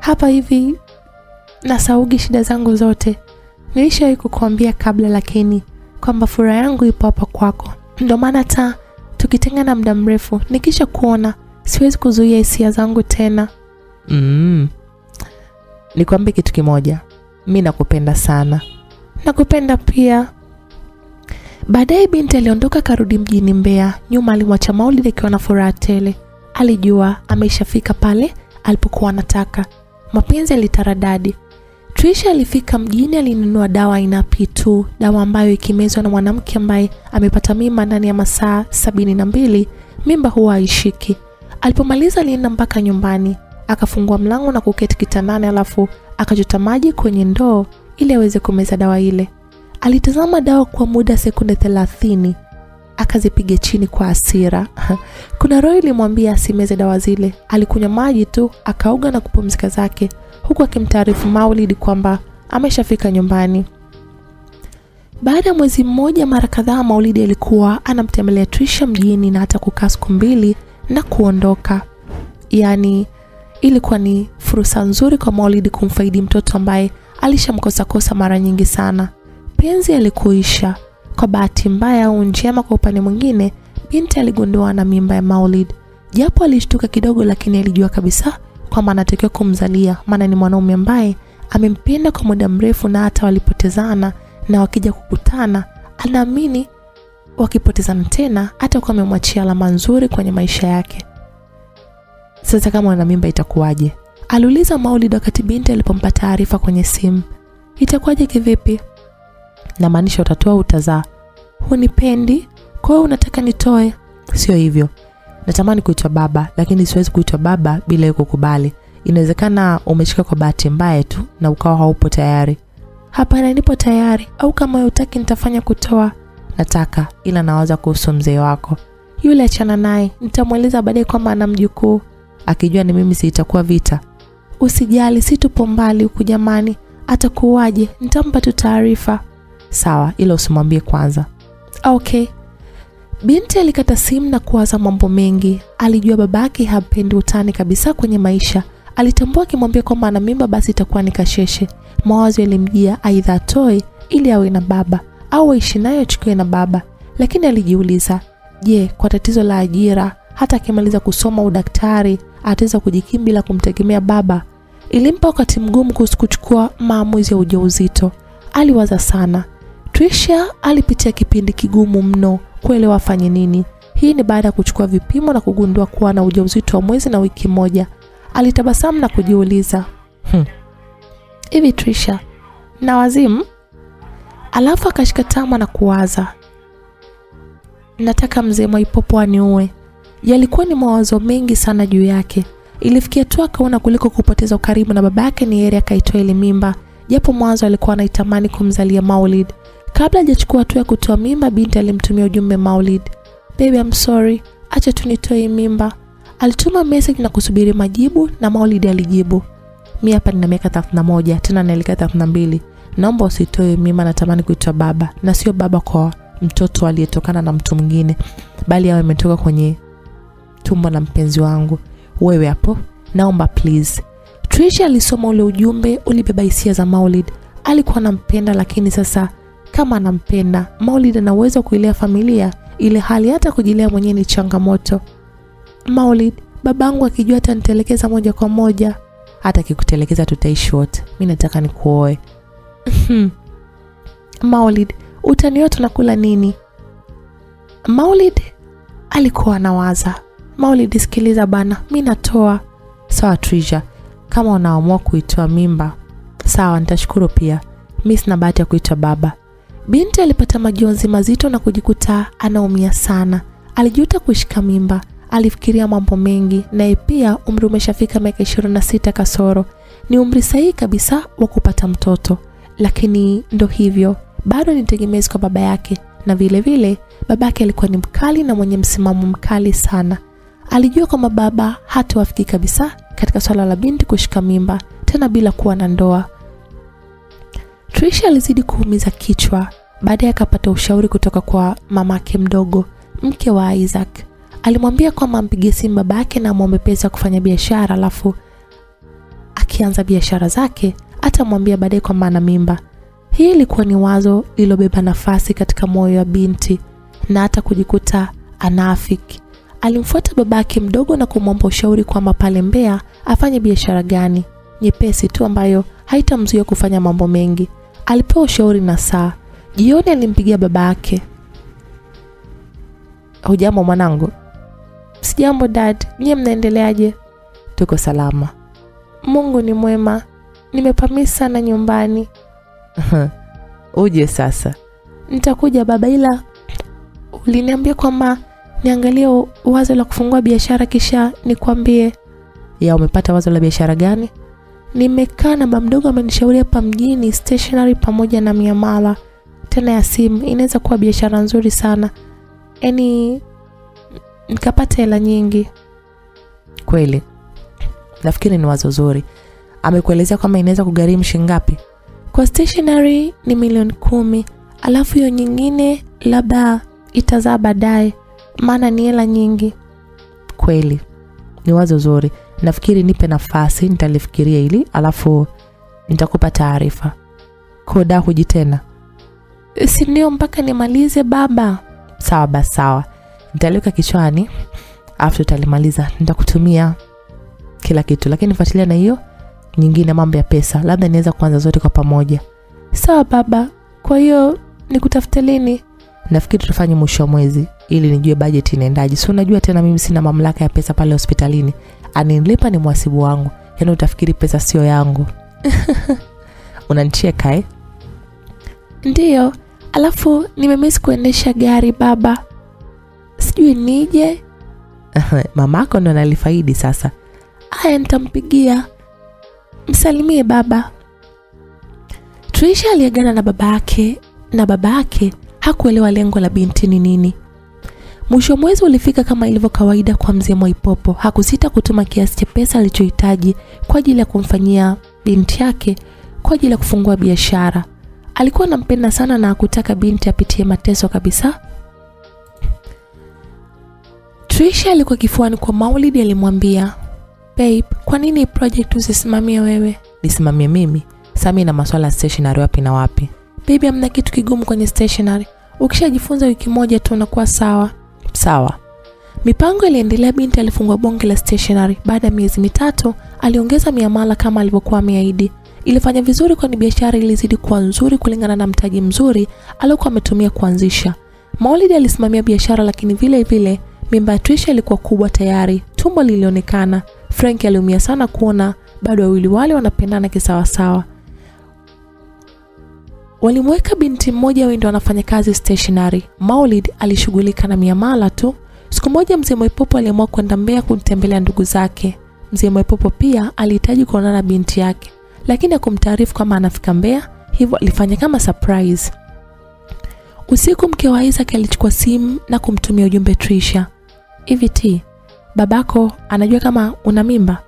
hapa hivi nasaugi shida zangu zote. Nilishawahi kukuambia kabla, lakini kwamba furaha yangu ipo hapa kwako. Ndio maana tukitenga na muda mrefu, nikisha kuona siwezi kuzuia hisia zangu tena. Mm. Nikwambie kitu kimoja, mi nakupenda sana. Nakupenda pia. Baadaye binti aliondoka karudi mjini mbea Nyuma alimwacha Maulid akiwa na furaha tele. Alijua ameshafika pale alipokuwa anataka. Mapenzi yalitaradadi. Trisha alifika mjini, alinunua dawa aina P2, dawa ambayo ikimezwa na mwanamke ambaye amepata mimba ndani ya masaa sabini na mbili mimba huwa haishiki. Alipomaliza alienda mpaka nyumbani, akafungua mlango na kuketi kitandani, alafu akachota maji kwenye ndoo ili aweze kumeza dawa ile. Alitazama dawa kwa muda sekunde thelathini akazipiga chini kwa hasira. Kuna roho ilimwambia asimeze dawa zile. Alikunywa maji tu akaoga na kupumzika zake, huku akimtaarifu Maulid kwamba ameshafika nyumbani. Baada ya mwezi mmoja, mara kadhaa Maulidi alikuwa anamtembelea Trisha mjini na hata kukaa siku mbili na kuondoka. Yaani ilikuwa ni fursa nzuri kwa Maulidi kumfaidi mtoto ambaye alishamkosakosa mara nyingi sana. Penzi alikuisha. Kwa bahati mbaya au njema, kwa upande mwingine, binti aligundua na mimba ya Maulid. Japo alishtuka kidogo, lakini alijua kabisa kwamba anatakiwa kumzalia, maana ni mwanaume ambaye amempenda kwa muda mrefu, na hata walipotezana na wakija kukutana, anaamini wakipotezana tena hata atakuwa amemwachia alama nzuri kwenye maisha yake. Sasa kama ana mimba itakuwaje? Aliuliza Maulid wakati binti alipompa taarifa kwenye simu. Itakuwaje kivipi? Namaanisha utatoa utazaa? Hunipendi? Kwa hiyo unataka nitoe? Sio hivyo. Natamani kuitwa baba, lakini siwezi kuitwa baba bila kukubali. Inawezekana umeshika kwa bahati mbaya tu na ukawa haupo tayari. Hapana, nipo tayari. Au kama wewe hutaki nitafanya kutoa. Nataka, ila nawaza kuhusu mzee wako. Yule achana naye, nitamweleza baadaye kwamba ana mjukuu. Akijua ni mimi, si itakuwa vita? Usijali, si tupo mbali huku jamani. Atakuwaje? Nitampa tu taarifa. Sawa, ila usimwambie kwanza. Okay. Binti alikata simu na kuwaza mambo mengi. Alijua babake hapendi utani kabisa kwenye maisha. Alitambua akimwambia kwamba ana mimba basi itakuwa ni kasheshe. Mawazo yalimjia aidha atoe ili awe na baba au aishi nayo achukue na baba, lakini alijiuliza, je, kwa tatizo la ajira, hata akimaliza kusoma udaktari ataweza kujikimu bila kumtegemea baba? Ilimpa wakati mgumu kuhusu kuchukua maamuzi ya ujauzito. Aliwaza sana. Trisha alipitia kipindi kigumu mno kuelewa afanye nini. Hii ni baada ya kuchukua vipimo na kugundua kuwa na ujauzito wa mwezi na wiki moja. Alitabasamu na kujiuliza, Hmm. hivi Trisha na wazimu? Alafu akashika tama na kuwaza, nataka mzee Mwaipopo aniue. Yalikuwa ni mawazo mengi sana juu yake. Ilifikia tu akaona kuliko kupoteza ukaribu na baba yake ni heri akaitoa ile mimba, japo mwanzo alikuwa anaitamani kumzalia Maulid. Kabla hajachukua hatua ya kutoa mimba, binti alimtumia ujumbe Maulid, baby I'm sorry, acha tu nitoe mimba. Alituma message na kusubiri majibu, na Maulid alijibu, mi hapa nina miaka 31 tena naelekea 32, naomba usitoe mimba, natamani kuitwa baba, na sio baba kwa mtoto aliyetokana na mtu mwingine, bali awe ametoka kwenye tumbo la mpenzi wangu. Wewe hapo, naomba please. Trisha alisoma ule ujumbe, ulibeba hisia za Maulid. Alikuwa anampenda, lakini sasa kama anampenda. Maulid ana uwezo kuilea familia, ile hali hata kujilea mwenyewe ni changamoto. Maulid, babangu akijua atanitelekeza moja kwa moja. hata kikutelekeza tutaishi wote Mimi nataka nikuoe Maulid, utanioa tunakula nini? Maulid alikuwa anawaza. Maulid, sikiliza bana, mi natoa. sawa trisha kama unaamua kuitoa mimba sawa nitashukuru pia mi sina bahati ya kuitwa baba Binti alipata majonzi mazito na kujikuta anaumia sana. Alijuta kushika mimba, alifikiria mambo mengi, naye pia umri umeshafika miaka 26 kasoro. Ni umri sahihi kabisa wa kupata mtoto, lakini ndo hivyo, bado ni tegemezi kwa baba yake, na vile vile babake alikuwa ni mkali na mwenye msimamo mkali sana. Alijua kwamba baba hatawafiki kabisa katika swala la binti kushika mimba, tena bila kuwa na ndoa. Trisha alizidi kuumiza kichwa. Baadaye akapata ushauri kutoka kwa mamake mdogo, mke wa Isaac. Alimwambia kwamba ampigie simu baba yake na amwombe pesa kufanya biashara, alafu akianza biashara zake atamwambia baadaye kwamba ana mimba. Hii ilikuwa ni wazo lilobeba nafasi katika moyo wa binti na hata kujikuta anafiki. Alimfuata babake mdogo na kumwomba ushauri kwamba pale Mbeya afanye biashara gani nyepesi tu ambayo haitamzuia kufanya mambo mengi. Alipewa ushauri na saa. Jioni alimpigia baba yake. hujambo mwanangu Sijambo dad, nyie mnaendeleaje? tuko salama Mungu ni mwema. Nimepamisa sana nyumbani. uje sasa Nitakuja baba, ila uliniambia kwamba niangalie wazo la kufungua biashara kisha nikwambie. ya umepata wazo la biashara gani Nimekaa na mamdogo mdogo amenishauri hapa mjini stationery pamoja na miamala. Tena ya simu. Inaweza kuwa biashara nzuri sana, yaani nikapata hela nyingi. kweli. Nafikiri ni wazo zuri. Amekuelezea kwamba inaweza kugharimu shingapi Kwa stationery ni milioni kumi, alafu hiyo nyingine labda itazaa baadaye, maana ni hela nyingi. kweli. Ni wazo zuri nafikiri nipe nafasi nitalifikiria hili alafu nitakupa taarifa. Koda huji tena. Si ndio mpaka nimalize baba? sawa basi sawa. Nitaliweka kichwani alafu tutalimaliza. Nitakutumia kila kitu. Lakini fuatilia na hiyo nyingine mambo ya pesa. Labda niweza kuanza zote kwa pamoja. Sawa baba. Kwa hiyo nikutafute lini? nafikiri tutafanya mwisho wa mwezi ili nijue bajeti inaendaje. Si unajua tena mimi sina mamlaka ya pesa pale hospitalini anilipa ni mwasibu wangu yani utafikiri pesa sio yangu unanicheka eh? Ndiyo, alafu nimemisi kuendesha gari baba, sijui nije. mamako ndo analifaidi sasa Aya, nitampigia. Msalimie baba. tuisha aliagana na baba yake na baba yake hakuelewa lengo la binti ni nini. Mwisho mwezi ulifika kama ilivyo kawaida kwa mzee Mwaipopo. Hakusita kutuma kiasi cha pesa alichohitaji kwa ajili ya kumfanyia binti yake kwa ajili ya kufungua biashara. Alikuwa anampenda sana na hakutaka binti apitie mateso kabisa. Trisha alikuwa kifuani kwa Maulidi, alimwambia, Babe, kwa nini project usisimamie wewe? nisimamie mimi sami na maswala ya stationery wapi na wapi Baby, amna kitu kigumu kwenye stationery. Ukishajifunza wiki moja tu unakuwa sawa. Sawa Mipango iliendelea. Binti alifungua bonge la stationery. Baada ya miezi mitatu, aliongeza miamala kama alivyokuwa ameahidi. Ilifanya vizuri, kwani biashara ilizidi kuwa nzuri kulingana na mtaji mzuri aliokuwa ametumia kuanzisha. Maulid alisimamia biashara, lakini vile vile mimba ya Trisha ilikuwa kubwa tayari, tumbo lilionekana. Frank aliumia sana kuona bado wawili wale wanapendana kisawasawa. Walimweka binti mmoja wendo anafanya kazi stationary. Maulid alishughulika na miamala tu. Siku moja mzee Mwaipopo aliamua kwenda Mbeya kumtembelea ndugu zake. Mzee Mwaipopo pia alihitaji kuonana na binti yake, lakini hakumtaarifu kama anafika Mbeya, hivyo alifanya kama surprise. Usiku mke wa Isaac alichukua simu na kumtumia ujumbe Trisha. Hivi ti babako anajua kama una mimba?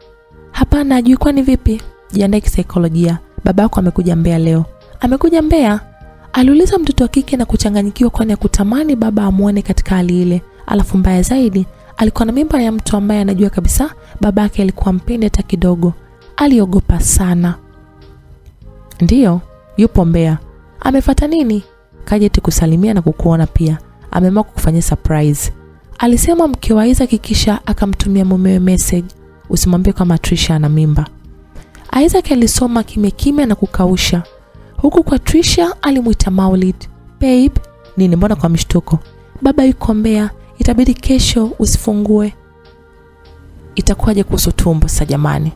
Hapana, ajui. Kwani vipi? Jiandae kisaikolojia, babako amekuja Mbeya leo. Amekuja Mbeya? Aliuliza mtoto wa kike na kuchanganyikiwa, kwani hakutamani baba amwone katika hali ile. Alafu mbaya zaidi, alikuwa na mimba ya mtu ambaye anajua kabisa baba yake alikuwa mpende hata kidogo. Aliogopa sana. ndiyo yupo mbea Amefata nini? kaja eti kusalimia na kukuona pia. Ameamua kukufanyia surprise. Alisema mke wa Isaac kisha akamtumia mumewe message, usimwambie kama Trisha ana mimba. Isaac alisoma kimya kimya na kukausha. Huku kwa Trisha alimwita Maulid. Babe, nini mbona kwa mshtuko? Baba yuko Mbeya, itabidi kesho usifungue. Itakuwaje kuhusu tumbo sa jamani?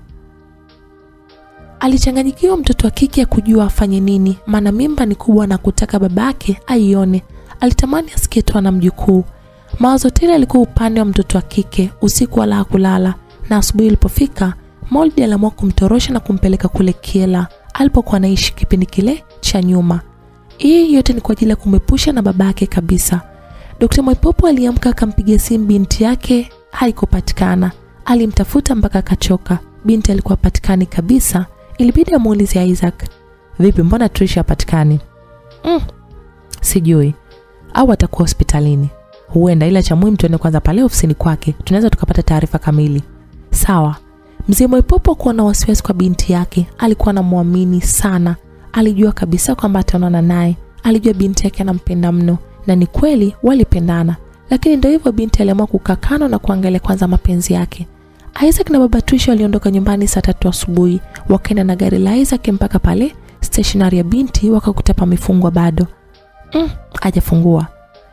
Alichanganyikiwa mtoto wa kike kujua afanye nini, maana mimba ni kubwa na kutaka babake aione. Alitamani asikie tu ana mjukuu. Mawazo tele alikuwa upande wa mtoto wa kike, usiku wala hakulala, na asubuhi ilipofika, Maulid aliamua kumtorosha na kumpeleka kule Kiela alipokuwa anaishi kipindi kile cha nyuma. Hii yote ni kwa ajili ya kumepusha na babake kabisa. Dkt. Mwaipopo aliamka akampigia simu binti yake, haikupatikana. Alimtafuta mpaka akachoka. Binti alikuwa patikani kabisa. Ilibidi amuulize Isaac, vipi, mbona Trisha hapatikani? Mm, sijui, au atakuwa hospitalini. Huenda, ila cha muhimu tuende kwanza pale ofisini kwake, tunaweza tukapata taarifa kamili. Sawa. Mzee Mwaipopo kuwa na wasiwasi kwa binti yake, alikuwa anamwamini sana. Alijua kabisa kwamba ataonana naye, alijua binti yake anampenda mno, na ni kweli walipendana. Lakini ndio hivyo, binti aliamua kukakana na kuangalia kwanza mapenzi yake. Isaac na baba Trisha waliondoka nyumbani saa tatu asubuhi, wakaenda na gari la Isaac mpaka pale stationari ya binti, wakakuta pamefungwa bado. Mm, hajafungua.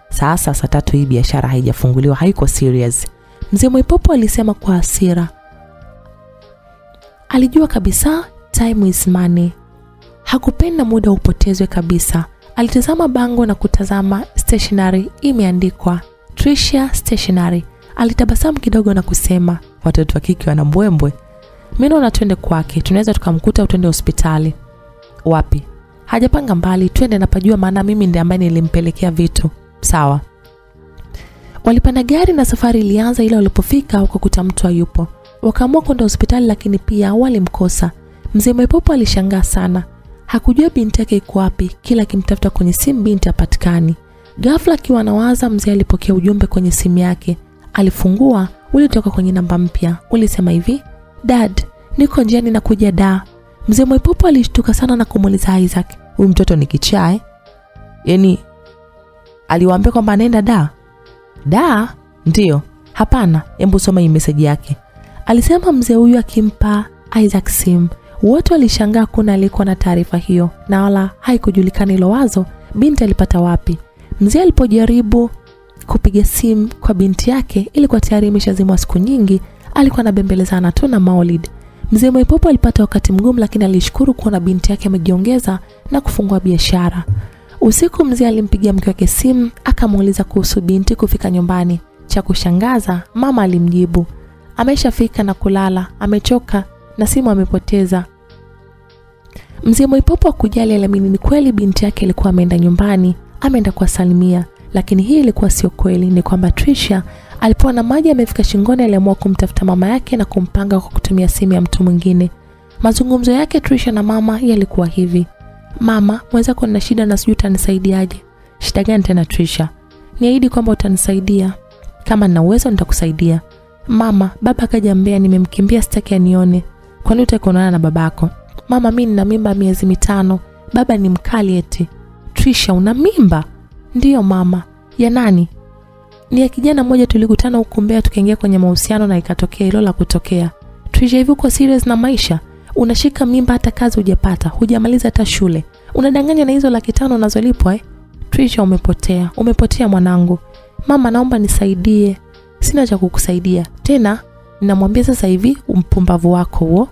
Sasa saa tatu hii biashara haijafunguliwa, haiko serious. Mzee Mwaipopo alisema kwa hasira. Alijua kabisa time is money. Hakupenda muda upotezwe kabisa. Alitazama bango na kutazama stationery imeandikwa Trisha Stationery. Alitabasamu kidogo na kusema, watoto wa kike wana mbwembwe. Mimi na twende kwake, tunaweza tukamkuta au twende hospitali. Wapi? Hajapanga mbali, twende napajua, maana mimi ndiye ambaye nilimpelekea vitu. Sawa. Walipanda gari na safari ilianza, ila walipofika wakakuta mtu hayupo. Wakaamua kwenda hospitali, lakini pia walimkosa. Mzee Mwepopo alishangaa sana, hakujua binti yake iko wapi. Kila akimtafuta kwenye simu binti hapatikani. Ghafla akiwa anawaza, mzee alipokea ujumbe kwenye simu yake. Alifungua, ulitoka kwenye namba mpya. Ulisema hivi: Dad, niko njiani na kuja da. Mzee Mwepopo alishtuka sana na kumuuliza Isaac, huyu mtoto ni kichaa eh? Yaani aliwaambia kwamba anaenda da? Da? Ndiyo. Hapana, hebu soma hii meseji yake. Alisema mzee huyu akimpa Isaac simu. Wote walishangaa kuna alikuwa na taarifa hiyo na wala haikujulikana hilo wazo binti alipata wapi. Mzee alipojaribu kupiga simu kwa binti yake ilikuwa tayari imeshazimwa siku nyingi, alikuwa anabembelezana tu na Maulid. Mzee Mwaipopo alipata wakati mgumu, lakini alishukuru kuona binti yake amejiongeza na kufungua biashara. Usiku mzee alimpigia mke wake simu akamuuliza kuhusu binti kufika nyumbani. Cha kushangaza, mama alimjibu ameshafika na kulala, amechoka na simu amepoteza. Mzee Mwaipopo akujali, aliamini ni kweli binti yake alikuwa ameenda nyumbani, ameenda kuwasalimia, lakini hii ilikuwa sio kweli. Ni kwamba Trisha alipoa na maji amefika shingoni, aliamua kumtafuta mama yake na kumpanga kwa kutumia simu ya mtu mwingine. Mazungumzo yake Trisha na mama yalikuwa hivi: Mama, mwenzako nina shida na sijui utanisaidiaje. Shida gani tena Trisha? Niahidi kwamba utanisaidia. Kama nina uwezo nitakusaidia. Mama, baba kaja Mbeya, nimemkimbia, sitaki anione. Kwani utakuonana na babako? Mama, mimi nina mimba miezi mitano. Baba ni mkali eti. Trisha, una mimba? Ndiyo mama. Ya nani? Ni ya kijana mmoja tulikutana huku Mbeya tukaingia kwenye mahusiano na ikatokea hilo la kutokea. Trisha, hivi uko serious na maisha? Unashika mimba hata kazi hujapata, hujamaliza hata shule. Unadanganya na hizo laki tano unazolipwa eh? Trisha, umepotea. Umepotea mwanangu. Mama, naomba nisaidie. Sina cha kukusaidia. Tena ninamwambia sasa hivi mpumbavu wako huo.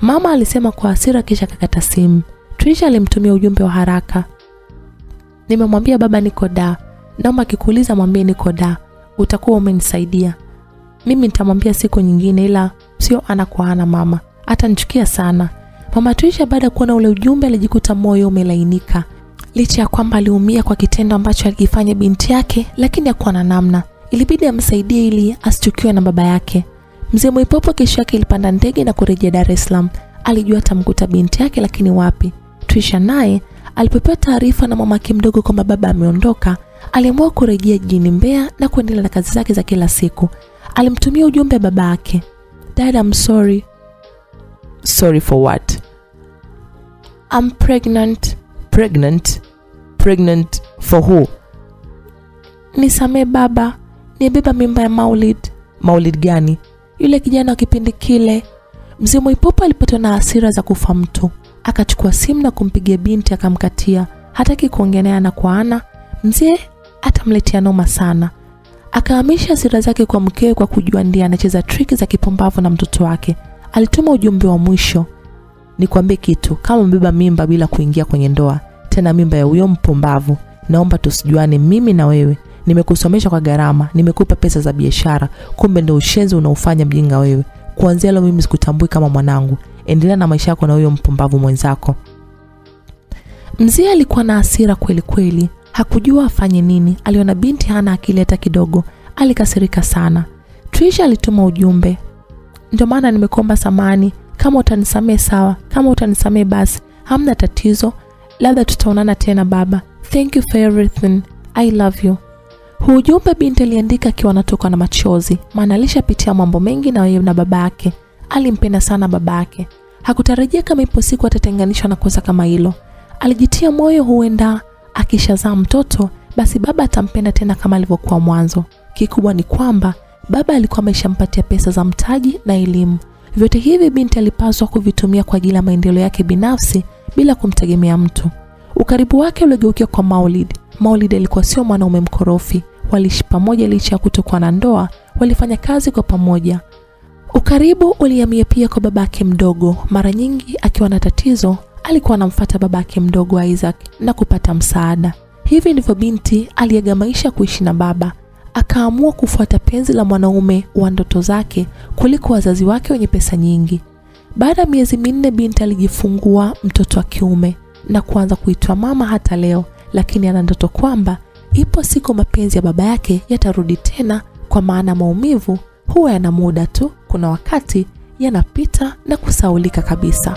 Mama alisema kwa hasira kisha kakata simu. Trisha alimtumia ujumbe wa haraka. Nimemwambia baba niko da. Naomba akikuuliza mwambie niko da. Utakuwa umenisaidia. Mimi nitamwambia siku nyingine ila sio ana kwa ana mama. Atanichukia sana. Mama Trisha baada ya kuona ule ujumbe alijikuta moyo umelainika. Licha ya kwamba aliumia kwa kitendo ambacho alikifanya binti yake, lakini hakuwa na namna. Ilibidi amsaidie ili asichukiwe na baba yake. Mzee Mwipopo kesho yake ilipanda ndege na kurejea Dar es Salaam. Alijua atamkuta binti yake, lakini wapi. Trisha naye alipopewa taarifa na mamake mdogo kwamba baba ameondoka, aliamua kurejea jijini Mbeya na kuendelea na kazi zake za kila siku. Alimtumia ujumbe baba yake, Dad, I'm sorry. Sorry for what? I'm pregnant. Pregnant? pregnant for who nisamee baba nibeba mimba ya maulid. Maulid gani? Yule kijana wa kipindi kile. Mzee mwaipopo alipatwa na hasira za kufa mtu. Akachukua simu na kumpigia binti akamkatia. Hataki kuongea naye ana kwa ana. Mzee atamletea noma sana. Akahamisha hasira zake kwa mkewe kwa kujua ndiye anacheza triki za kipumbavu na mtoto wake. Alituma ujumbe wa mwisho. Nikwambie kitu kama umebeba mimba bila kuingia kwenye ndoa tena mimba ya huyo mpumbavu naomba tusijuane mimi na wewe nimekusomesha kwa gharama nimekupa pesa za biashara kumbe ndo ushenzi unaofanya mjinga wewe. Kuanzia leo mimi sikutambui kama mwanangu. Endelea na maisha yako na huyo mpumbavu mwenzako. Mzee alikuwa na hasira kweli kweli. Hakujua afanye nini. Aliona binti hana akili hata kidogo. Alikasirika sana. Trisha alituma ujumbe. Ndio maana nimekuomba samani. Kama utanisamee sawa kama utanisamee basi hamna tatizo. Labda tutaonana tena baba. Thank you for everything. I love you huu ujumbe binti aliandika akiwa anatoka na machozi. Maana alishapitia mambo mengi na yeye na baba yake. Alimpenda sana baba yake. Hakutarajia kama ipo siku atatenganishwa na kosa kama hilo. Alijitia moyo huenda akishazaa mtoto basi baba atampenda tena kama alivyokuwa mwanzo. Kikubwa ni kwamba baba alikuwa ameshampatia pesa za mtaji na elimu. Vyote hivi binti alipaswa kuvitumia kwa ajili ya maendeleo yake binafsi bila kumtegemea mtu. Ukaribu wake uligeukia kwa maulid. Maulid alikuwa sio mwanaume mkorofi waliishi pamoja licha ya kutokuwa na ndoa walifanya kazi kwa pamoja ukaribu uliamia pia kwa babake mdogo mara nyingi akiwa na tatizo alikuwa anamfuata babake mdogo Isaac na kupata msaada. Hivi ndivyo binti aliaga maisha kuishi na baba, akaamua kufuata penzi la mwanaume wa ndoto zake kuliko wazazi wake wenye pesa nyingi. Baada ya miezi minne, binti alijifungua mtoto wa kiume na kuanza kuitwa mama hata leo, lakini ana ndoto kwamba ipo siku mapenzi ya baba yake yatarudi tena, kwa maana maumivu huwa yana muda tu, kuna wakati yanapita na kusaulika kabisa.